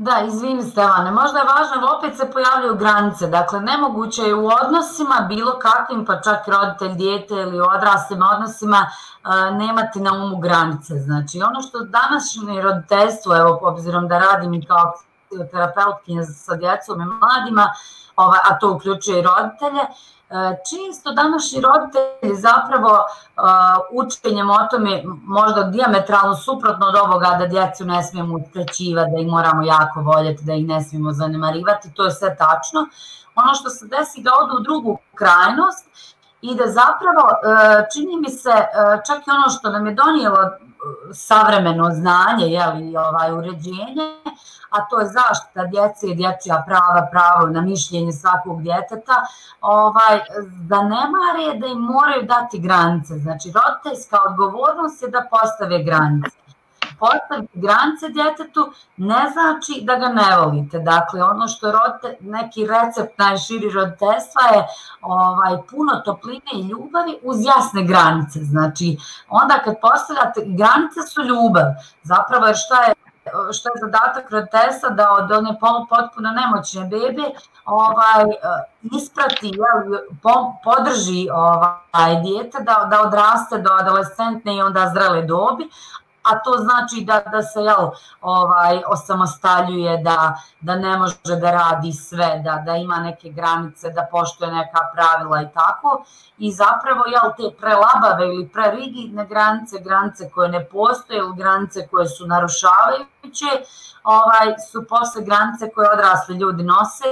Da, izvini Stevane, možda je važno, opet se pojavljaju granice, dakle nemoguće je u odnosima, bilo kakvim, pa čak roditelj, dijete ili odraslim odnosima, e, nemati na umu granice. Znači, ono što današnje roditeljstvo, evo, obzirom da radim i kao terapeutkinja sa djecom i mladima, a to uključuje i roditelje, Čisto današnji roditelji zapravo uh, učenjem o tome možda diametralno suprotno od ovoga da djecu ne smijemo usprećivati, da ih moramo jako voljeti, da ih ne smijemo zanemarivati, to je sve tačno. Ono što se desi da odu u drugu krajnost i da zapravo čini mi se čak i ono što nam je donijelo savremeno znanje jeli, ovaj, uređenje, a to je zaštita djece i dječja prava, pravo na mišljenje svakog djeteta, ovaj, zanemare da im moraju dati granice. Znači, roditeljska odgovornost je da postave granice postaviti granice djetetu ne znači da ga ne volite. Dakle, ono što rodite, neki recept najširi roditeljstva je ovaj, puno topline i ljubavi uz jasne granice. Znači, onda kad postavljate, granice su ljubav. Zapravo, jer šta je što je zadatak roditeljstva da od one potpuno nemoćne bebe ovaj isprati jel, podrži ovaj dijete da da odraste do adolescentne i onda zrele dobi a to znači da, da se jel, ovaj, osamostaljuje, da, da ne može da radi sve, da, da ima neke granice, da poštuje neka pravila i tako. I zapravo jel, te prelabave ili prerigidne granice, granice koje ne postoje ili granice koje su narušavajuće, ovaj, su posle granice koje odrasli ljudi nose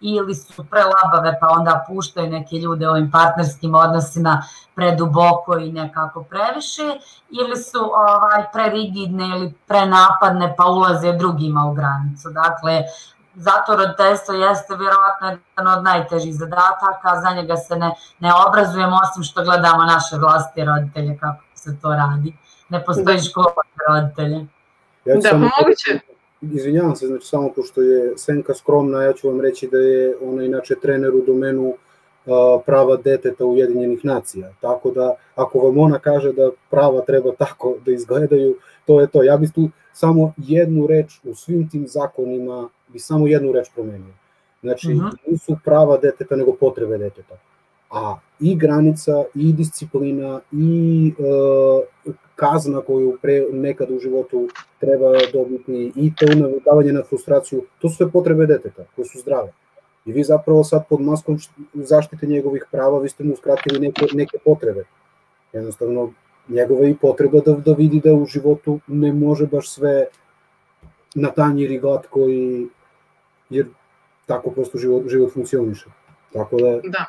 ili su prelabave pa onda puštaju neke ljude ovim partnerskim odnosima preduboko i nekako previše ili su ovaj prerigidne ili prenapadne pa ulaze drugima u granicu. Dakle, zato roditeljstvo jeste vjerovatno jedan od najtežih zadataka, za njega se ne, ne obrazujemo osim što gledamo naše vlasti roditelje kako se to radi. Ne postoji da. škola za roditelje. Ja da, moguće, izvinjavam se, znači samo pošto je Senka skromna, ja ću vam reći da je ona inače trener u domenu prava deteta Ujedinjenih nacija. Tako da ako vam ona kaže da prava treba tako da izgledaju, to je to. Ja bih tu samo jednu reč u svim tim zakonima bi samo jednu reč promenio. Znači, uh mhm. -huh. nisu prava deteta, nego potrebe deteta. A i granica, i disciplina, i e, kazna koju pre, nekad u životu treba dobiti i to navudavanje na frustraciju, to su sve potrebe deteta koje su zdrave. I vi zapravo sad pod maskom zaštite njegovih prava, vi ste mu uskratili neke, neke potrebe. Jednostavno, njegova i potreba da, da vidi da u životu ne može baš sve na tanjir i glatko i jer tako prosto život, život funkcioniše. Tako da, da.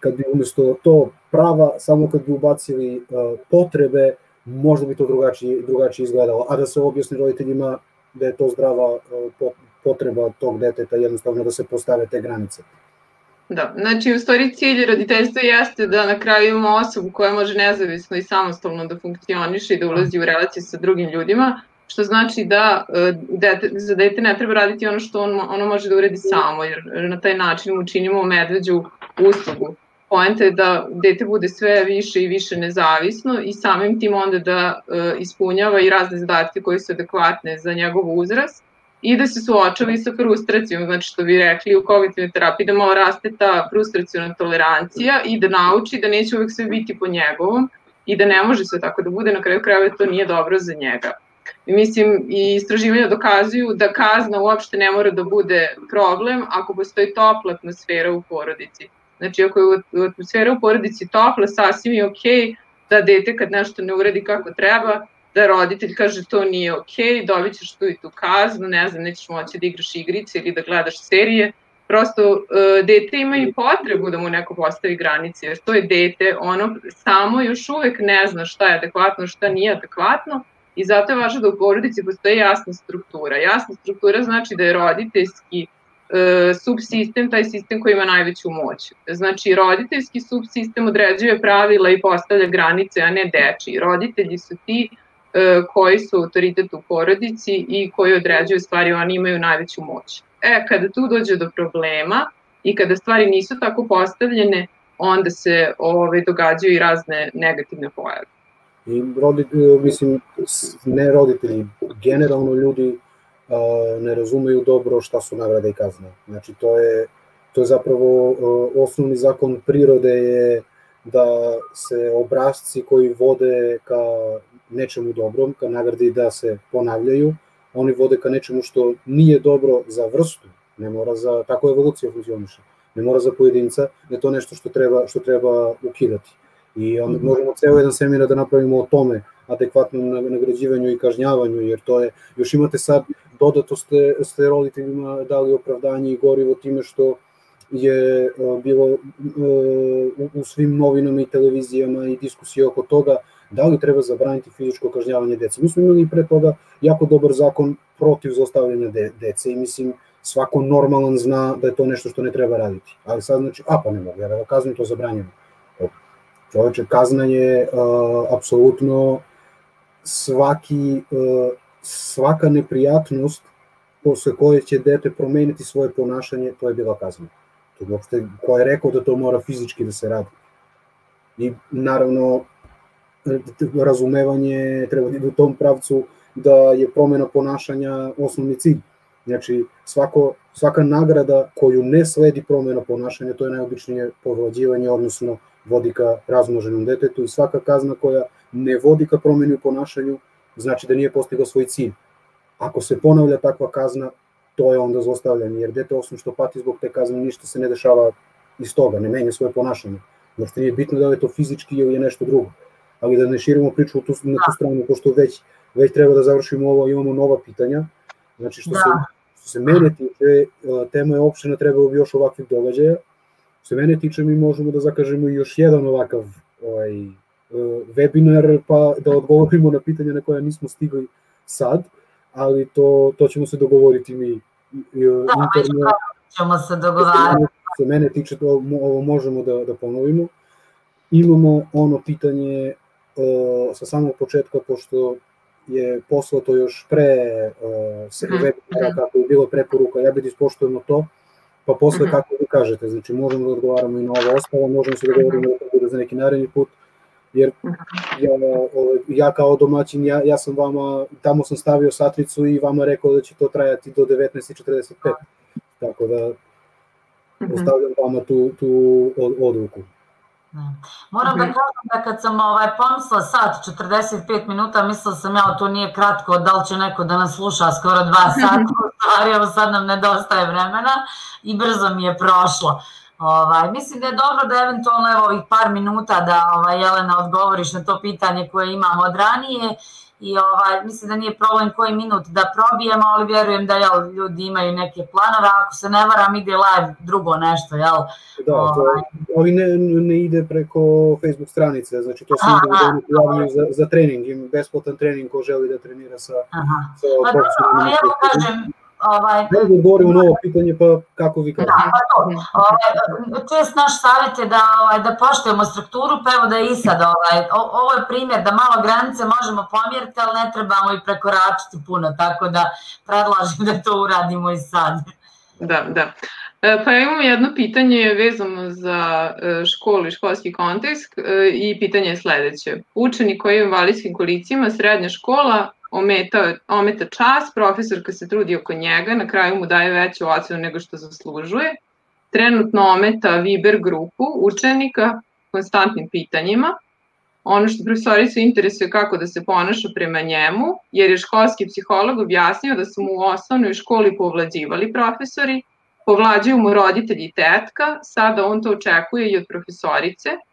kad bi umesto to prava, samo kad bi ubacili uh, potrebe, možda bi to drugačije, drugačije izgledalo, a da se objasni roditeljima da je to zdrava uh, potreba tog deteta jednostavno da se postave te granice. Da, znači u stvari cilj roditeljstva jeste da na kraju imamo osobu koja može nezavisno i samostalno da funkcioniše i da ulazi u relaciju sa drugim ljudima, što znači da e, dete, za dete ne treba raditi ono što on, ono može da uredi samo, jer na taj način učinimo medveđu uslugu. Poenta je da dete bude sve više i više nezavisno i samim tim onda da e, ispunjava i razne zadatke koje su adekvatne za njegov uzrast i da se suočava sa frustracijom, znači što bi rekli u kognitivnoj terapiji, da malo raste ta frustracijona tolerancija i da nauči da neće uvek sve biti po njegovom i da ne može sve tako da bude, na kraju krajeva to nije dobro za njega. I mislim, i istraživanja dokazuju da kazna uopšte ne mora da bude problem ako postoji topla atmosfera u porodici. Znači, ako je atmosfera u porodici topla, sasvim je okej okay da dete kad nešto ne uredi kako treba, da roditelj kaže to nije okej, okay, dobit ćeš tu i tu kaznu, ne znam, nećeš moći da igraš igrice ili da gledaš serije. Prosto, uh, dete ima i potrebu da mu neko postavi granice, jer to je dete, ono samo još uvek ne zna šta je adekvatno, šta nije adekvatno, i zato je važno da u porodici postoji jasna struktura. Jasna struktura znači da je roditeljski e, subsistem taj sistem koji ima najveću moć. Znači, roditeljski subsistem određuje pravila i postavlja granice, a ne deči. Roditelji su ti E, koji su autoritet u porodici i koji određuju stvari, oni imaju najveću moć. E, kada tu dođe do problema i kada stvari nisu tako postavljene, onda se ove, ovaj, događaju i razne negativne pojave. I roditelji, mislim, ne roditelji, generalno ljudi a, ne razumeju dobro šta su nagrade i kazne. Znači, to je, to je zapravo a, osnovni zakon prirode je da se obrazci koji vode ka nečemu dobrom, ka nagradi da se ponavljaju, oni vode ka nečemu što nije dobro za vrstu, ne mora za, tako evolucija funkcioniše, ne mora za pojedinca, ne to nešto što treba, što treba ukidati. I onda mhm. možemo ceo jedan seminar da napravimo o tome, adekvatnom nagrađivanju i kažnjavanju, jer to je, još imate sad, dodato ste, ste roditeljima dali opravdanje i gorivo time što je bilo u svim novinama i televizijama i diskusije oko toga da li treba zabraniti fizičko kažnjavanje dece. Mi smo imali pre toga jako dobar zakon protiv zostavljanja de, dece i mislim svako normalan zna da je to nešto što ne treba raditi. Ali sad znači, a pa ne mogu, jer kaznu to zabranjeno. Čoveče, kazna je uh, apsolutno svaki, uh, svaka neprijatnost posle koje će dete promeniti svoje ponašanje, to je bila kazna. To je uopšte, ko je rekao da to mora fizički da se radi. I naravno, razumevanje treba da u tom pravcu da je promena ponašanja osnovni cilj. Znači, svako, svaka nagrada koju ne sledi promena ponašanja, to je najobičnije povlađivanje, odnosno vodi ka razmoženom detetu i svaka kazna koja ne vodi ka promeni u ponašanju, znači da nije postigao svoj cilj. Ako se ponavlja takva kazna, to je onda zlostavljanje, jer dete osim što pati zbog te kazne, ništa se ne dešava iz toga, ne menja svoje ponašanje. Znači nije bitno da li je to fizički ili je nešto drugo ali da ne širimo priču tu, na tu stranu, pošto već, već treba da završimo ovo, imamo nova pitanja. Znači, što, da. se, što se mene tiče, tema je opštena, trebalo bi još ovakvih događaja. Što se mene tiče, mi možemo da zakažemo još jedan ovakav ovaj, webinar, pa da odgovorimo na pitanja na koja nismo stigli sad, ali to, to ćemo se dogovoriti mi da, interno. ćemo se dogovarati. Se mene tiče, ovo možemo da, da ponovimo. Imamo ono pitanje sa samog početka, pošto je poslato još pre uh, webinara kako je bilo preporuka, ja bih ispoštujemo to, pa posle mm -hmm. kako vi kažete, znači možemo da odgovaramo i na ovo ostalo, možemo se da govorimo da za neki naredni put, jer ja, ja kao domaćin, ja, ja sam vama, tamo sam stavio satricu i vama rekao da će to trajati do 19.45, tako da ostavljam vama tu, tu odluku. Moram da kažem da kad sam ovaj, pomisla sat 45 minuta, mislila sam ja to nije kratko, da li će neko da nas sluša skoro dva (laughs) sata, u stvari evo sad nam nedostaje vremena i brzo mi je prošlo. Ovaj, mislim da je dobro da eventualno evo ovih par minuta da ovaj, Jelena odgovoriš na to pitanje koje imamo od ranije i ovaj, mislim da nije problem koji minut da probijemo, ali vjerujem da jel, ljudi imaju neke planove, ako se ne varam ide live drugo nešto, jel? Da, to, ovaj. ali ne, ne ide preko Facebook stranice, znači to se ide za, za trening, ima besplatan trening ko želi da trenira sa, Aha. sa pa, dobro, ali evo kažem, Ovaj, ne da odgovorim na ovo pitanje, pa kako vi kažete? Da, pa to. Ovaj, čest naš savjet je da, ovaj, da poštujemo strukturu, pa evo da je i sad, ovaj, ovo je primjer da malo granice možemo pomjeriti, ali ne trebamo i prekoračiti puno, tako da predlažem da to uradimo i sad. Da, da. E, pa ja imam jedno pitanje vezano za e, školu i školski kontekst e, i pitanje je sledeće. Učenik koji je u invalidskim kolicima, srednja škola, ometa, ometa čas, profesorka se trudi oko njega, na kraju mu daje veću ocenu nego što zaslužuje. Trenutno ometa Viber grupu učenika konstantnim pitanjima. Ono što profesoricu interesuje kako da se ponaša prema njemu, jer je školski psiholog objasnio da su mu u osnovnoj školi povlađivali profesori, povlađuju mu roditelji i tetka, sada on to očekuje i od profesorice –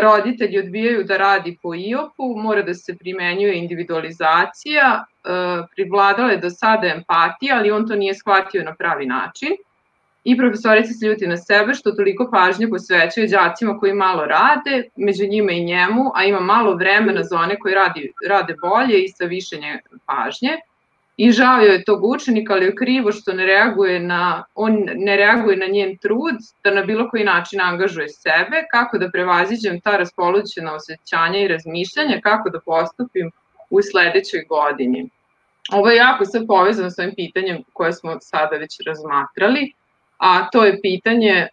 roditelji odbijaju da radi po IOP-u, mora da se primenjuje individualizacija, e, privladala je do sada empatija, ali on to nije shvatio na pravi način. I profesorica se ljuti na sebe što toliko pažnje posvećuje đacima koji malo rade, među njima i njemu, a ima malo vremena za one koji radi, rade bolje i sa više pažnje i žao je tog učenika, ali je krivo što ne reaguje na, on ne reaguje na njen trud, da na bilo koji način angažuje sebe, kako da prevaziđem ta raspolućena osjećanja i razmišljanja, kako da postupim u sledećoj godini. Ovo je jako sad povezano s ovim pitanjem koje smo sada već razmatrali, a to je pitanje e,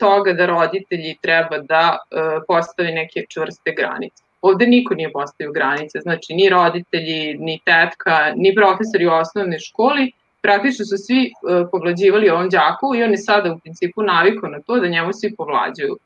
toga da roditelji treba da e, postave neke čvrste granice. Ovde niko nije postavio granice, znači ni roditelji, ni tetka, ni profesori u osnovnoj školi, praktično su svi uh, povlađivali ovom džaku i on je sada u principu navikao na to da njemu svi povlađuju.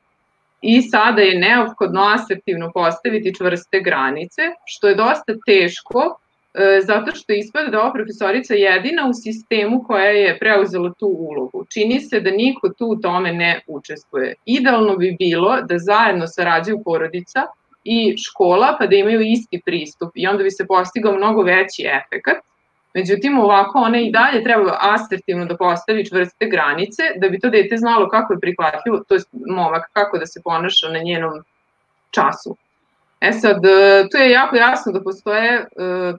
I sada je neophodno asertivno postaviti čvrste granice, što je dosta teško, e, zato što ispada da ova profesorica jedina u sistemu koja je preuzela tu ulogu. Čini se da niko tu u tome ne učestvuje. Idealno bi bilo da zajedno sarađuju porodica, i škola pa da imaju isti pristup i onda bi se postigao mnogo veći efekat. Međutim, ovako ona i dalje treba asertivno da postavi čvrste granice da bi to dete znalo kako je prihvatljivo, to je momak, kako da se ponaša na njenom času. E sad, e, tu je jako jasno da postoje e,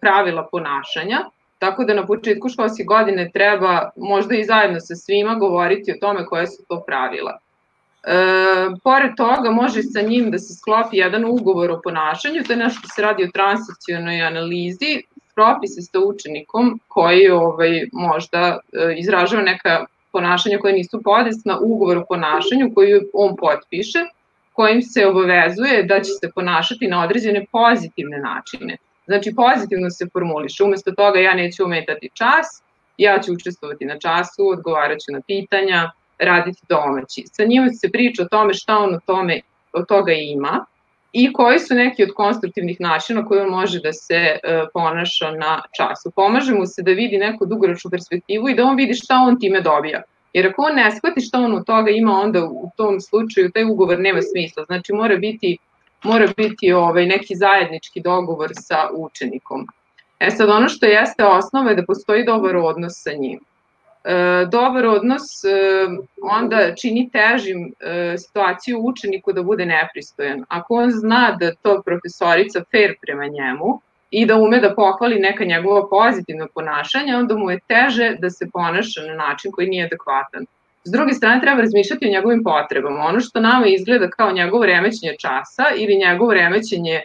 pravila ponašanja, tako da na početku školske godine treba možda i zajedno sa svima govoriti o tome koje su to pravila. E, pored toga može sa njim da se sklopi jedan ugovor o ponašanju, to je nešto se radi o transakcionoj analizi, sklopi se sa učenikom koji ovaj, možda e, izražava neka ponašanja koje nisu podesna, ugovor o ponašanju koji on potpiše, kojim se obavezuje da će se ponašati na određene pozitivne načine. Znači pozitivno se formuliše, umesto toga ja neću umetati čas, ja ću učestvovati na času, odgovarat ću na pitanja, raditi domaći. Sa njima se priča o tome šta on o tome od toga ima i koji su neki od konstruktivnih načina koji on može da se e, ponaša na času. Pomaže mu se da vidi neku dugoročnu perspektivu i da on vidi šta on time dobija. Jer ako on ne shvati šta on od toga ima, onda u tom slučaju taj ugovor nema smisla. Znači mora biti, mora biti ovaj, neki zajednički dogovor sa učenikom. E sad ono što jeste osnova je da postoji dobar odnos sa njim. E, dobar odnos e, onda čini težim e, situaciju učeniku da bude nepristojan. Ako on zna da to profesorica fair prema njemu i da ume da pohvali neka njegova pozitivna ponašanja, onda mu je teže da se ponaša na način koji nije adekvatan. S druge strane, treba razmišljati o njegovim potrebama. Ono što nama izgleda kao njegovo remećenje časa ili njegovo remećenje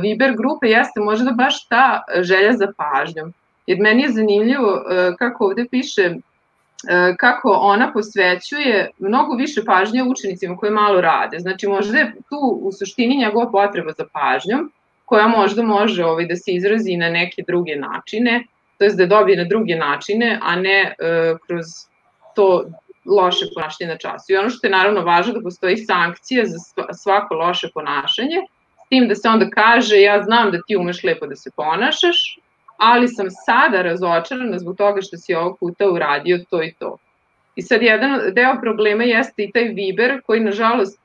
Viber grupe jeste možda baš ta želja za pažnjom. Jer meni je zanimljivo kako ovde piše kako ona posvećuje mnogo više pažnje učenicima koji malo rade. Znači možda je tu u suštini njegova potreba za pažnjom, koja možda može ovaj, da se izrazi na neke druge načine, to je da dobije na druge načine, a ne e, kroz to loše ponašanje na času. I ono što je naravno važno da postoji sankcija za svako loše ponašanje, s tim da se onda kaže ja znam da ti umeš lepo da se ponašaš, ali sam sada razočarana zbog toga što si ovog puta uradio to i to. I sad jedan deo problema jeste i taj Viber koji nažalost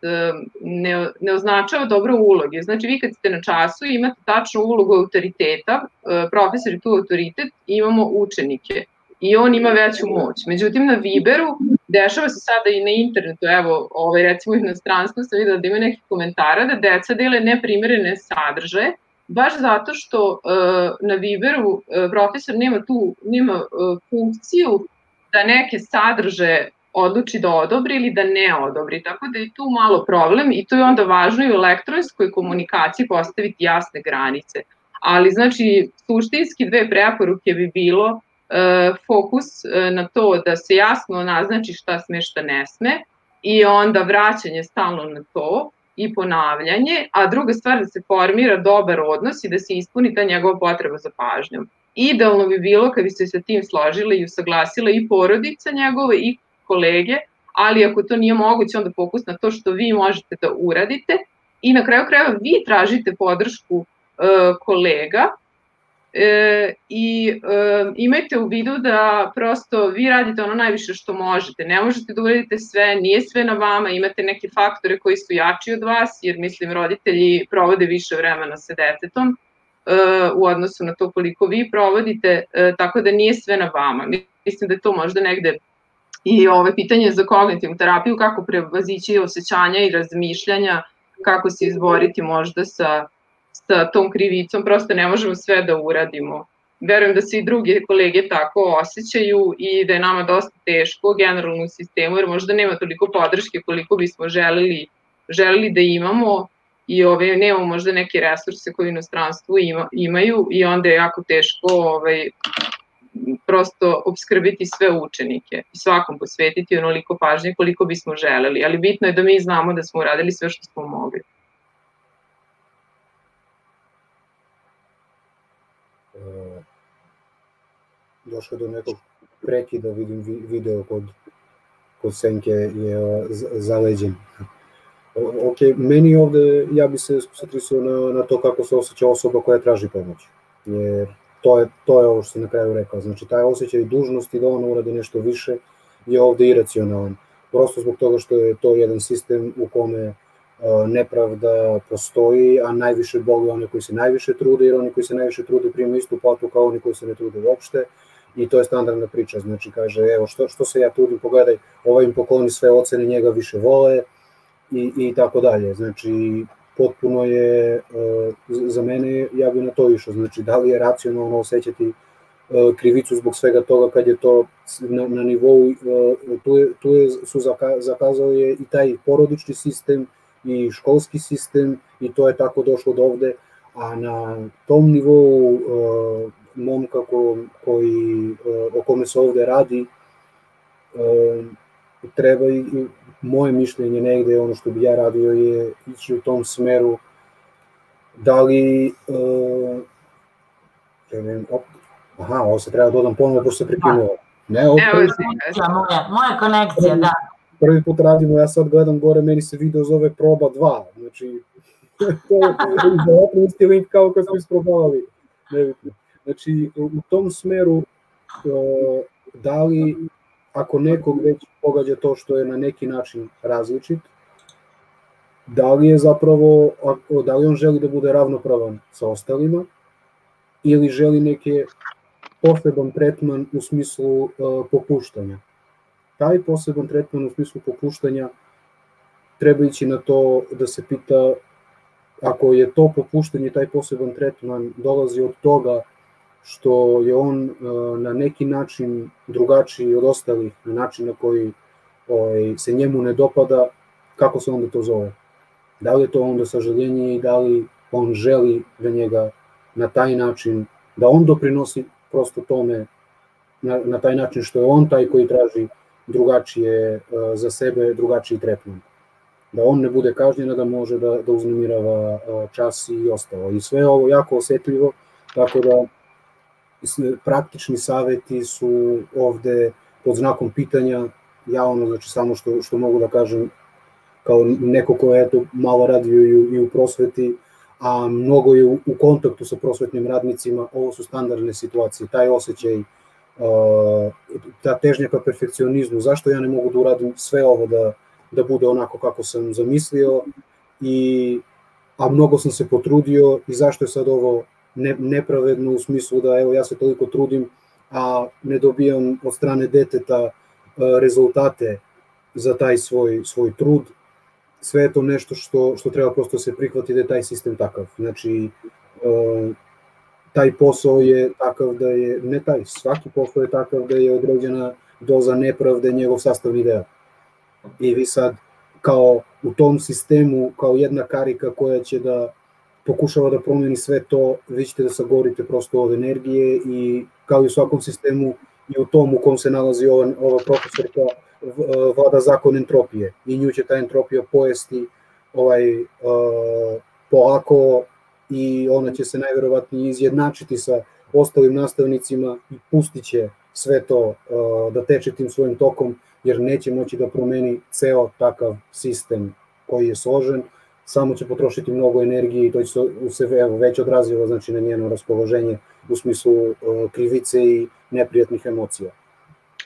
ne, ne označava dobro uloge. Znači vi kad ste na času imate tačnu ulogu autoriteta, e, profesor je tu autoritet, imamo učenike i on ima veću moć. Međutim na Viberu dešava se sada i na internetu, evo ovaj, recimo i na stranstvu sam videla da ima nekih komentara da deca dele neprimerene sadržaje baš zato što na Viberu profesor nema tu nema funkciju da neke sadrže odluči da odobri ili da ne odobri. Tako da je tu malo problem i to je onda važno i u elektronskoj komunikaciji postaviti jasne granice. Ali znači suštinski dve preporuke bi bilo e, fokus e, na to da se jasno naznači šta sme šta ne sme i onda vraćanje stalno na to i ponavljanje, a druga stvar da se formira dobar odnos i da se ispuni ta njegova potreba za pažnjom. Idealno bi bilo kad bi se sa tim složile i usaglasile i porodica njegove i kolege, ali ako to nije moguće, onda fokus na to što vi možete da uradite i na kraju krajeva vi tražite podršku e, kolega e, i e, imajte u vidu da prosto vi radite ono najviše što možete. Ne možete da uradite sve, nije sve na vama, imate neke faktore koji su jači od vas, jer mislim roditelji provode više vremena sa detetom e, u odnosu na to koliko vi provodite, e, tako da nije sve na vama. Mislim da je to možda negde i ove pitanje za kognitivnu terapiju, kako prevazići osjećanja i razmišljanja, kako se izboriti možda sa, sa tom krivicom, prosto ne možemo sve da uradimo. Verujem da se i druge kolege tako osjećaju i da je nama dosta teško generalno u sistemu, jer možda nema toliko podrške koliko bismo želeli, želeli da imamo i ove, nemamo možda neke resurse koje inostranstvu ima, imaju i onda je jako teško ovaj, prosto obskrbiti sve učenike i svakom posvetiti onoliko pažnje koliko bismo želeli, ali bitno je da mi znamo da smo uradili sve što smo mogli. E, došlo do nekog prekida, vidim video kod, kod Senke je zaleđen. Ok, meni ovde, ja bi se skoncentrisuo na, na to kako se osjeća osoba koja traži pomoć. Jer to je, to je ovo što sam na kraju rekao. Znači, taj osjećaj dužnosti da on uradi nešto više je ovde iracionalan. Prosto zbog toga što je to jedan sistem u kome nepravda postoji, a najviše boli one koji se najviše trude, jer oni koji se najviše trude primaju istu platu kao oni koji se ne trude uopšte i to je standardna priča, znači kaže evo što, što se ja trudim, pogledaj, ovaj im pokloni sve ocene, njega više vole i, i tako dalje, znači potpuno je, e, za mene, ja bi na to išao, znači da li je racionalno osjećati e, krivicu zbog svega toga kad je to na, na nivou, e, tu, je, tu je, su zakazao je i taj porodični sistem i školski sistem i to je tako došlo do ovde, a na tom nivou momka ko, koji, o kome se ovde radi, treba i moje mišljenje negde, ono što bi ja radio je ići u tom smeru da li uh, ne, op, aha, ovo se treba da dodam ponovo pošto se prekinuo. Ne, ovo prvi, moja, moja konekcija, da. Prvi put radimo, ja sad gledam gore, meni se video zove proba 2, znači (laughs) to je verovatno isti link kao kad smo isprobavali. Znači, u tom smeru da li ako nekog već pogađa to što je na neki način različit, da li je zapravo, da li on želi da bude ravnopravan sa ostalima ili želi neke poseban tretman u smislu popuštanja. Taj poseban tretman u smislu popuštanja treba ići na to da se pita ako je to popuštanje, taj poseban tretman dolazi od toga što je on e, na neki način drugačiji od ostalih, na način na koji ovaj, se njemu ne dopada, kako se onda to zove? Da li je to onda sažaljenje i da li on želi da njega na taj način, da on doprinosi prosto tome na, taj način što je on taj koji traži drugačije uh, za sebe, drugačiji tretman. Da on ne bude kažnjen, da može da, da uznemirava uh, čas i ostalo. I sve ovo jako osetljivo, tako da praktični saveti su ovde pod znakom pitanja, ja ono, znači samo što, što mogu da kažem kao neko ko je eto malo radio i u, i u prosveti, a mnogo je u, u kontaktu sa prosvetnim radnicima, ovo su standardne situacije, taj osjećaj, ta težnja ka perfekcionizmu, zašto ja ne mogu da uradim sve ovo da, da bude onako kako sam zamislio, i, a mnogo sam se potrudio i zašto je sad ovo ne, nepravedno u smislu da evo ja se toliko trudim, a ne dobijam od strane deteta e, rezultate za taj svoj, svoj trud. Sve je to nešto što, što treba prosto se prihvati da je taj sistem takav. Znači, taj posao je takav da je, ne taj, svaki posao je takav da je određena doza nepravde njegov sastavni deo. I vi sad kao u tom sistemu, kao jedna karika koja će da pokušava da promeni sve to, vi ćete da sagorite prosto od energije i kao i u svakom sistemu i u tom u kom se nalazi ova, ova profesorka vlada zakon entropije. I nju će ta entropija pojesti ovaj, uh, polako i ona će se najverovatnije izjednačiti sa ostalim nastavnicima i pustit će sve to uh, da teče tim svojim tokom, jer neće moći da promeni ceo takav sistem koji je složen, samo će potrošiti mnogo energije i to će se evo, već odrazilo znači, na njeno raspoloženje u smislu uh, krivice i neprijatnih emocija.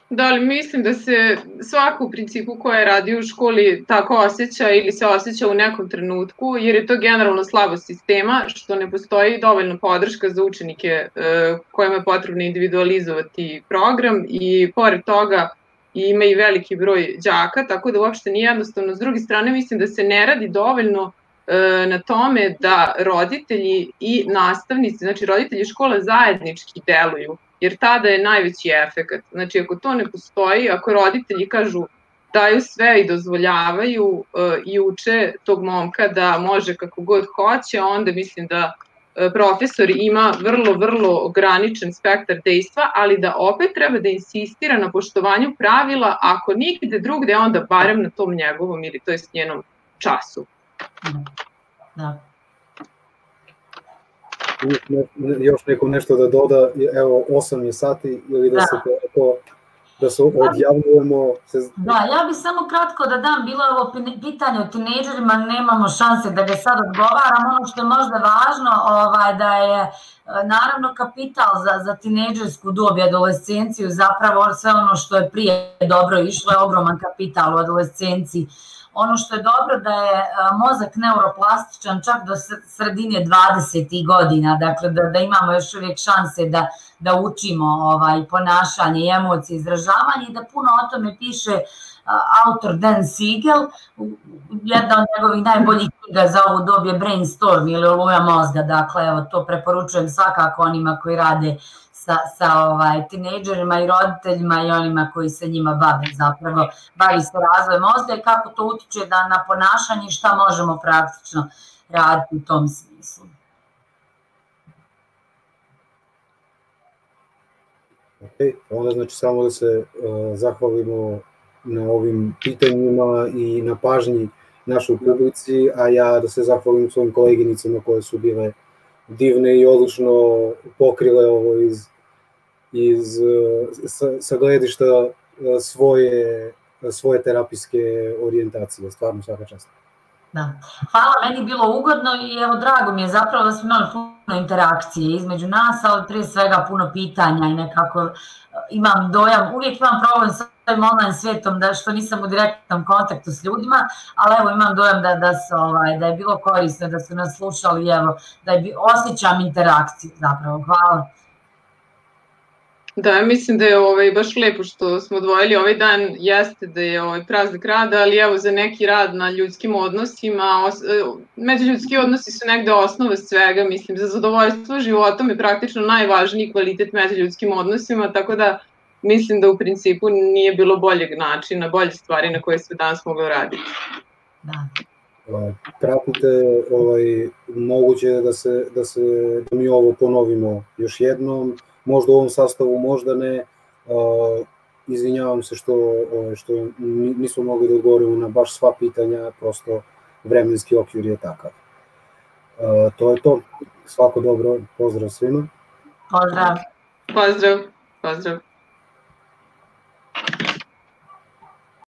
Da, ali mislim da se svako u principu koja je radio u školi tako osjeća ili se osjeća u nekom trenutku, jer je to generalno slabo sistema, što ne postoji dovoljna podrška za učenike e, kojima je potrebno individualizovati program i pored toga ima i veliki broj đaka, tako da uopšte nije jednostavno. S druge strane, mislim da se ne radi dovoljno e, na tome da roditelji i nastavnici, znači roditelji škola zajednički deluju jer tada je najveći efekat. Znači, ako to ne postoji, ako roditelji kažu daju sve i dozvoljavaju uh, i uče tog momka da može kako god hoće, onda mislim da profesor ima vrlo, vrlo ograničen spektar dejstva, ali da opet treba da insistira na poštovanju pravila, ako nigde drugde, onda barem na tom njegovom ili to jest njenom času. Da još neko nešto da doda, evo 8 je sati ili da, da. se to da se odjavljujemo. Da, ja bih samo kratko da dam, bilo je ovo pitanje o tinejdžerima, nemamo šanse da ga sad odgovaram, ono što je možda važno, ovaj, da je e, naravno kapital za, za tinejdžersku dobu i adolescenciju, zapravo sve ono što je prije dobro išlo je ogroman kapital u adolescenciji, Ono što je dobro da je e, mozak neuroplastičan čak do sredine 20. godina, dakle da, da imamo još uvijek šanse da, da učimo ovaj, ponašanje emocije, izražavanje i da puno o tome piše e, autor Dan Siegel, jedna od njegovih najboljih knjiga za ovu dobu je Brainstorm ili Oluja mozga, dakle evo to preporučujem svakako onima koji rade uh, sa, sa ovaj, tinejdžerima i roditeljima i onima koji se njima bave zapravo, bavi se razvojem mozga i kako to utiče da, na ponašanje šta možemo praktično raditi u tom smislu. Ok, onda znači samo da se uh, zahvalimo na ovim pitanjima i na pažnji našoj publici, a ja da se zahvalim svojim koleginicama koje su bile divne i odlično pokrile ovo iz iz, sa, sa gledišta e, svoje, svoje terapijske orijentacije, stvarno svaka čast. Da. Hvala, meni je bilo ugodno i evo drago mi je zapravo da smo imali puno interakcije između nas, ali prije svega puno pitanja i nekako imam dojam, uvijek imam problem sa ovim online svijetom da što nisam u direktnom kontaktu s ljudima, ali evo imam dojam da, da, se, ovaj, da je bilo korisno, da su nas slušali, evo, da je, osjećam interakciju zapravo. Hvala. Da, mislim da je ovaj, baš lepo što smo odvojili ovaj dan, jeste da je ovaj, praznik rada, ali evo za neki rad na ljudskim odnosima, os, e, međuljudski odnosi su negde osnova svega, mislim, za zadovoljstvo životom je praktično najvažniji kvalitet međuljudskim odnosima, tako da mislim da u principu nije bilo boljeg načina, bolje stvari na koje sve danas moglo raditi. Da. Pratite, ovaj, moguće da se, da se, da mi ovo ponovimo još jednom, možda u ovom sastavu, možda ne. Izvinjavam se što, što nismo mogli da odgovorimo na baš sva pitanja, prosto vremenski okvir je takav. To je to. Svako dobro, pozdrav svima. Pozdrav. Pozdrav. Pozdrav.